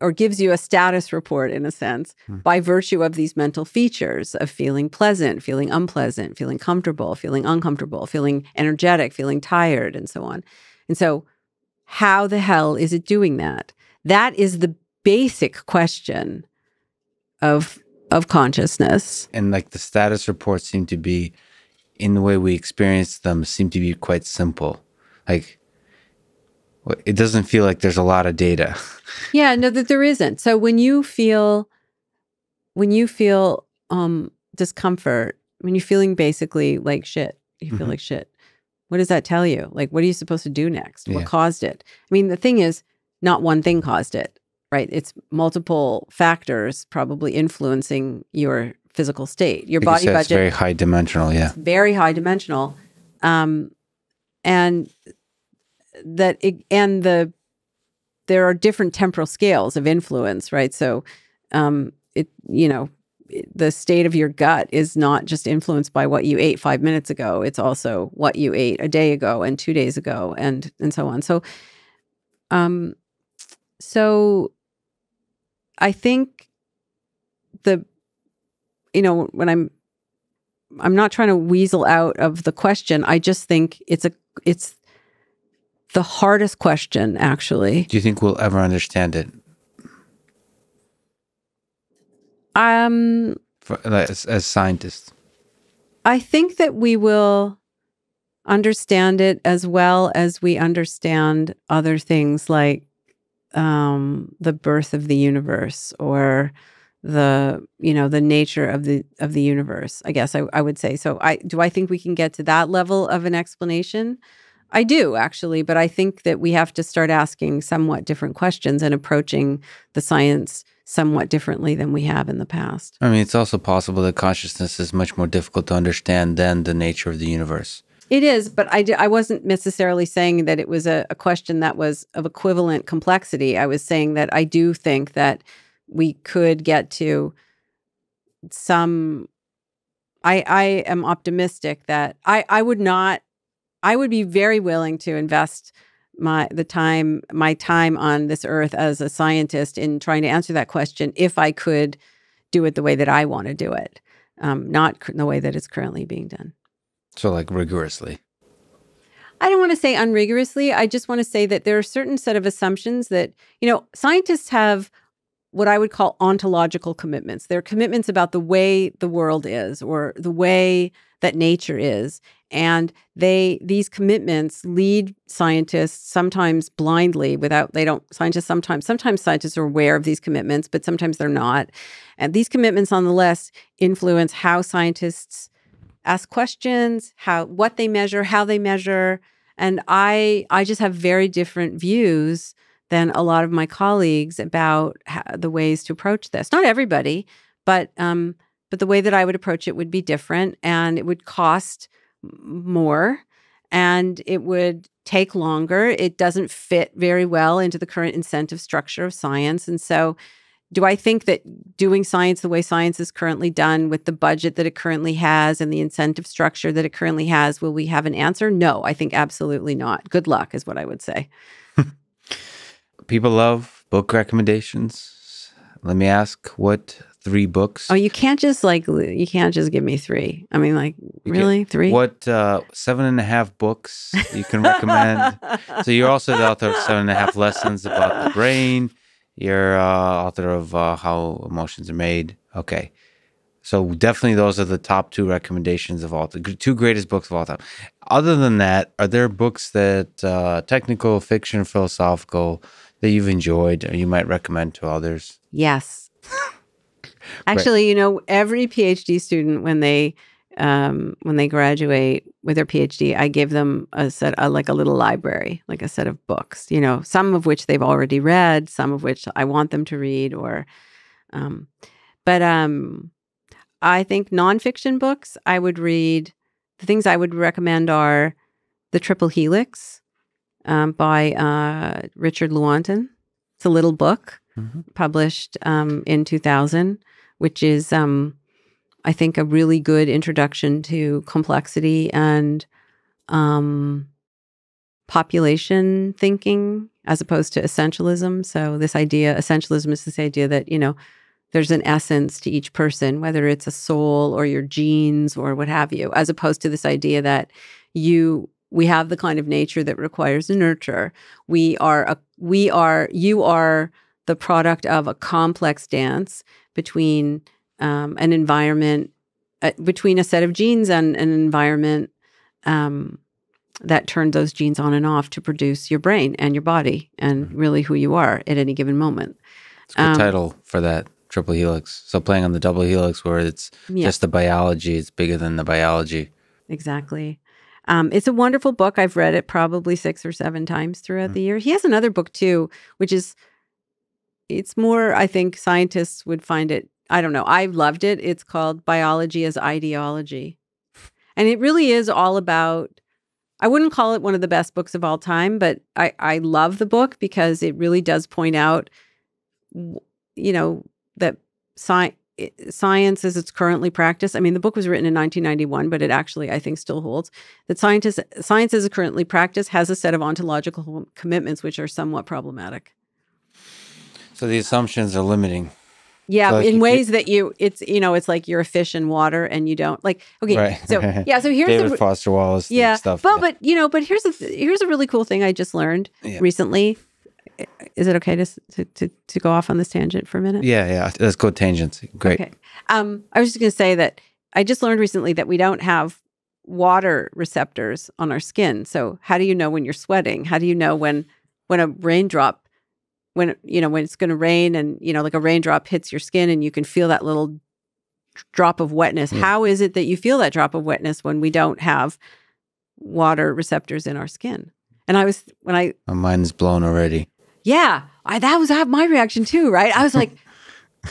or gives you a status report in a sense Hmm. by virtue of these mental features of feeling pleasant, feeling unpleasant, feeling comfortable, feeling uncomfortable, feeling energetic, feeling tired, and so on. And so, how the hell is it doing that? That is the basic question of of consciousness. and like the status reports seem to be, in the way we experience them, seem to be quite simple. Like, it doesn't feel like there's a lot of data. Yeah, no, that there isn't. So when you feel when you feel um discomfort, when you're feeling basically like shit, you feel Mhm. like shit. What does that tell you? Like, what are you supposed to do next? What caused it? I mean, the thing is, not one thing caused it, right? It's multiple factors probably influencing your physical state, your you body budget. It's very high dimensional. Yeah. It's very high dimensional um and that it, and the there are different temporal scales of influence right so um it you know the state of your gut is not just influenced by what you ate 5 minutes ago it's also what you ate a day ago and 2 days ago and and so on so um so i think the you know when i'm I'm not trying to weasel out of the question. I just think it's a it's the hardest question actually. Do you think we'll ever understand it? Um for, as, as scientists? I think that we will understand it as well as we understand other things like um, the birth of the universe or the you know the nature of the of the universe i guess I, I would say so i do i think we can get to that level of an explanation i do actually but i think that we have to start asking somewhat different questions and approaching the science somewhat differently than we have in the past. I mean, it's also possible that consciousness is much more difficult to understand than the nature of the universe. It is, but I, I wasn't necessarily saying that it was a, a question that was of equivalent complexity. I was saying that I do think that we could get to some. I I am optimistic that I I would not. I would be very willing to invest my the time my time on this earth as a scientist in trying to answer that question if I could do it the way that I want to do it, um, not the way that it's currently being done. So, like rigorously. I don't want to say unrigorously. I just want to say that there are certain set of assumptions that you know scientists have what I would call ontological commitments. They're commitments about the way the world is or the way that nature is. And they these commitments lead scientists sometimes blindly without they don't scientists sometimes sometimes scientists are aware of these commitments, but sometimes they're not. And these commitments on the nonetheless influence how scientists ask questions, how what they measure, how they measure. And I I just have very different views than a lot of my colleagues about how, the ways to approach this. Not everybody, but um, but the way that I would approach it would be different, and it would cost more, and it would take longer. It doesn't fit very well into the current incentive structure of science, and so. Do I think that doing science the way science is currently done with the budget that it currently has and the incentive structure that it currently has, will we have an answer? No, I think absolutely not. Good luck, is what I would say. people love book recommendations. Let me ask what three books? Oh, you can't just like you can't just give me three. I mean, like really three? What uh, seven and a half books you can recommend? so you're also the author of seven and a half lessons about the brain. You're uh, author of uh, how emotions are made. Okay. So definitely those are the top two recommendations of all the two greatest books of all time. Other than that, are there books that uh, technical fiction, philosophical, that you've enjoyed or you might recommend to others? Yes. Actually, you know, every PhD student when they um, when they graduate with their PhD, I give them a set, a, like a little library, like a set of books. You know, some of which they've already read, some of which I want them to read, or, um, but um, I think nonfiction books I would read. The things I would recommend are The Triple Helix um, by uh, Richard Lewontin. It's a little book mm-hmm. published um, in 2000, which is, um, I think, a really good introduction to complexity and um, population thinking as opposed to essentialism. So, this idea, essentialism is this idea that, you know, there's an essence to each person, whether it's a soul or your genes or what have you, as opposed to this idea that you we have the kind of nature that requires a nurture. We are a, we are you are the product of a complex dance between um, an environment, uh, between a set of genes and an environment um, that turned those genes on and off to produce your brain and your body and mm-hmm. really who you are at any given moment. It's a good um, title for that triple helix. So playing on the double helix where it's yeah. just the biology, it's bigger than the biology. Exactly. Um, it's a wonderful book. I've read it probably six or seven times throughout mm. the year. He has another book too, which is it's more. I think scientists would find it. I don't know. I loved it. It's called Biology as Ideology, and it really is all about. I wouldn't call it one of the best books of all time, but I I love the book because it really does point out, you know, that science science as it's currently practiced. I mean, the book was written in 1991, but it actually, I think, still holds that scientists, science as it currently practiced has a set of ontological commitments which are somewhat problematic. So the assumptions are limiting. Yeah, so in ways that you, it's you know, it's like you're a fish in water and you don't like. Okay, right. so yeah, so here's David the Foster Wallace. Yeah, stuff. but yeah. but you know, but here's a here's a really cool thing I just learned yeah. recently is it okay to, to to to go off on this tangent for a minute? Yeah, yeah. Let's go tangents. Great. Okay. Um, I was just going to say that I just learned recently that we don't have water receptors on our skin. So how do you know when you're sweating? How do you know when when a raindrop when you know when it's going to rain and you know like a raindrop hits your skin and you can feel that little drop of wetness. Yeah. How is it that you feel that drop of wetness when we don't have water receptors in our skin? And I was when I My mind is blown already. yeah, I, that was my reaction too, right? I was like,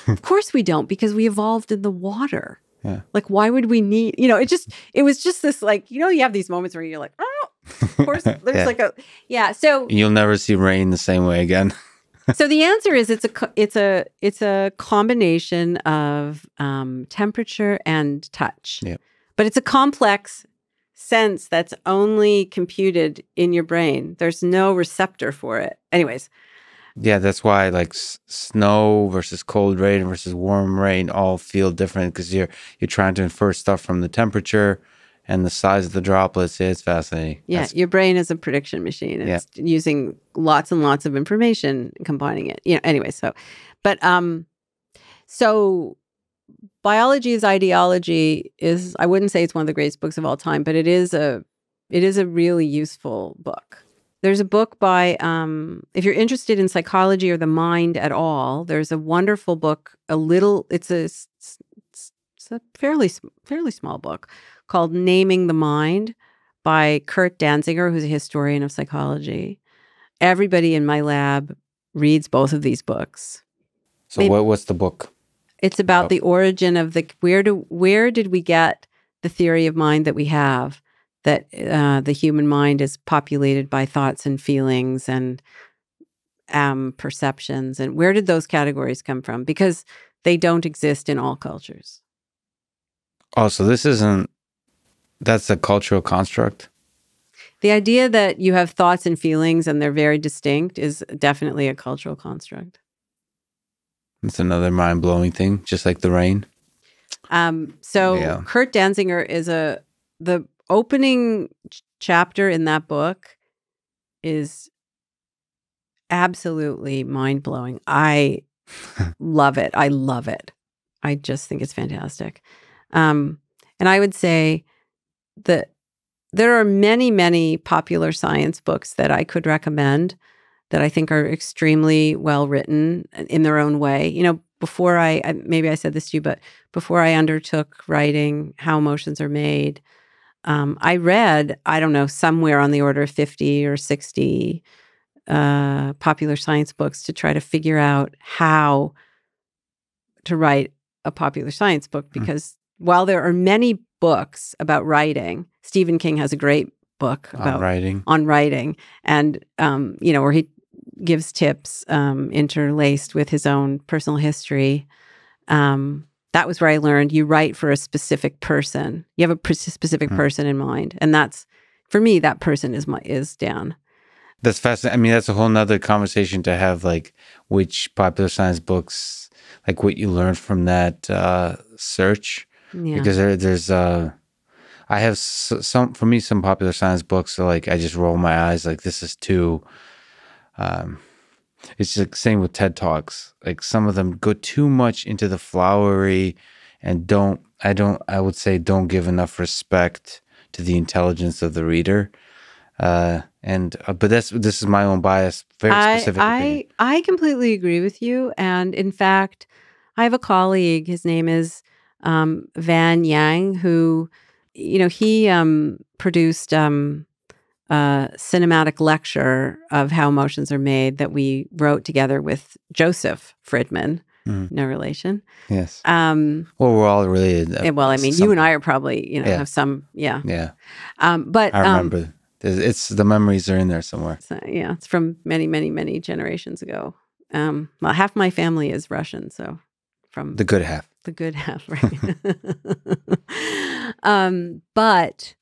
of course we don't because we evolved in the water. Yeah. Like, why would we need, you know, it just, it was just this like, you know, you have these moments where you're like, oh, of course, there's Yeah. like a, yeah. So, You'll never see rain the same way again. so the answer is it's a, it's a, it's a combination of um, temperature and touch. Yep. But it's a complex sense that's only computed in your brain. There's no receptor for it. Anyways, Yeah, that's why like s- snow versus cold rain versus warm rain all feel different because you're you're trying to infer stuff from the temperature and the size of the droplets. It's fascinating. Yeah, That's- your brain is a prediction machine. Yeah. It's using lots and lots of information, combining it. You know, anyway, so but um so biology is ideology is I wouldn't say it's one of the greatest books of all time, but it is a it is a really useful book. There's a book by um if you're interested in psychology or the mind at all, there's a wonderful book, a little it's a it's a fairly fairly small book called Naming the Mind by Kurt Danziger, who's a historian of psychology. Everybody in my lab reads both of these books. so maybe- what what's the book? It's about Oh. the origin of the where do where did we get the theory of mind that we have that uh, the human mind is populated by thoughts and feelings and um, perceptions and where did those categories come from? Because they don't exist in all cultures. Oh, so this isn't that's a cultural construct. The idea that you have thoughts and feelings and they're very distinct is definitely a cultural construct. It's another mind blowing thing, just like the rain. Um, so Yeah. Kurt Danziger is a the opening ch- chapter in that book is absolutely mind blowing. I love it. I love it. I just think it's fantastic. Um, and I would say that there are many, many popular science books that I could recommend that I think are extremely well written in their own way. You know, before I, I maybe I said this to you, but before I undertook writing How Emotions Are Made, um, I read, I don't know, somewhere on the order of 50 or 60 uh, popular science books to try to figure out how to write a popular science book. Hmm. Because while there are many books about writing, Stephen King has a great book On about writing. on writing and um, you know where he gives tips um, interlaced with his own personal history um, that was where i learned you write for a specific person you have a specific Hmm. person in mind and that's for me that person is my is dan That's fascinating. I mean, that's a whole nother conversation to have, like which popular science books, like what you learned from that uh, search. Yeah because there, there's uh i have s- some for me some popular science books are like i just roll my eyes like this is too um it's just same with ted talks like some of them go too much into the flowery and don't i don't i would say don't give enough respect to the intelligence of the reader uh and uh, but that's this is my own bias very I, specific opinion. I I completely agree with you. And in fact, I have a colleague. His name is um, Van Yang, who, you know, he um, produced um, a cinematic lecture of how emotions are made that we wrote together with Joseph Fridman. Mhm. No relation. yes Um, well we're all related uh, eh, well, I mean, you and I are probably, you know, Yeah. have some, yeah. yeah Um, but i um, remember it's the memories are in there somewhere So, yeah, it's from many, many, many generations ago. Um, well, half my family is Russian, so from the good half the good half, right? um, but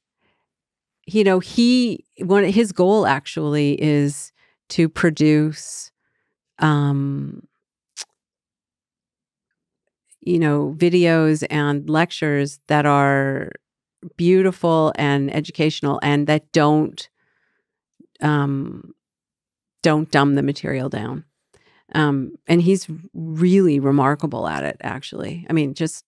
you know, he one his goal actually is to produce, um, you know, videos and lectures that are beautiful and educational and that don't um don't dumb the material down. Um, and he's really remarkable at it, actually. I mean, just,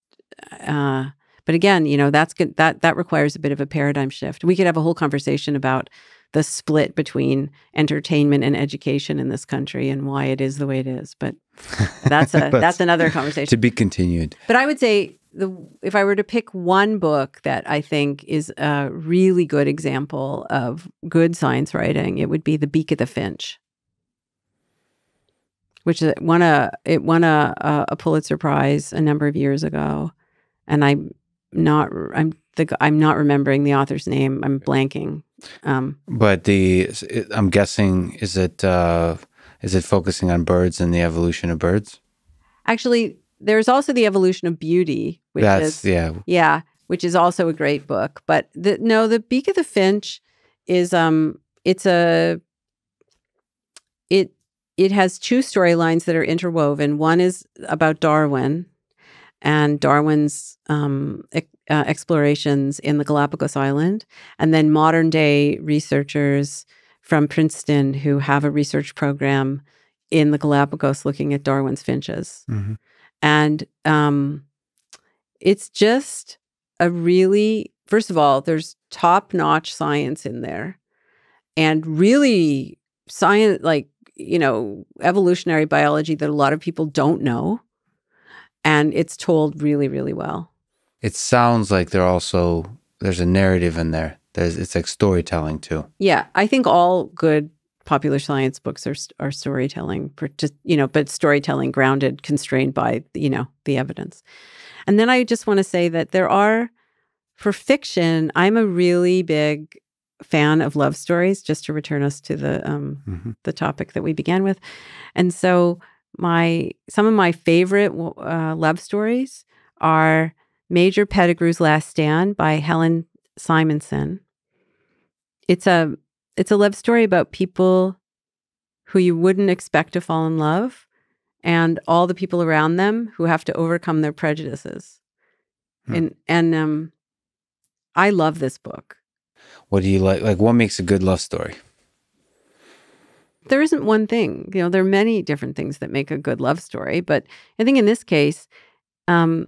uh, but again, you know, that's good. That that requires a bit of a paradigm shift. We could have a whole conversation about the split between entertainment and education in this country and why it is the way it is. But that's a that's another conversation to be continued. But I would say the if I were to pick one book that I think is a really good example of good science writing, it would be The Beak of the Finch which won a it won a, a Pulitzer Prize a number of years ago, and I'm not I'm the I'm not remembering the author's name. I'm blanking. Um, but the I'm guessing is it uh, is it focusing on birds and the evolution of birds? Actually, there's also the evolution of beauty, which That's, is yeah yeah, which is also a great book. But the, no, the Beak of the Finch is um it's a it it has two storylines that are interwoven. One is about Darwin and Darwin's um, e- uh, explorations in the Galapagos Island, and then modern day researchers from Princeton who have a research program in the Galapagos looking at Darwin's finches. Mhm. And um, it's just a really, first of all, there's top notch science in there and really science, like you know, evolutionary biology that a lot of people don't know. And it's told really, really well. It sounds like there also there's a narrative in there. There's it's like storytelling too. Yeah, I think all good popular science books are are storytelling you know, but storytelling grounded, constrained by you know the evidence. And then I just want to say that there are for fiction. I'm a really big fan of love stories. Just to return us to the um, hmm the topic that we began with. And so my some of my favorite uh, love stories are Major Pettigrew's Last Stand by Helen Simonson. It's a it's a love story about people who you wouldn't expect to fall in love and all the people around them who have to overcome their prejudices. Hmm. And and um I love this book. What do you like? Like what makes a good love story? there isn't one thing. You know, there are many different things that make a good love story, but I think in this case, um,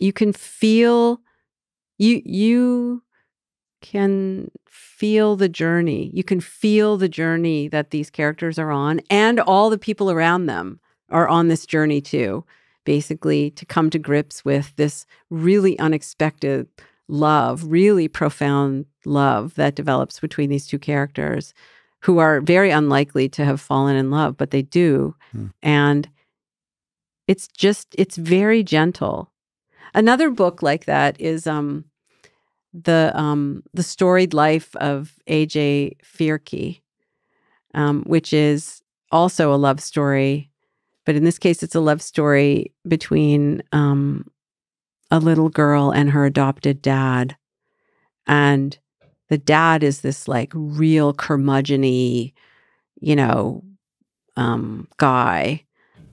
you can feel you you can feel the journey. You can feel the journey that these characters are on, and all the people around them are on this journey too. Basically, to come to grips with this really unexpected love, really profound love that develops between these two characters who are very unlikely to have fallen in love, but they do. Hmm. And it's just, it's very gentle. Another book like that is um, the um, the storied life of A.J. Fikry, um, which is also a love story, but in this case, it's a love story between um, a little girl and her adopted dad, and the dad is this like real curmudgeon you know, um, guy.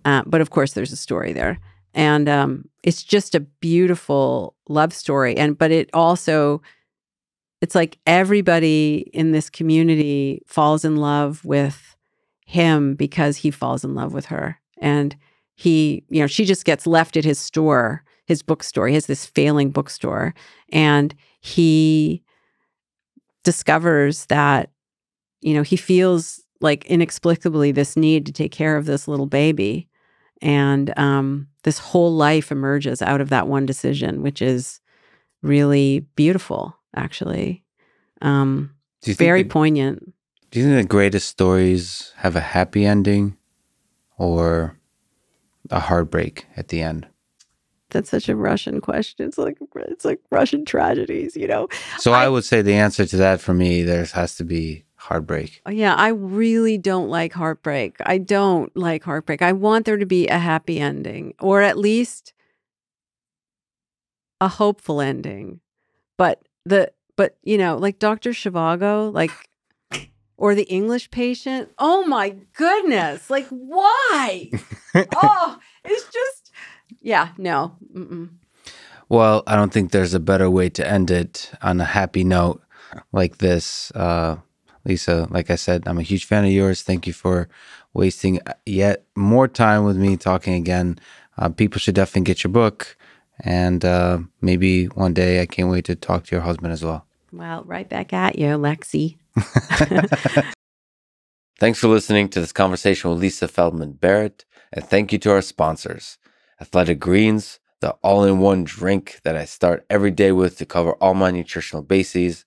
Uh, but of course, there's a story there, and um, it's just a beautiful love story. And but it also, it's like everybody in this community falls in love with him because he falls in love with her, and he, you know, she just gets left at his store, his bookstore. He has this failing bookstore, and he discovers that you know he feels like inexplicably this need to take care of this little baby and um, this whole life emerges out of that one decision which is really beautiful actually um, Do you think very the- poignant Do you think the greatest stories have a happy ending or a heartbreak at the end? That's such a russian question it's like it's like russian tragedies you know So I, I- would say the answer to that for me, there has to be heartbreak. Oh, Yeah, I really don't like heartbreak. I don't like heartbreak. I want there to be a happy ending or at least a hopeful ending. But the but you know, like Dr. Zhivago, like or the English patient. Oh my goodness. Like why? oh, it's just yeah, no. Mm-mm. Well, I don't think there's a better way to end it on a happy note like this. Uh, Lisa, like I said, I'm a huge fan of yours. Thank you for wasting yet more time with me talking again. Uh, people should definitely get your book. And uh, maybe one day I can't wait to talk to your husband as well. Well, right back at you, Lexi. Thanks for listening to this conversation with Lisa Feldman Barrett. And thank you to our sponsors Athletic Greens, the all in one drink that I start every day with to cover all my nutritional bases.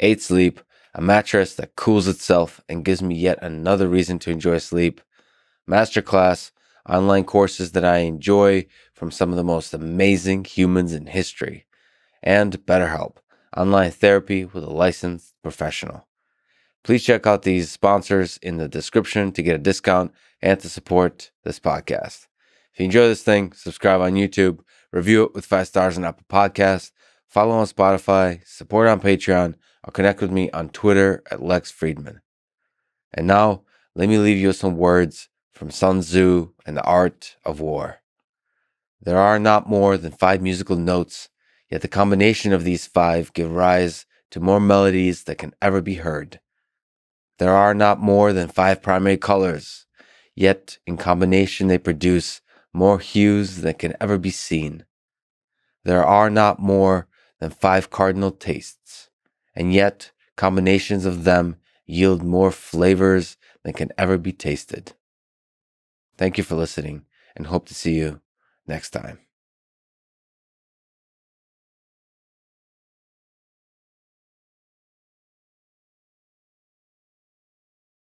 Eight Sleep, a mattress that cools itself and gives me yet another reason to enjoy sleep. Masterclass, online courses that I enjoy from some of the most amazing humans in history. And BetterHelp, online therapy with a licensed professional. Please check out these sponsors in the description to get a discount and to support this podcast. If you enjoy this thing, subscribe on YouTube, review it with five stars on Apple Podcasts, follow on Spotify, support on Patreon, or connect with me on Twitter at Lex Fridman. And now, let me leave you with some words from Sun Tzu and the Art of War. There are not more than five musical notes, yet the combination of these five give rise to more melodies that can ever be heard. There are not more than five primary colors, yet in combination they produce more hues than can ever be seen. There are not more than five cardinal tastes, and yet combinations of them yield more flavors than can ever be tasted. Thank you for listening and hope to see you next time.